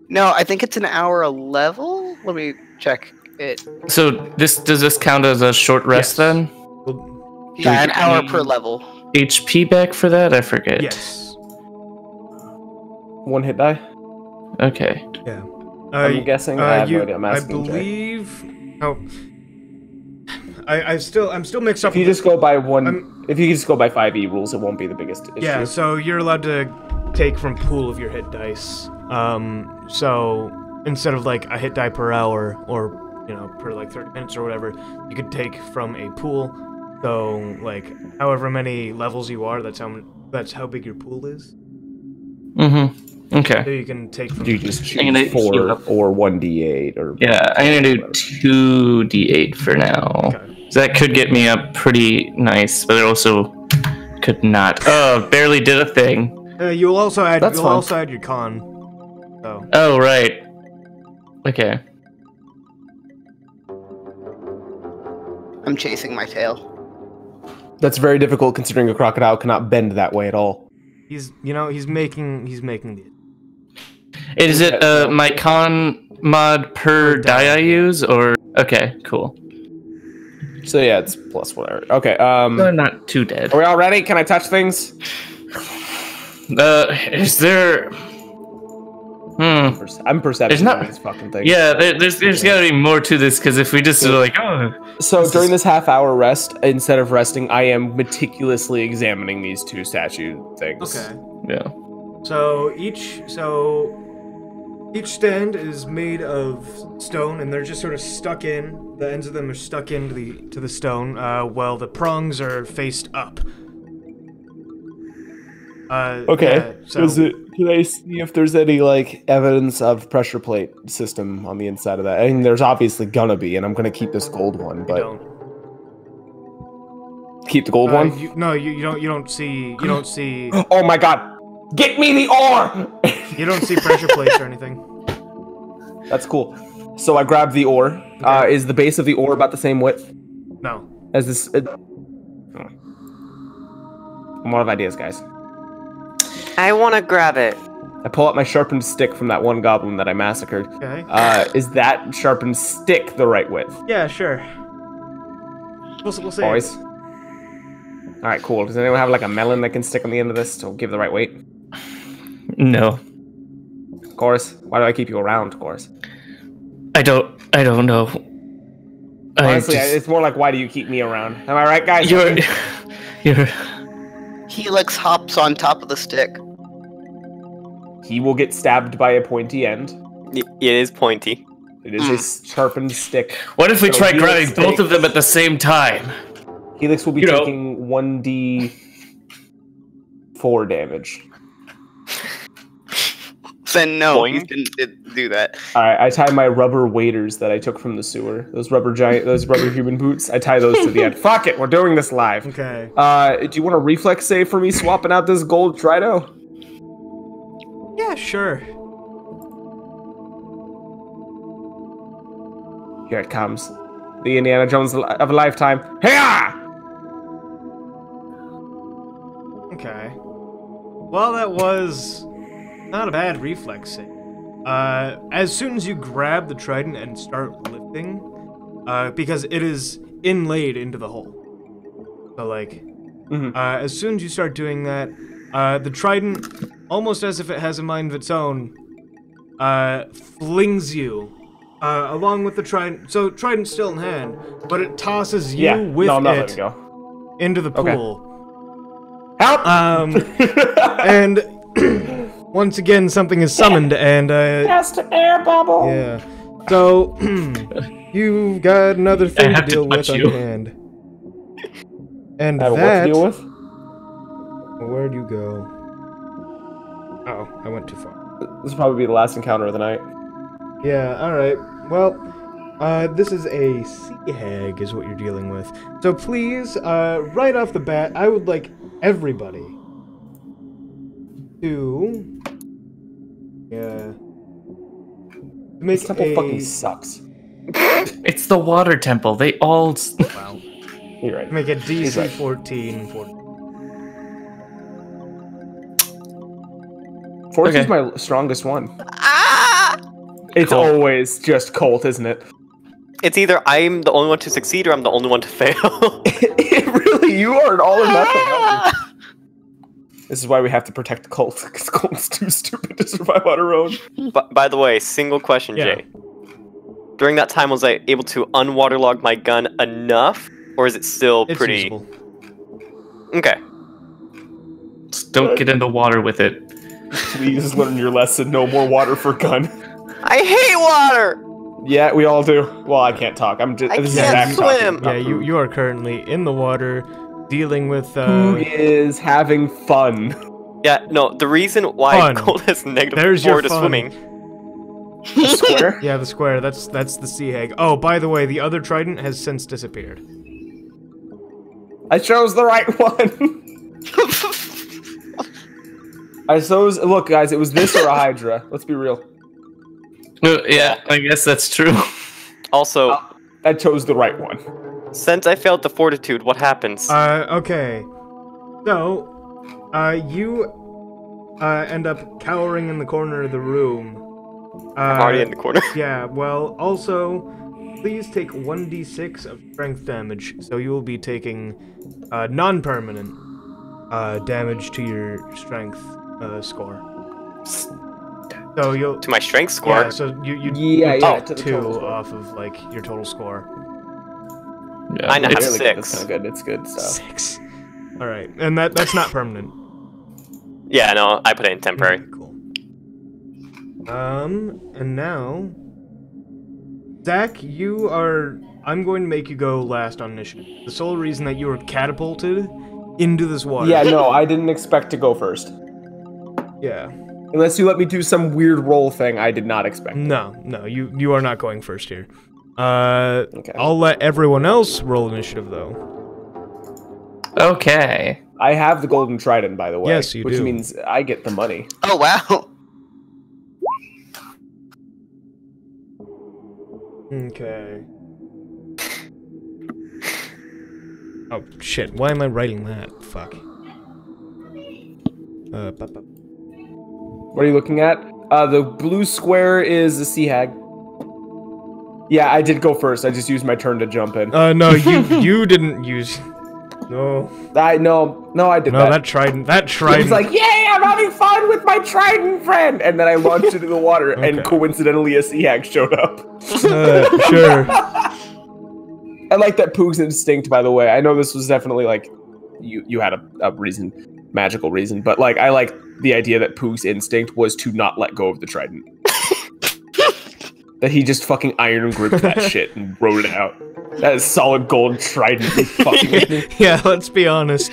F: No, I think it's an hour a level. Let me check it.
D: so this does this count as a short rest
A: Yes.
D: then?
A: Well,
F: Yeah, an hour per level.
D: HP back for that? I forget.
A: yes.
B: One hit die.
D: Okay.
A: Yeah.
B: I'm
A: Uh,
B: guessing.
A: uh,
B: I have
A: you,
B: no idea. I'm
A: I
B: asking Jay.
A: believe. Oh. I, I still I'm still mixed up.
B: If you just go by one,
A: I'm-
B: if you just go by five E rules, it won't be the biggest issue.
A: Yeah, so you're allowed to take from pool of your hit dice. Um, so instead of like a hit die per hour or you know per like 30 minutes or whatever, you could take from a pool. So like however many levels you are, that's how that's how big your pool is.
D: Mm-hmm. Okay.
A: So you can take from.
B: you just choose
D: I'm gonna heal
B: four or one D eight or
D: Yeah, I'm gonna do two d8 for now.
A: Okay.
D: So that could get me up pretty nice, but it also could not. Oh, barely did a thing.
A: Uh, you'll also add
B: That's
A: you'll
B: fine.
A: also add your con. So
D: Oh right. Okay.
F: I'm chasing my tail.
B: That's very difficult considering a crocodile cannot bend that way at all.
A: he's you know he's making he's making the
D: Is it uh my con mod per die I use or okay, cool.
B: So yeah, it's plus whatever. Okay. Um,
D: I'm not too dead.
B: are we all ready? Can I touch things?
D: Uh is there Hmm.
B: I'm perception.
D: There's not-
B: these fucking things.
D: Yeah, there, there's there's gotta be more to this because if we just are like, oh,
B: So
D: This
B: during
D: is-
B: this half hour rest, instead of resting, I am meticulously examining these two statue things.
A: Okay.
D: yeah,
A: So each so each stand is made of stone, and they're just sort of stuck in. The ends of them are stuck into the to the stone, uh, while the prongs are faced up. Uh,
B: Okay.
A: yeah, so
B: Is it? Can I see if there's any like evidence of pressure plate system on the inside of that? I mean, there's obviously gonna be, and I'm gonna keep this gold one, but keep the gold
A: Uh,
B: one.
A: you, no, you, you don't. You don't see. You don't see. (gasps)
B: Oh my god! Get me the ore! (laughs)
A: You don't see pressure plates or anything.
B: That's cool. So I grab the ore. Uh, is the base of the ore about the same width
A: No.
B: as this? Uh, I'm out of ideas, guys.
E: I want to grab it.
B: I pull out my sharpened stick from that one goblin that I massacred.
A: Okay.
B: Uh, is that sharpened stick the right width,
A: Yeah. Sure. We'll, we'll see.
B: boys? All right, cool. Does anyone have like a melon that can stick on the end of this to give the right weight?
D: no,
B: Chorus, why do I keep you around, Chorus?
D: I don't, I don't know.
B: Honestly,
D: just-
B: it's more like why do you keep me around? Am I right, guys?
D: you're, (laughs) you're.
F: Helix hops on top of the stick.
B: He will get stabbed by a pointy end.
C: It is pointy.
B: It is a sharpened stick.
D: What if we
B: So
D: try
B: Helix
D: grabbing both of them at the same time?
B: Helix will be
D: You know-
B: taking one d four damage. (laughs)
F: Then no,
C: Boing.
F: you didn't did do that.
B: All right, I tie my rubber waders that I took from the sewer. Those rubber giant, those rubber (laughs) human boots. I tie those to the end. (laughs) Fuck it, we're doing this live.
A: Okay.
B: Uh, do you want a reflex save for me swapping out this gold Trido?
A: Yeah. Sure.
B: Here it comes. The Indiana Jones of a lifetime. Hiya!
A: Okay. Well, that was not a bad reflex save. Uh, as soon as you grab the trident and start lifting, uh, because it is inlaid into the hole. So, like,
B: Mhm.
A: uh, as soon as you start doing that, uh, the trident, almost as if it has a mind of its own, uh, flings you. Uh, along with the trident, so trident's still in hand, but it tosses you
B: Yeah.
A: with
B: no, I'm
A: it
B: go.
A: into the
B: Okay.
A: pool.
B: Help!
A: Um, (laughs) and (clears throat) once again, something is summoned, and uh,
B: Cast an air bubble.
A: yeah. So (clears throat) you've got another thing to
D: have to
A: deal with
D: touch
A: on
D: you.
A: hand. And
B: I have what
A: that,
B: to deal with?
A: where'd you go? I went too far.
B: This will probably be the last encounter of the night.
A: Yeah. All right. Well, uh, this is a sea hag, is what you're dealing with. So please, uh, right off the bat, I would like everybody to yeah to make
B: This temple
A: a
B: fucking sucks. (laughs)
D: It's the water temple. They all. s-
A: wow,
B: You're right.
A: make a DC
B: right.
A: 14 for
B: 14's
D: Okay.
B: my strongest one.
F: Ah!
B: It's
D: Kolt.
B: always just Kolt, isn't it?
C: It's either I'm the only one to succeed or I'm the only one to fail. (laughs) (laughs)
B: it really, you are an all or nothing. aren't? This is why we have to protect Kolt, because Kolt's too stupid to survive on her own.
C: but by the way, single question,
A: Yeah.
C: Jay. During that time, was I able to unwaterlog my gun enough, or is it still
A: it's
C: pretty?
A: usable.
C: Okay.
D: Just don't get in the water with it.
B: Please learn your lesson. No more water for gun.
C: I hate water.
B: Yeah, we all do. Well, I can't talk. I'm just.
C: I
B: this
C: can't
B: Zach
C: swim.
B: not
A: Yeah, you you are currently in the water, dealing with
B: Who
A: uh,
B: is having fun?
C: Yeah, no. The reason why
A: Fun.
C: Kolt has negative
A: There's
C: four
A: your
C: to
A: fun.
C: swimming.
B: Square? (laughs)
A: yeah the square. That's that's the sea hag. Oh, by the way, the other trident has since disappeared.
B: I chose the right (laughs) one. (laughs) I suppose. Look, guys, it was this or a Hydra. (laughs) Let's be real.
D: Uh, yeah, I guess that's true. (laughs)
C: Also,
B: I chose the right one.
C: since I failed the fortitude, what happens?
A: Uh, okay. So, uh, you uh, end up cowering in the corner of the room. Uh,
C: I'm already in the corner. (laughs)
A: Yeah, well, also, please take 1d6 of strength damage. So you will be taking uh, non permanent uh, damage to your strength uh, score. So you'll.
C: to my strength score.
A: Yeah, so you, you
B: Yeah,
A: you
B: yeah, to
A: two off of like your total score.
D: Yeah,
C: I know.
D: it's-
C: Really
B: good. That's
C: six.
B: kind good. It's good stuff.
A: Six. All right, and that that's not permanent.
C: Yeah, no, I put it in temporary.
A: Cool. Um, and now, Zach, you are. I'm going to make you go last on initiative. The sole reason that you were catapulted into this water.
B: Yeah, no, I didn't expect to go first.
A: Yeah.
B: Unless you let me do some weird roll thing, I did not expect.
A: No, no, you you are not going first here. Uh,
B: Okay.
A: I'll let everyone else roll initiative though.
D: Okay.
B: I have the golden trident, by the way.
A: Yes, you
B: which
A: do.
B: means I get the money.
F: Oh wow.
A: Okay. Oh shit! Why am I writing that? Fuck. Uh, bu- bu-
B: What are you looking at? Uh, the blue square is a sea hag. Yeah, I did go first. I just used my turn to jump in.
A: uh no, you (laughs) you didn't use. No,
B: I no, no, I did
A: no,
B: that.
A: that trident, that trident.
B: was like, "Yay, I'm having fun with my trident friend!" And then I launched into the water, and coincidentally, a sea hag showed up.
A: uh, sure. (laughs)
B: I like that Poog's instinct, by the way. I know this was definitely like you you had a, a reason, magical reason, but like I like the idea that Poog's instinct was to not let go of the trident. that he just fucking iron gripped that (laughs) shit and wrote it out. That is solid gold trident. Fucking (laughs)
A: yeah, let's be honest.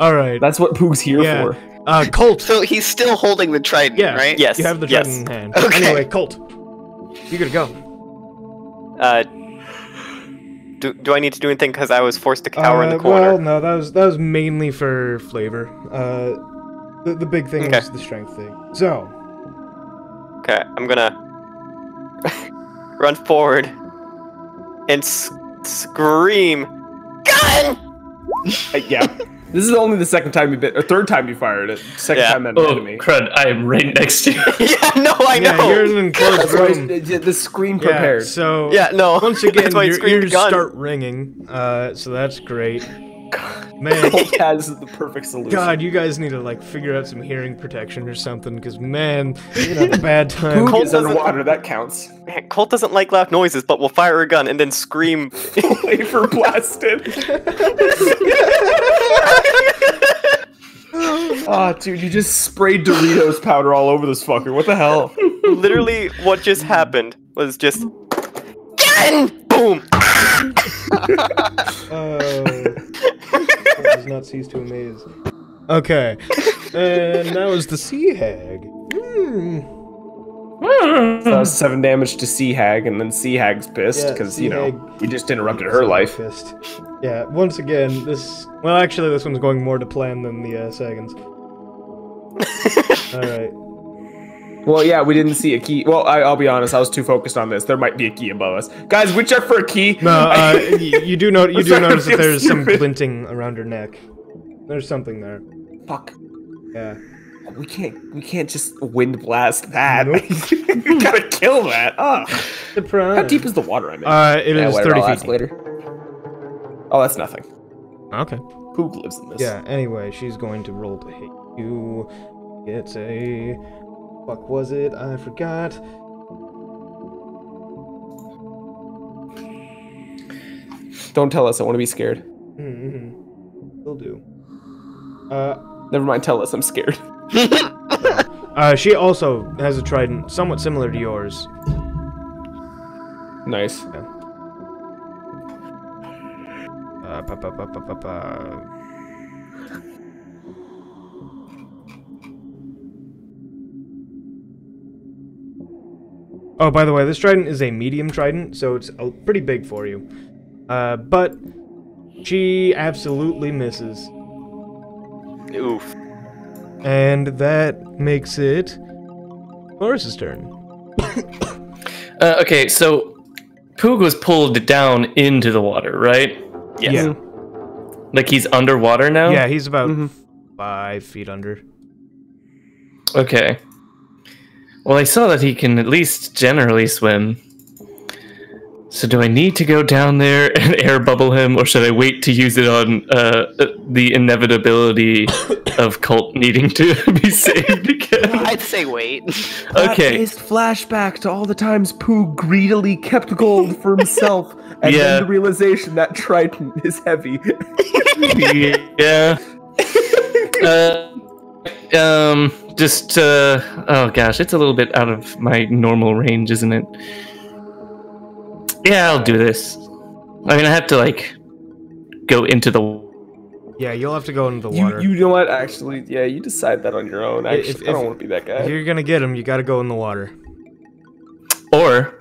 A: All right.
B: That's what Poog's here
A: yeah.
B: for.
A: Uh, Kolt.
F: So he's still holding the trident,
A: Yeah.
F: right?
C: Yes.
A: You have the
C: yes.
A: trident in hand.
F: Okay.
A: Anyway, Kolt. You gotta go.
C: Uh, do, do I need to do anything because I was forced to cower in the
A: Uh,
C: corner?
A: Well, no, that was that was mainly for flavor. Uh, the, the big thing
C: Okay.
A: was the strength thing. So,
C: Okay, I'm gonna (laughs) run forward and scream, "Gun!"
B: Uh, yeah. (laughs) This is only the second time you bit, or third time you fired it. Second
C: Yeah.
B: time at an
D: Oh,
B: enemy.
D: crud! I am right next to you. (laughs)
C: yeah, no, I
A: yeah,
C: know.
A: you're in an enclosed
B: That's why
A: room.
B: the, the screen
A: Yeah,
B: prepared.
A: so
C: Yeah, no.
A: once (laughs) again,
C: That's why I
A: your ears
C: gun.
A: start ringing. Uh, so that's great. (laughs) Man,
B: Kolt is the perfect solution.
A: God, you guys need to like figure out some hearing protection or something, because man, you're gonna have a bad (laughs) time.
C: Kolt
B: is
C: doesn't-
B: underwater. That counts.
C: Man, Kolt doesn't like loud noises, but will fire a gun and then scream. (laughs)
B: Flavor blasted. Ah, dude, you just sprayed Doritos powder all over this fucker. What the hell?
C: Literally, what just happened was just gun, boom.
A: Oh, that does not cease to amaze. Okay, (laughs) and that was the sea hag.
B: So seven damage to Sea Hag, and then Sea Hag's pissed because
A: Sea
B: you know we just interrupted her life.
A: Fist. Yeah, once again, this. Well, actually, this one's going more to plan than the uh, seconds. (laughs) All right.
B: Well, yeah, we didn't see a key. Well, I, I'll be honest, I was too focused on this. There might be a key above us, guys. We check for a key.
A: No, uh, (laughs) you, do know you do (laughs) notice that there's some glinting around her neck. There's something there.
B: Fuck.
A: Yeah.
B: We can't. We can't just wind blast that.
A: Nope. (laughs)
B: we gotta kill that. Oh,
A: Surprise.
B: how deep is the water? I mean,
A: Uh, it is
B: whatever,
A: 30
B: I'll
A: feet.
B: later. Oh, that's nothing.
A: Okay.
B: Who lives in this.
A: Yeah, anyway, she's going to roll to hit you. It's a. Fuck was it? I forgot.
B: Don't tell us. I want to be scared.
A: Mm-hmm. Will do. Uh,
B: Never mind. Tell us. I'm scared. (laughs)
A: uh, she also has a trident somewhat similar to yours.
B: Nice.
A: Uh, pa, pa, pa, Oh, by the way, this trident is a medium trident, so it's uh, pretty big for you. Uh, but she absolutely misses.
C: Oof.
A: And that makes it Chorus's turn. (coughs)
D: Uh, okay, so Poog was pulled down into the water, right?
C: Yes.
A: Yeah.
D: Like he's underwater now?
A: Yeah, he's about
B: Mhm.
A: five feet under.
D: Okay. Well, I saw that he can at least generally swim. So do I need to go down there (laughs) and air bubble him, or should I wait to use it on uh, the inevitability (coughs) of Kolt needing to (laughs) be saved again? (laughs)
F: I'd say wait.
D: Okay.
B: That is flashback to all the times Poog greedily kept gold for himself, and
D: Yeah.
B: then the realization that Trident is heavy.
D: yeah. Uh, um, just uh, oh gosh, it's a little bit out of my normal range, isn't it? Yeah, I'll do this. I mean, I have to like go into the.
A: Yeah, you'll have to go into the
B: You,
A: water.
B: you know what? Actually, yeah, you decide that on your own. Actually,
A: if-
B: I don't want to be that guy.
A: if
B: guy.
A: you're gonna get him, you gotta go in the water.
D: Or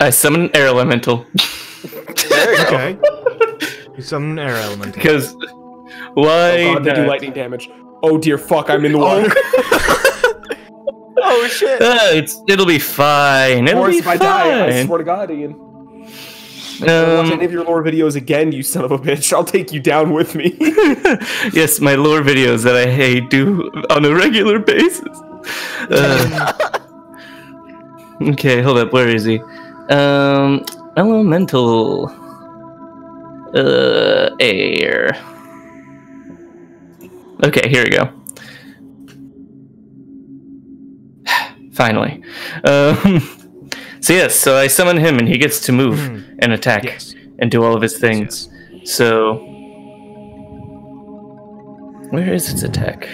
D: I summon an air elemental
C: There you go.
A: Okay. you summon an air element.
D: because (laughs) why?
B: Oh god, they do lightning damage. Oh dear fuck, I'm in the water. (laughs)
C: Oh shit.
D: Uh, it's it'll be fine. It'll
B: Or
D: be
B: if I die, I swear to god, Ian. I'll watch
D: Um,
B: any of your lore videos again, you son of a bitch. I'll take you down with me. (laughs)
D: yes, my lore videos that I hey, do on a regular basis. Uh, okay, hold up. Where is he? Um, elemental. Uh, air. Okay, here we go. (sighs) Finally. Um, (laughs) so yes, so I summon him and he gets to move
A: Mhm.
D: and attack
A: Yes.
D: and do all of his things. So where is its attack?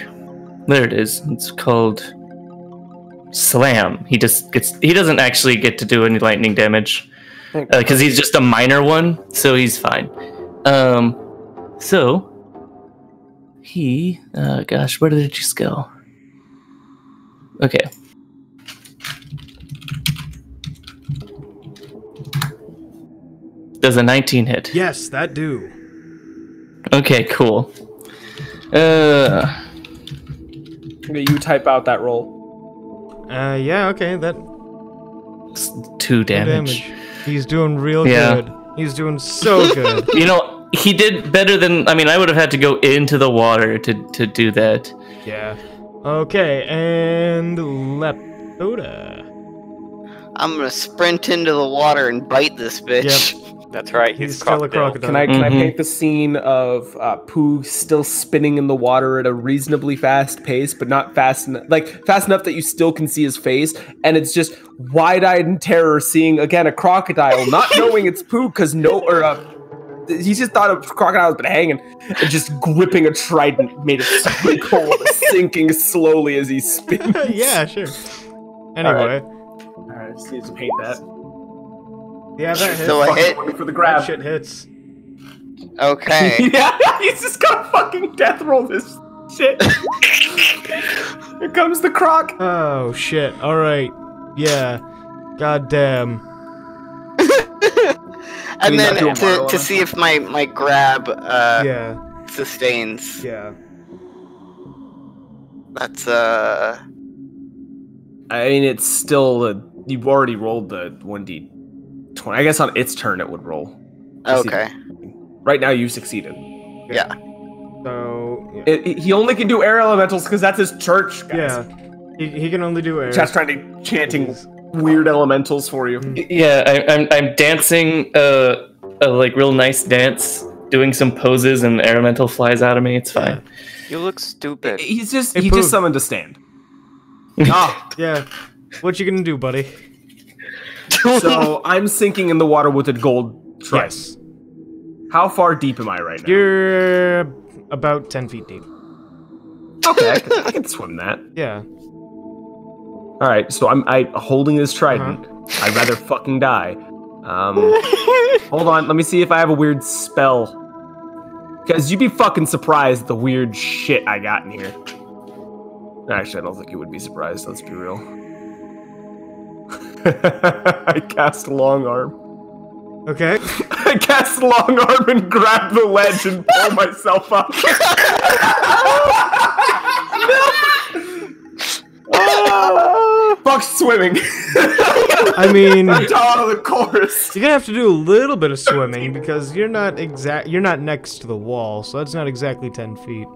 D: There it is. It's called Slam. He just gets he doesn't actually get to do any lightning damage because he's just a minor one, so he's fine. Um, so he, uh, gosh, where did it just go? Okay. Does a 19 hit?
A: Yes, that do.
D: Okay, cool. Uh,
B: okay, you type out that roll.
A: Uh, yeah, okay, that
D: s- two damage.
A: damage. He's doing real
D: Yeah.
A: good. He's doing so good. (laughs)
D: You know, he did better than. I mean, I would have had to go into the water to to do that.
A: yeah. Okay, and Leptoda.
F: I'm gonna sprint into the water and bite this bitch. (laughs)
C: That's right.
A: He's,
C: He's,
A: still a
C: crocodile.
A: crocodile.
B: Can I can I
D: Mhm.
B: paint the scene of uh, Poog still spinning in the water at a reasonably fast pace, but not fast enough, like fast enough that you still can see his face, and it's just wide-eyed in terror, seeing again a crocodile, not (laughs) knowing it's Poog because no, or uh, he just thought a crocodile's been hanging, and just gripping a trident made of squid cold, sinking slowly as he spins. (laughs)
A: yeah, sure. Anyway,
B: All right, just need to paint that.
A: yeah, that hits.
F: So I
B: Fucking
F: hit.
B: for the
A: that
B: grab.
A: shit hits.
F: Okay. (laughs)
B: yeah, (laughs) he's just gonna fucking death roll this shit. Here comes the croc.
A: Oh shit. All right. Yeah. God damn.
F: And then
B: not do a
F: to, to see if my my grab uh,
A: Yeah.
F: sustains.
A: Yeah.
F: That's uh.
B: I mean, it's still a, you've already rolled the one d twenty. I guess on its turn it would roll. To see-
F: Okay.
B: Right now you succeeded.
F: Yeah.
A: So yeah,
B: It, it- he only can do air elementals because that's his church, guys.
A: yeah. He, he can only do air.
B: Chat's trying to chanting weird elementals for you.
D: Yeah, I, I'm I'm dancing uh, a like real nice dance, doing some poses, and the elemental flies out of me. It's fine.
C: You look stupid.
B: He's just
A: Hey,
B: he
A: Poog.
B: just summoned to stand. (laughs) ah,
A: Yeah. What you gonna do, buddy?
B: so (laughs) I'm sinking in the water with a gold trident.
A: Yes.
B: How far deep am I right now?
A: You're about ten feet deep.
B: okay. I can, I can swim that.
A: Yeah.
B: All right, so I'm I holding this trident. I'd rather fucking die. Um, (laughs) hold on, let me see if I have a weird spell. Because you'd be fucking surprised at the weird shit I got in here. Actually, I don't think you would be surprised. Let's be real. (laughs) I cast long arm.
A: Okay. (laughs)
B: I cast long arm and grab the ledge and pull myself up. Fuck swimming.
A: I mean, (laughs)
B: the chorus.
A: you're gonna have to do a little bit of swimming because you're not exact. You're not next to the wall, so that's not exactly ten feet.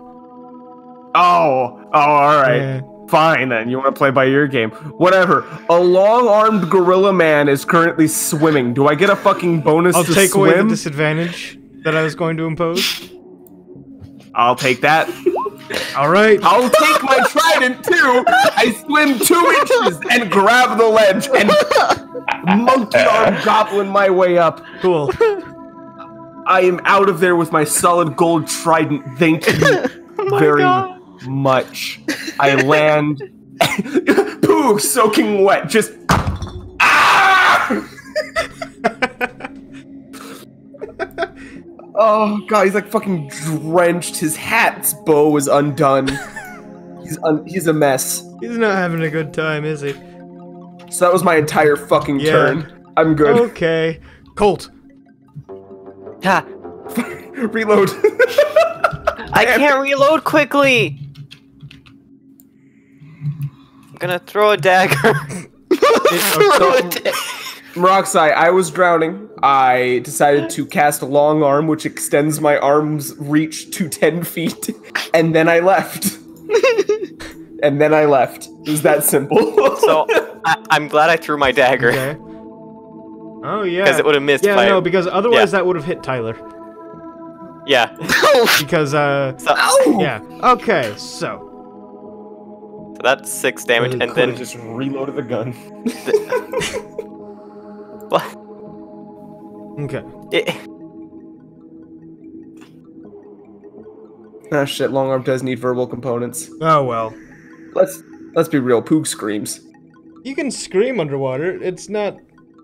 B: Oh, oh, all right.
A: Yeah.
B: Fine then. You want to play by your game? Whatever. A long-armed gorilla man is currently swimming. Do I get a fucking bonus
A: I'll
B: to
A: take away the
B: swim?
A: disadvantage that I was going to impose.
B: I'll take that.
A: All right.
B: I'll take my trident too. I swim two inches and grab the ledge and monkey arm goblin my way up.
A: Cool.
B: I am out of there with my solid gold trident. Thank you (laughs) oh very much. I land. (laughs) Poog soaking wet. Just. Oh god, he's like fucking drenched. His hat's bow is undone. (laughs) He's un- he's a mess.
A: He's not having a good time, is he?
B: So that was my entire fucking
A: Yeah.
B: turn. I'm good.
A: Okay. Kolt.
E: Ha! (laughs)
B: Reload.
C: I (laughs) can't reload quickly. I'm gonna throw a dagger. throw a dagger.
B: Roxai, I was drowning. I decided to cast a long arm, which extends my arm's reach to 10 feet, (laughs) and then I left. (laughs) and then I left. It was that simple. (laughs)
C: so I, I'm glad I threw my dagger
A: Okay. Oh yeah.
C: because it would have missed.
A: Yeah,
C: by,
A: no, because otherwise
C: Yeah.
A: that would have hit Tyler.
C: yeah.
A: Because uh,
C: So,
A: yeah. Okay, so
C: so that's six damage, and then
B: just reloaded the gun.
C: What? (laughs)
A: okay.
C: It,
B: Ah shit, long arm does need verbal components.
A: Oh well.
B: Let's let's be real, Poog screams.
A: You can scream underwater. It's not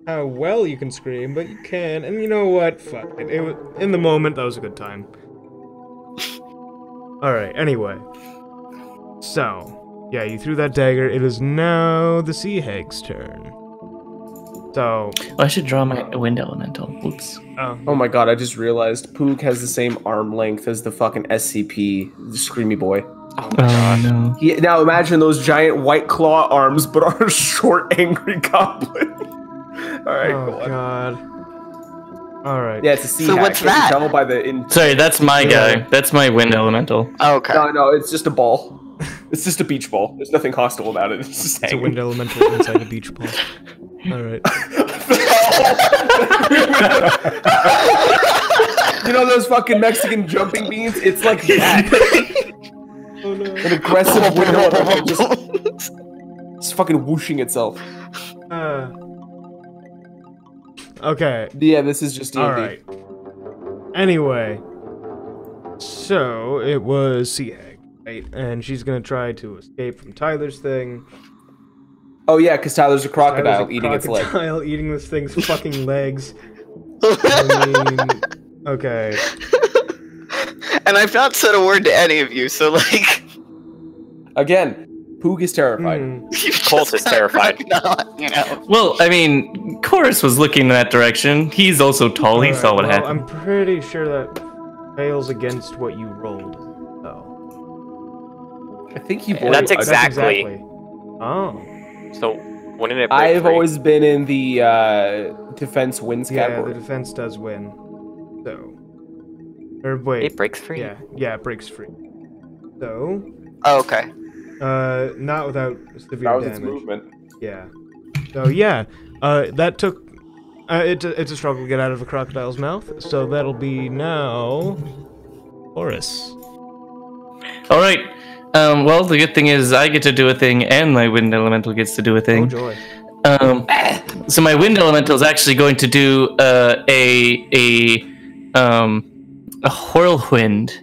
A: how well you can scream, but you can. And you know what? Fuck it. it was, in the moment, that was a good time. (laughs) All right. Anyway. So, yeah, you threw that dagger. It is now the sea hag's turn. So,
D: Oh, I should draw my wind elemental. Oops.
A: oh, um,
B: Oh my god, I just realized Poog has the same arm length as the fucking SCP, the Screamy Boy.
D: Oh, oh no.
B: He, now imagine those giant white claw arms, but on a (laughs) short, angry goblin. (laughs) Alright,
A: oh
B: go on.
A: god. All right.
B: Yeah, it's a sea
F: So
B: hack.
F: what's that?
B: Tell by the in-
D: Sorry, that's my
A: Yeah.
D: guy. That's my wind elemental.
F: Oh, Okay.
B: no, no, it's just a ball. (laughs) It's just a beach ball. There's nothing hostile about it. It's just
A: It's a
B: hanging.
A: wind elemental inside a beach ball. All right. (laughs)
B: you know those fucking Mexican jumping beans? It's like that. (laughs)
A: Oh no.
B: An aggressive (laughs) window. elemental just it's fucking whooshing itself.
A: Uh, okay.
B: Yeah, this is just D&D.
A: All right. Anyway, so it was Sea Hag, right? And she's gonna try to escape from Tyler's thing.
B: Oh yeah, because Tyler's a crocodile
A: Tyler's a
B: eating its leg.
A: crocodile (laughs) eating this thing's (laughs) fucking legs. (laughs) I mean, okay.
F: and I've not said a word to any of you, so like,
B: Again, Poog is terrified.
A: Hmm.
F: You
C: Kolt is terrified.
F: you know.
D: Well, I mean, Chorus was looking in that direction. He's also tall. he
A: Alright,
D: saw what
A: well,
D: happened.
A: I'm pretty sure that fails against what you rolled, though.
B: I think you.
C: And
B: boy-
C: that's exactly-
A: Oh.
C: So wouldn't it?
B: I've
C: free?
B: always been in the uh, defense wins
A: Yeah,
B: category.
A: the defense does win. So. Or wait.
C: It breaks free.
A: Yeah, yeah, it breaks free. So,
F: Oh, okay.
A: uh, not without severe
B: that was
A: damage.
B: its movement.
A: Yeah. So yeah, uh, that took. Uh, it's a, it's a struggle to get out of a crocodile's mouth. So that'll be now. Chorus.
D: All right. Um, well, the good thing is I get to do a thing, and my wind elemental gets to do a
A: Oh
D: thing.
A: joy.
D: Um, so my wind elemental is actually going to do uh, a a um a whirlwind.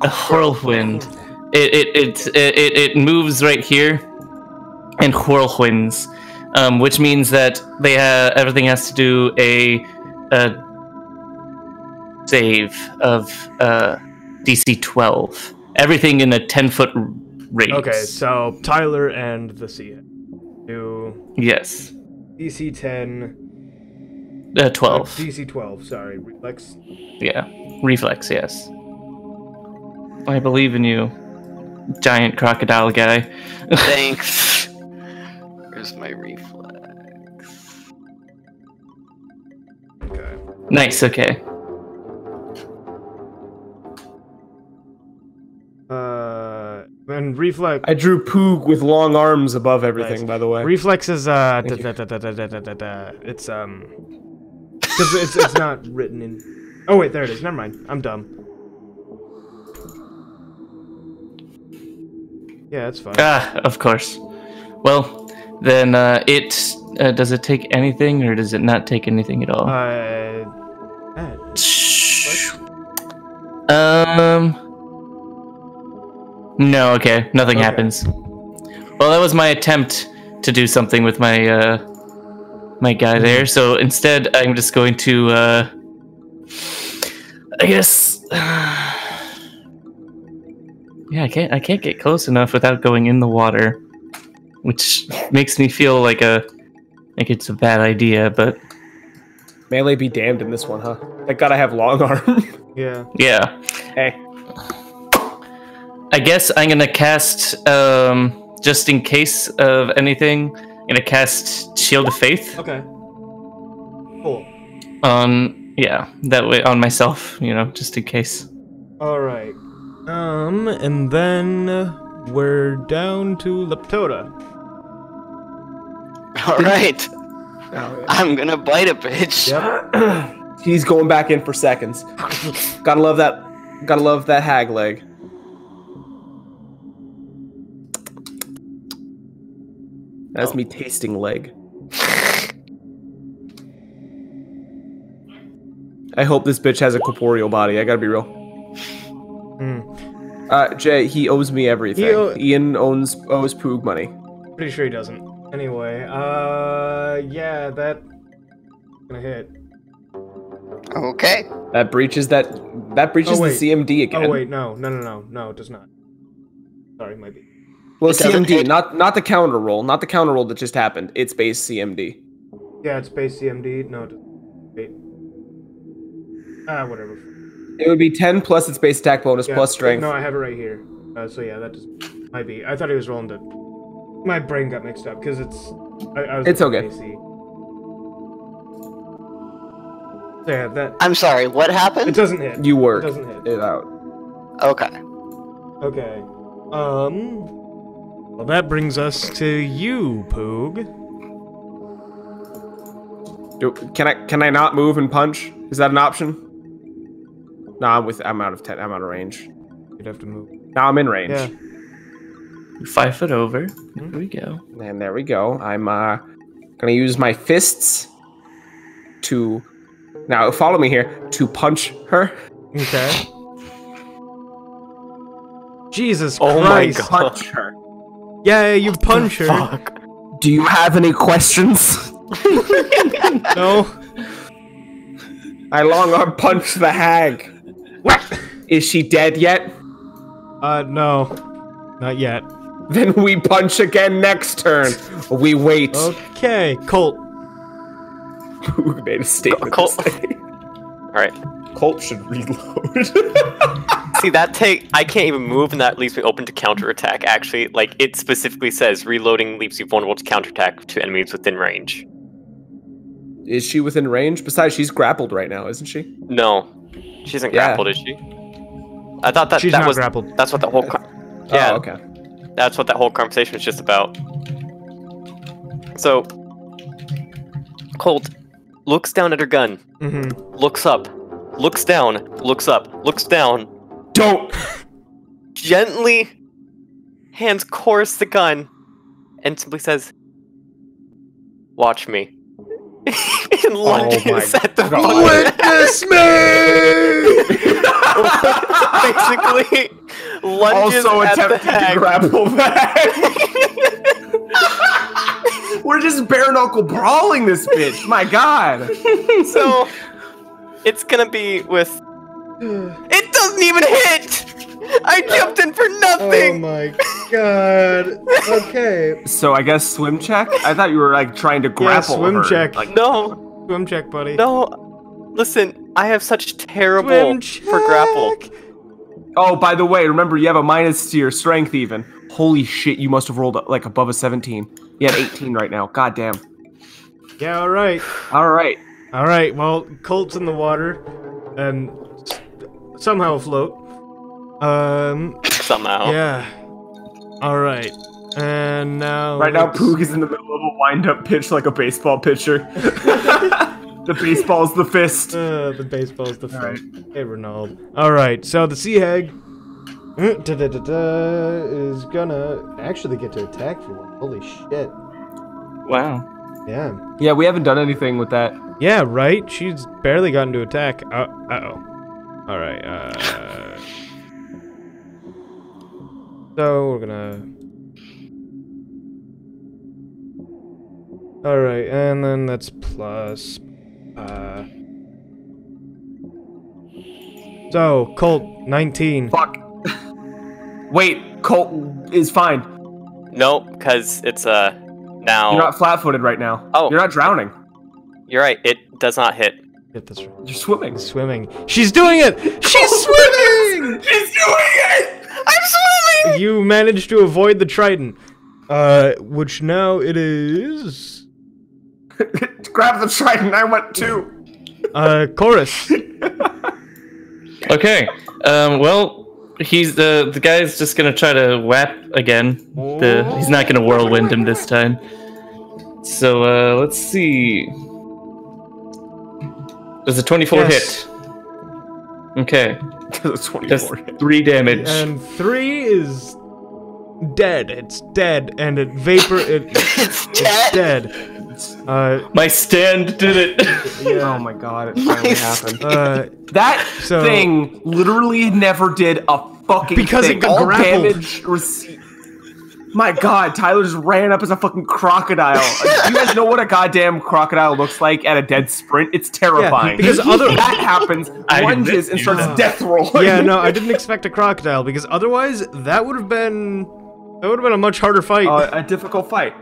D: A whirlwind. It it it it, it moves right here and whirlwinds, um, which means that they ha- everything has to do a, a save of uh, DC 12. Everything in a 10 foot radius.
A: Okay, so Tyler and the Sea do
D: Yes.
A: DC 10.
D: Uh,
A: uh,
D: 12.
A: DC 12, sorry. Reflex.
D: Yeah. Reflex, yes. I believe in you, giant crocodile guy. (laughs)
F: Thanks. Where's my reflex?
A: Okay.
D: nice, okay.
A: And reflex.
B: I drew Poog with long arms above everything.
A: Nice.
B: By the way,
A: Reflex is uh, da, da, da, da, da, da, da, da, da. it's um, because it's it's not written in. Oh wait, there it is. Never mind. I'm dumb. Yeah, it's fine.
D: Ah, of course. Well, then uh, it uh, does it take anything or does it not take anything at all?
A: Uh, uh,
D: Shh. Um. No. Okay. Nothing
A: Okay.
D: happens. Well, that was my attempt to do something with my uh, my guy there. So instead, I'm just going to. Uh, I guess. (sighs) yeah, I can't. I can't get close enough without going in the water, which makes me feel like a like it's a bad idea. But
B: melee be damned in this one, huh? Thank God I have long (laughs) arm.
A: yeah.
D: yeah.
B: hey,
D: I guess I'm gonna cast, um, just in case of anything, I'm gonna cast Shield of Faith
A: Okay. Cool.
D: on, yeah, that way on myself, you know, just in case.
A: All right. Um, and then we're down to Leptoda. (laughs)
F: All right. I'm gonna bite a bitch.
A: Yep. (clears throat)
B: he's going back in for seconds. (laughs) gotta love that. Gotta love that hag leg. That's me tasting leg. I hope this bitch has a corporeal body. I gotta be real.
A: Hmm.
B: Uh, Jay, he owes me everything.
A: He owe-
B: Ian owns owes Poog money.
A: Pretty sure he doesn't. Anyway, uh, yeah, that gonna hit.
F: Okay.
B: That breaches that. That breaches
A: Oh,
B: the. CMD again.
A: Oh wait, no, no, no, no, no, it does not. Sorry, might be.
B: Well, CMD,
F: hit-
B: not not the counter roll, not the counter roll that just happened. It's base CMD.
A: Yeah, it's base CMD. No, it wait. Ah, whatever.
B: It would be 10 plus its base attack bonus
A: Yeah,
B: plus strength.
A: No, I have it right here. Uh, so yeah, that just might be. I thought he was rolling to. My brain got mixed up because it's. I, I was
B: It's okay.
A: AC. So yeah, that
F: I'm sorry. What happened?
A: it doesn't hit.
B: you
A: It
B: work
A: doesn't hit.
B: it out.
F: Okay.
A: Okay. Um. Well, that brings us to you, Poog.
B: Do, can I can I not move and punch? Is that an option? No, I'm with. I'm out of ten. I'm out of range.
A: You'd have to move.
B: Now I'm in range.
A: Yeah.
D: Five foot over. Here we go.
B: And there we go. I'm uh gonna use my fists to now follow me here to punch her.
A: Okay. (laughs) Jesus
C: Oh my
A: Christ.
C: God.
B: Punch her.
A: Yeah, you punch her.
C: Fuck.
B: Do you have any questions? (laughs)
A: No.
B: I long arm punch the hag.
A: What?
B: Is she dead yet?
A: Uh, no. Not yet.
B: Then we punch again next turn. We wait.
A: Okay, Kolt. (laughs)
B: Who made a statement? Kolt.
C: All right.
B: Kolt should reload. (laughs)
C: See that take I can't even move and that leaves me open to counterattack actually. Like it specifically says reloading leaves you vulnerable to counterattack to enemies within range.
B: Is she within range? Besides, she's grappled right now, isn't she?
C: No. She isn't
B: Yeah.
C: grappled, is she? I thought that
A: She's
C: that
A: not
C: was
A: grappled.
C: that's what the whole co- Yeah,
B: Oh, okay.
C: that's what that whole conversation was just about. So Kolt looks down at her gun,
A: Mm-hmm.
C: looks up, looks down, looks up, looks down,
B: Don't.
C: gently hands Chorus the gun and simply says, Watch me. (laughs) and oh lunges
B: my
C: at the
B: God.
A: Witness (laughs) me!
C: basically lunges
B: also
C: at the
B: attempting to grapple (laughs) that. We're just bare knuckle brawling this bitch. My God.
C: so it's gonna be with it doesn't even hit i jumped in for nothing!
A: Oh my god. Okay.
B: So I guess swim check. I thought you were like trying to grapple.
A: Yeah,
B: grapple
A: swim
B: her.
A: check.
B: Like
C: no
A: Swim check, buddy.
C: no listen i have such terrible
A: Swim
C: for grapple.
B: Oh, by the way, remember you have a minus to your strength even. Holy shit, you must have rolled like above a 17. You had 18 right now. God damn.
A: Yeah, all right.
B: All right.
A: All right. Well, Kolt's in the water and s- somehow afloat. Um.
C: somehow
A: Yeah. All right. And now.
B: Right now,
A: let's-
B: Poog is in the middle of a wind-up pitch like a baseball pitcher. (laughs) the baseball's the fist.
A: Uh, the baseball's the
B: fist.
A: fun. Hey, Ronald. All right. So the sea hag uh, is gonna actually get to attack for one. Holy shit.
D: Wow.
A: Yeah.
B: Yeah, we haven't done anything with that.
A: Yeah. Right. She's barely gotten to attack. Uh. Uh oh. All right. Uh. So we're gonna. All right, and then that's plus. Uh. So Kolt nineteen.
B: Fuck. Wait, Kolt is fine.
C: no because it's uh now
B: You're not flat-footed right now.
C: Oh.
B: You're not drowning.
C: you're right it does not hit
A: Get this right.
B: You're swimming.
A: Swimming. She's doing it. She's (laughs) swimming.
B: She's doing it!
C: i'm swimming
A: you managed to avoid the trident, uh, which now it is (laughs)
B: Grab the trident. I went too.
A: uh chorus. (laughs)
D: Okay. Um, well, he's the the guy's just gonna try to whap again. The he's not gonna whirlwind him this time. So uh, let's see. Does a 24
A: Yes.
D: hit? Okay. (laughs)
B: That's 24.
D: Just three damage.
A: and three is dead. It's dead, and it vapor. It, (laughs) it's dead. Uh,
D: My stand did it. (laughs)
B: Oh my god, it finally happened.
A: uh,
B: That
A: So-
B: thing literally never did a fucking
A: Because it
B: thing.
A: got
B: All
A: grappled.
B: damage received. My god, Tyler just ran up as a fucking crocodile. (laughs) you guys know what a goddamn crocodile looks like at a dead sprint? It's terrifying.
A: because other-
B: that happens, (laughs)
D: I
B: lunges
D: admit
B: and starts
A: know.
B: death rolling.
A: yeah, no, I didn't expect a crocodile because otherwise that would have been that would have been a much harder fight.
B: Uh, a difficult fight.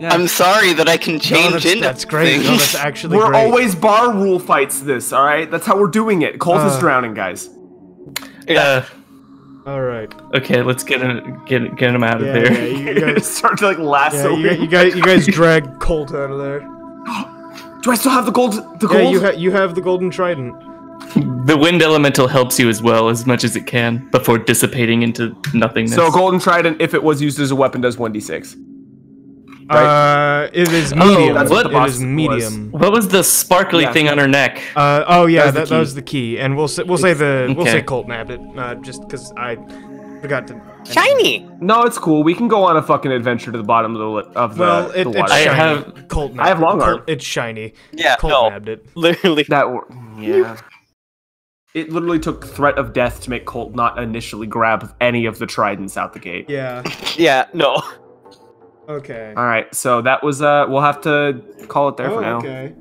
B: Yeah.
F: I'm sorry that I can
A: No,
F: change
A: that's,
F: into
A: that's great. No, that's actually
B: we're
A: great.
B: always bar rule fights this, alright? That's how we're doing it. Kolt is
A: Uh,
B: drowning, guys.
D: Uh,
A: All right.
D: okay, let's get him get get him out of
A: Yeah,
D: there.
A: yeah, you (laughs) guys,
B: Start to like
A: yeah,
B: lasso
A: you, you guys, you guys drag Kolt out of there. (gasps)
B: Do I still have the gold? The gold?
A: Yeah, you, ha- you have the golden trident.
D: The wind elemental helps you as well as much as it can before dissipating into nothingness.
B: so golden trident, if it was used as a weapon, does one d six.
A: Uh, it is
D: Oh,
A: medium.
D: that's what the
A: it
B: boss
A: is
B: was.
A: medium.
D: what was the sparkly
B: Yeah.
D: thing on her neck?
A: Uh, oh yeah,
B: That's the
A: that, that was the key, and we'll say, we'll say the we'll say Kolt nabbed it, uh, just because I forgot to.
C: shiny
B: No, it's cool. We can go on a fucking adventure to the bottom of the li- of the,
A: Well, it,
B: the
A: it's
B: water.
D: I have-
A: Kolt.
B: I have long arm.
A: Kolt, It's shiny.
C: yeah
A: Kolt
C: no
A: nabbed it.
C: literally
B: that yeah. It literally took threat of death to make Kolt not initially grab any of the tridents out the gate.
A: Yeah. (laughs)
C: yeah no
A: Okay.
B: All right, so that was uh, we'll have to call it there
A: Oh,
B: for now.
A: okay.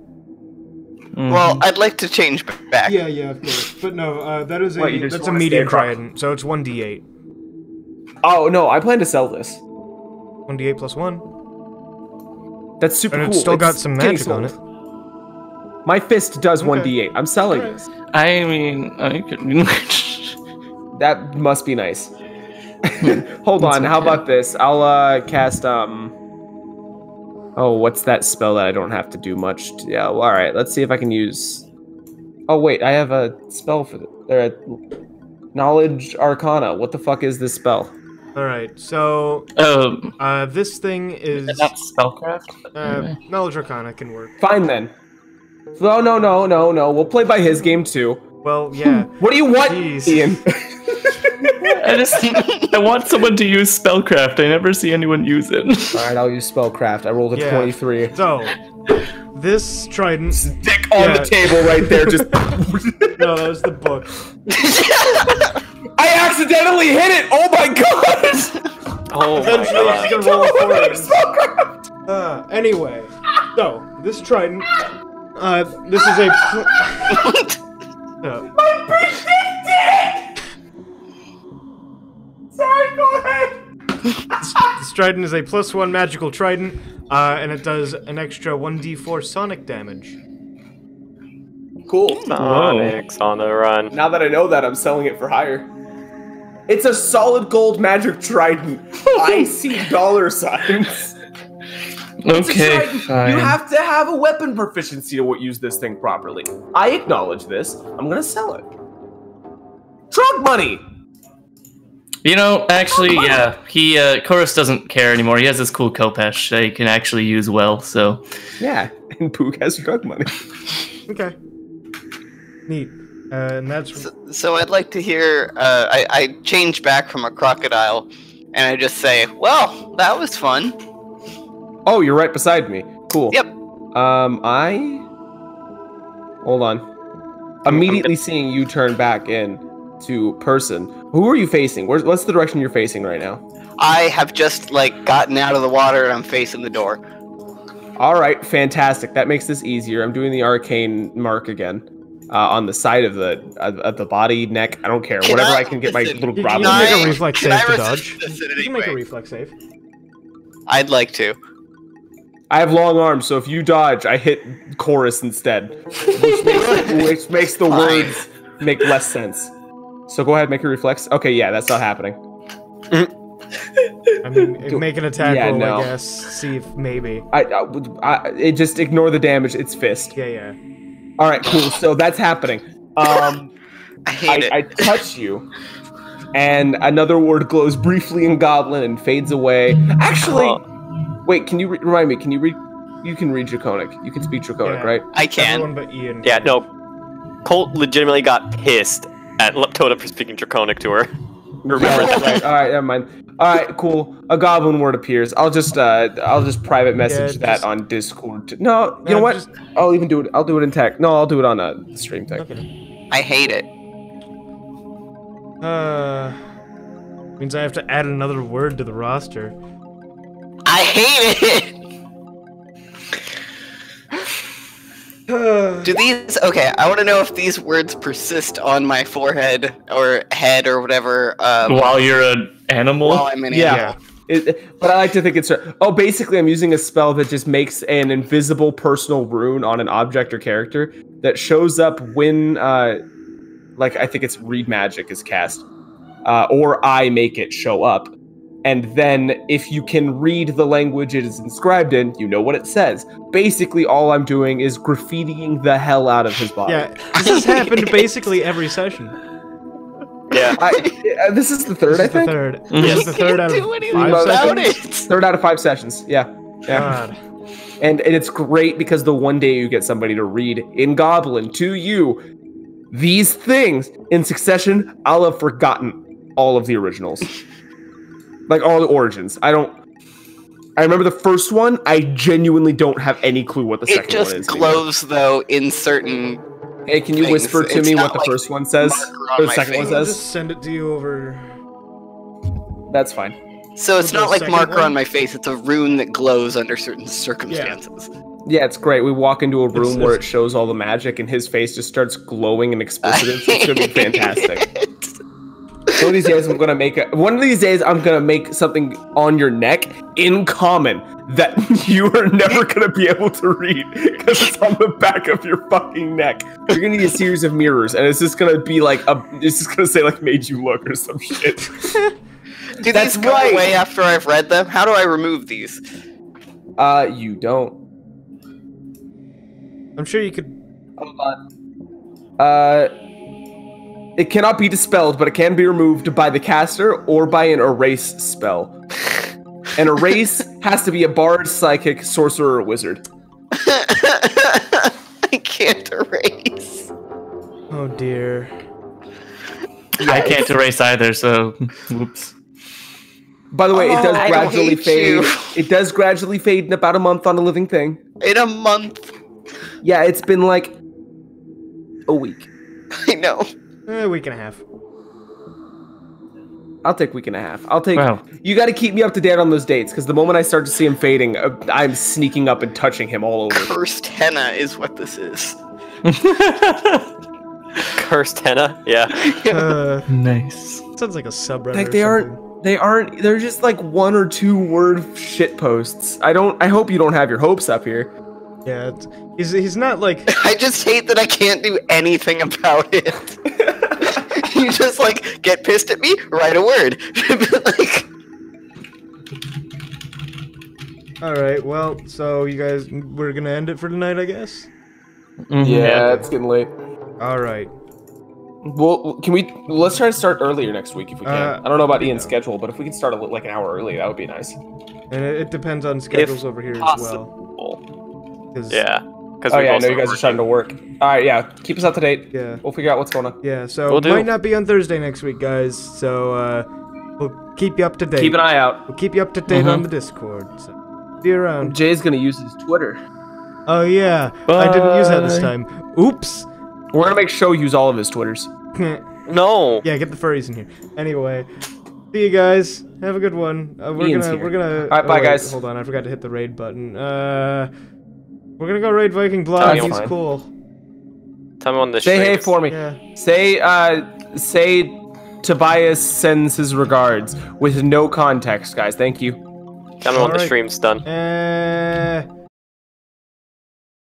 D: Mhm.
F: Well, I'd like to change back.
A: Yeah, yeah, of course. But no, uh, that is a
B: What,
A: that's a medium
B: stay
A: trident, so it's one d8.
B: Oh no, I plan to sell this.
A: One d8 plus one,
B: That's super
A: and
B: cool.
A: it's still got some
B: getting
A: magic on it.
B: My fist does one
A: d
B: eight. I'm selling
A: Okay.
B: this.
D: I mean, I could. (laughs)
B: That must be nice. (laughs) Hold on. How about this? I'll uh cast um. Oh, what's that spell that I don't have to do much? To, yeah. Well, all right. Let's see if I can use. Oh wait, I have a spell for the. There, a knowledge arcana. What the fuck is this spell?
A: All right. So
D: Um,
A: uh, this thing is
D: is that spellcraft?
A: uh, knowledge arcana can work.
B: Fine then. No, no, no, no, no. We'll play by his game too.
A: Well, yeah. (laughs)
B: What do you want,
A: Jeez.
B: Ian? (laughs)
D: I just I want someone to use spellcraft. I never see anyone use it.
B: all right, I'll use spellcraft. I rolled a
A: Yeah.
B: twenty-three.
A: So this trident.
B: Dick on
A: Yeah.
B: the table right there. Just. (laughs) (laughs)
A: No, that was the book. (laughs)
B: I accidentally hit it. Oh my god.
C: Oh my
A: Eventually,
C: god.
A: it's gonna roll a
B: Another
A: 40.
B: spellcraft.
A: Uh, anyway, so this trident. Uh, this is a. Pl- uh,
B: Sorry, go ahead.
A: this trident is a plus one magical trident, uh, and it does an extra 1d4 sonic damage.
B: Cool.
C: Sonic's on the run.
B: Now that I know that, I'm selling it for higher. It's a solid gold magic trident. I (laughs) see dollar signs. It's
D: Okay, fine.
B: You have to have a weapon proficiency to use this thing properly. I acknowledge this. I'm gonna sell it. Drug money.
D: You know, actually, yeah, he uh Chorus doesn't care anymore. He has this cool Khopesh that he can actually use well, so
B: Yeah, (laughs) and Poog has drug money. (laughs)
A: Okay. Neat. Uh, and that's
F: So, so I'd like to hear. Uh, I, I change back from a crocodile, and I just say, "Well, that was fun."
B: Oh, you're right beside me. Cool.
F: Yep.
B: Um, I. Hold on. Immediately seeing you turn back in to person. Who are you facing? Where's what's the direction you're facing right now?
F: I have just like gotten out of the water, and I'm facing the door.
B: All right, fantastic. That makes this easier. I'm doing the arcane mark again. Uh, on the side of the of, of the body, neck. I don't care.
F: Can
B: Whatever
F: I-
B: I, can get my little
A: You
B: grab.
A: can
F: Can
A: make a reflex save
F: I
A: to dodge.
F: this in
A: You can make a reflex save.
F: I'd like to.
B: I have long arms, so if you dodge, I hit chorus instead, which makes, (laughs) which makes the
F: Fine.
B: words make less sense. So go ahead, make a reflex. Okay, yeah, that's not happening.
A: I mean, (laughs) make an attack
B: Yeah,
A: roll,
B: no.
A: I guess. See if maybe.
B: I, I, I it just ignore the damage. It's fist.
A: Yeah, yeah.
B: All right, cool. So that's happening. Um, (laughs)
F: I hate
B: I, I touch you, and another word glows briefly in Goblin and fades away. Actually, wait. Can you re- remind me? Can you read? You can read Draconic. You can speak Draconic,
A: Yeah.
B: right?
F: I can.
A: Everyone but Ian.
C: Yeah, no. Kolt legitimately got pissed at Leptoda for speaking Draconic to her. Remember
B: Yeah,
C: that.
B: right. All right, never mind. All right, cool. A goblin word appears. I'll just uh, I'll just private message
A: Yeah,
B: that
A: just-
B: on Discord. to- no, you
A: No,
B: know what?
A: just-
B: I'll even do it. I'll do it in tech. No, I'll do it on a stream tech.
A: Okay.
F: I hate it.
A: Uh, means I have to add another word to the roster.
F: I hate it. (laughs) (sighs) Do these? Okay, I want to know if these words persist on my forehead or head or whatever. Um,
D: while you're an animal,
F: while I'm in
B: Yeah.
F: animal.
B: It, but I like to think it's oh, basically, I'm using a spell that just makes an invisible personal rune on an object or character that shows up when, uh, like I think it's read magic is cast, uh, or I make it show up, and then if you can read the language it is inscribed in, you know what it says. Basically, all I'm doing is graffitiing the hell out of his body.
A: yeah, this has happened basically every session.
C: Yeah.
B: I, uh, this is the third,
A: This
B: I
A: is the
B: think.
A: third.
D: Mhm.
A: This is the third out of five
F: about
A: sessions.
F: it.
B: Third out of five sessions. Yeah. Yeah.
A: God.
B: And, and it's great because the one day you get somebody to read in Goblin to you these things in succession, I'll have forgotten all of the originals. Like all the origins. I don't. I remember the first one. I genuinely don't have any clue what the
F: It
B: second
F: just
B: one is. anymore.
F: glows though in certain.
B: Hey, can you
F: things.
B: whisper to
F: It's
B: me what the
F: like
B: first one says?
F: marker
B: Or the
F: my
B: second one
F: face.
A: I'll
B: says?
A: just send it to you over.
B: That's fine.
F: So it's
A: The
F: not like marker
A: one?
F: on my face. It's a rune that glows under certain circumstances.
B: Yeah, it's great. We walk into a room
A: It's-
B: where it shows all the magic, and his face just starts glowing and (laughs) explosives. It's gonna be fantastic. One of these days, I'm gonna make a. One of these days, I'm gonna make something on your neck in common that (laughs) you are never gonna be able to read because it's on the back of your fucking neck. You're gonna need a series of mirrors, and it's just gonna be like a. It's just gonna say like "made you look" or some shit. (laughs)
F: Do
B: That's
F: these go
B: right.
F: away after I've read them? How do I remove these?
B: Uh, you don't.
A: I'm sure you could.
B: Hold on. Uh, it cannot be dispelled, but it can be removed by the caster or by an erase spell. (laughs) An erase has to be a bard, psychic, sorcerer, or wizard. (laughs)
F: I can't erase.
A: Oh dear.
D: I can't erase either, so whoops.
B: By the way, it oh, does
F: Oh, I
B: gradually fade.
F: you.
B: It does gradually fade in about a month on a living thing.
F: In a month.
B: Yeah, it's been like a week.
F: I know.
A: Eh, a week and a half.
B: I'll take week and a half. I'll take.
D: Wow.
B: You got to keep me up to date on those dates because the moment I start to see him fading, uh, I'm sneaking up and touching him all over.
F: Cursed henna is what this is. (laughs)
C: Cursed henna. Yeah. (laughs)
A: Uh,
D: nice.
A: sounds like a subreddit.
B: like they
A: something.
B: aren't they aren't they're just like one or two word shit posts i don't i hope you don't have your hopes up here
A: Yeah, it's, he's he's not like (laughs)
F: I just hate that I can't do anything about it. (laughs) you just like get pissed at me, write a word. (laughs) like,
A: All right. Well, so you guys, we're gonna end it for tonight, I guess.
D: Mhm.
B: it's getting late
A: All right.
B: well can we let's try to start earlier next week if we can
A: Uh,
B: i don't know about ian's schedule but if we can start a, like an hour early that would be nice
A: And it, it depends on schedules over here as well. 'cause-
C: Yeah. Because
B: oh yeah i know you guys are starting to work all right yeah keep us up to date
A: Yeah.
B: we'll figure out what's going on
A: Yeah. So
C: Will do.
A: might not be on Thursday next week, guys. So uh, we'll keep you up to date.
B: keep an eye out
A: We'll keep you up to date on the Discord. So be around.
B: jay's gonna use his twitter
A: Oh yeah, I didn't use that this time. Oops.
B: we're gonna make show use all of his twitters (laughs)
C: No.
A: yeah, get the furries in here. Anyway, see you guys. Have a good one. Uh, we're
B: Ian's
A: gonna
B: here.
A: we're gonna.
B: All right, bye,
A: wait,
B: guys.
A: Hold on, I forgot to hit the raid button. Uh, we're gonna go raid Viking Blood. He's
B: fine.
A: cool.
C: Tell me on the
B: say hey
C: is.
B: for me
A: Yeah.
B: Say, uh, say Tobias sends his regards with no context, guys. Thank you.
C: Tell me when the
A: Alright.
C: stream's done.
A: Uh,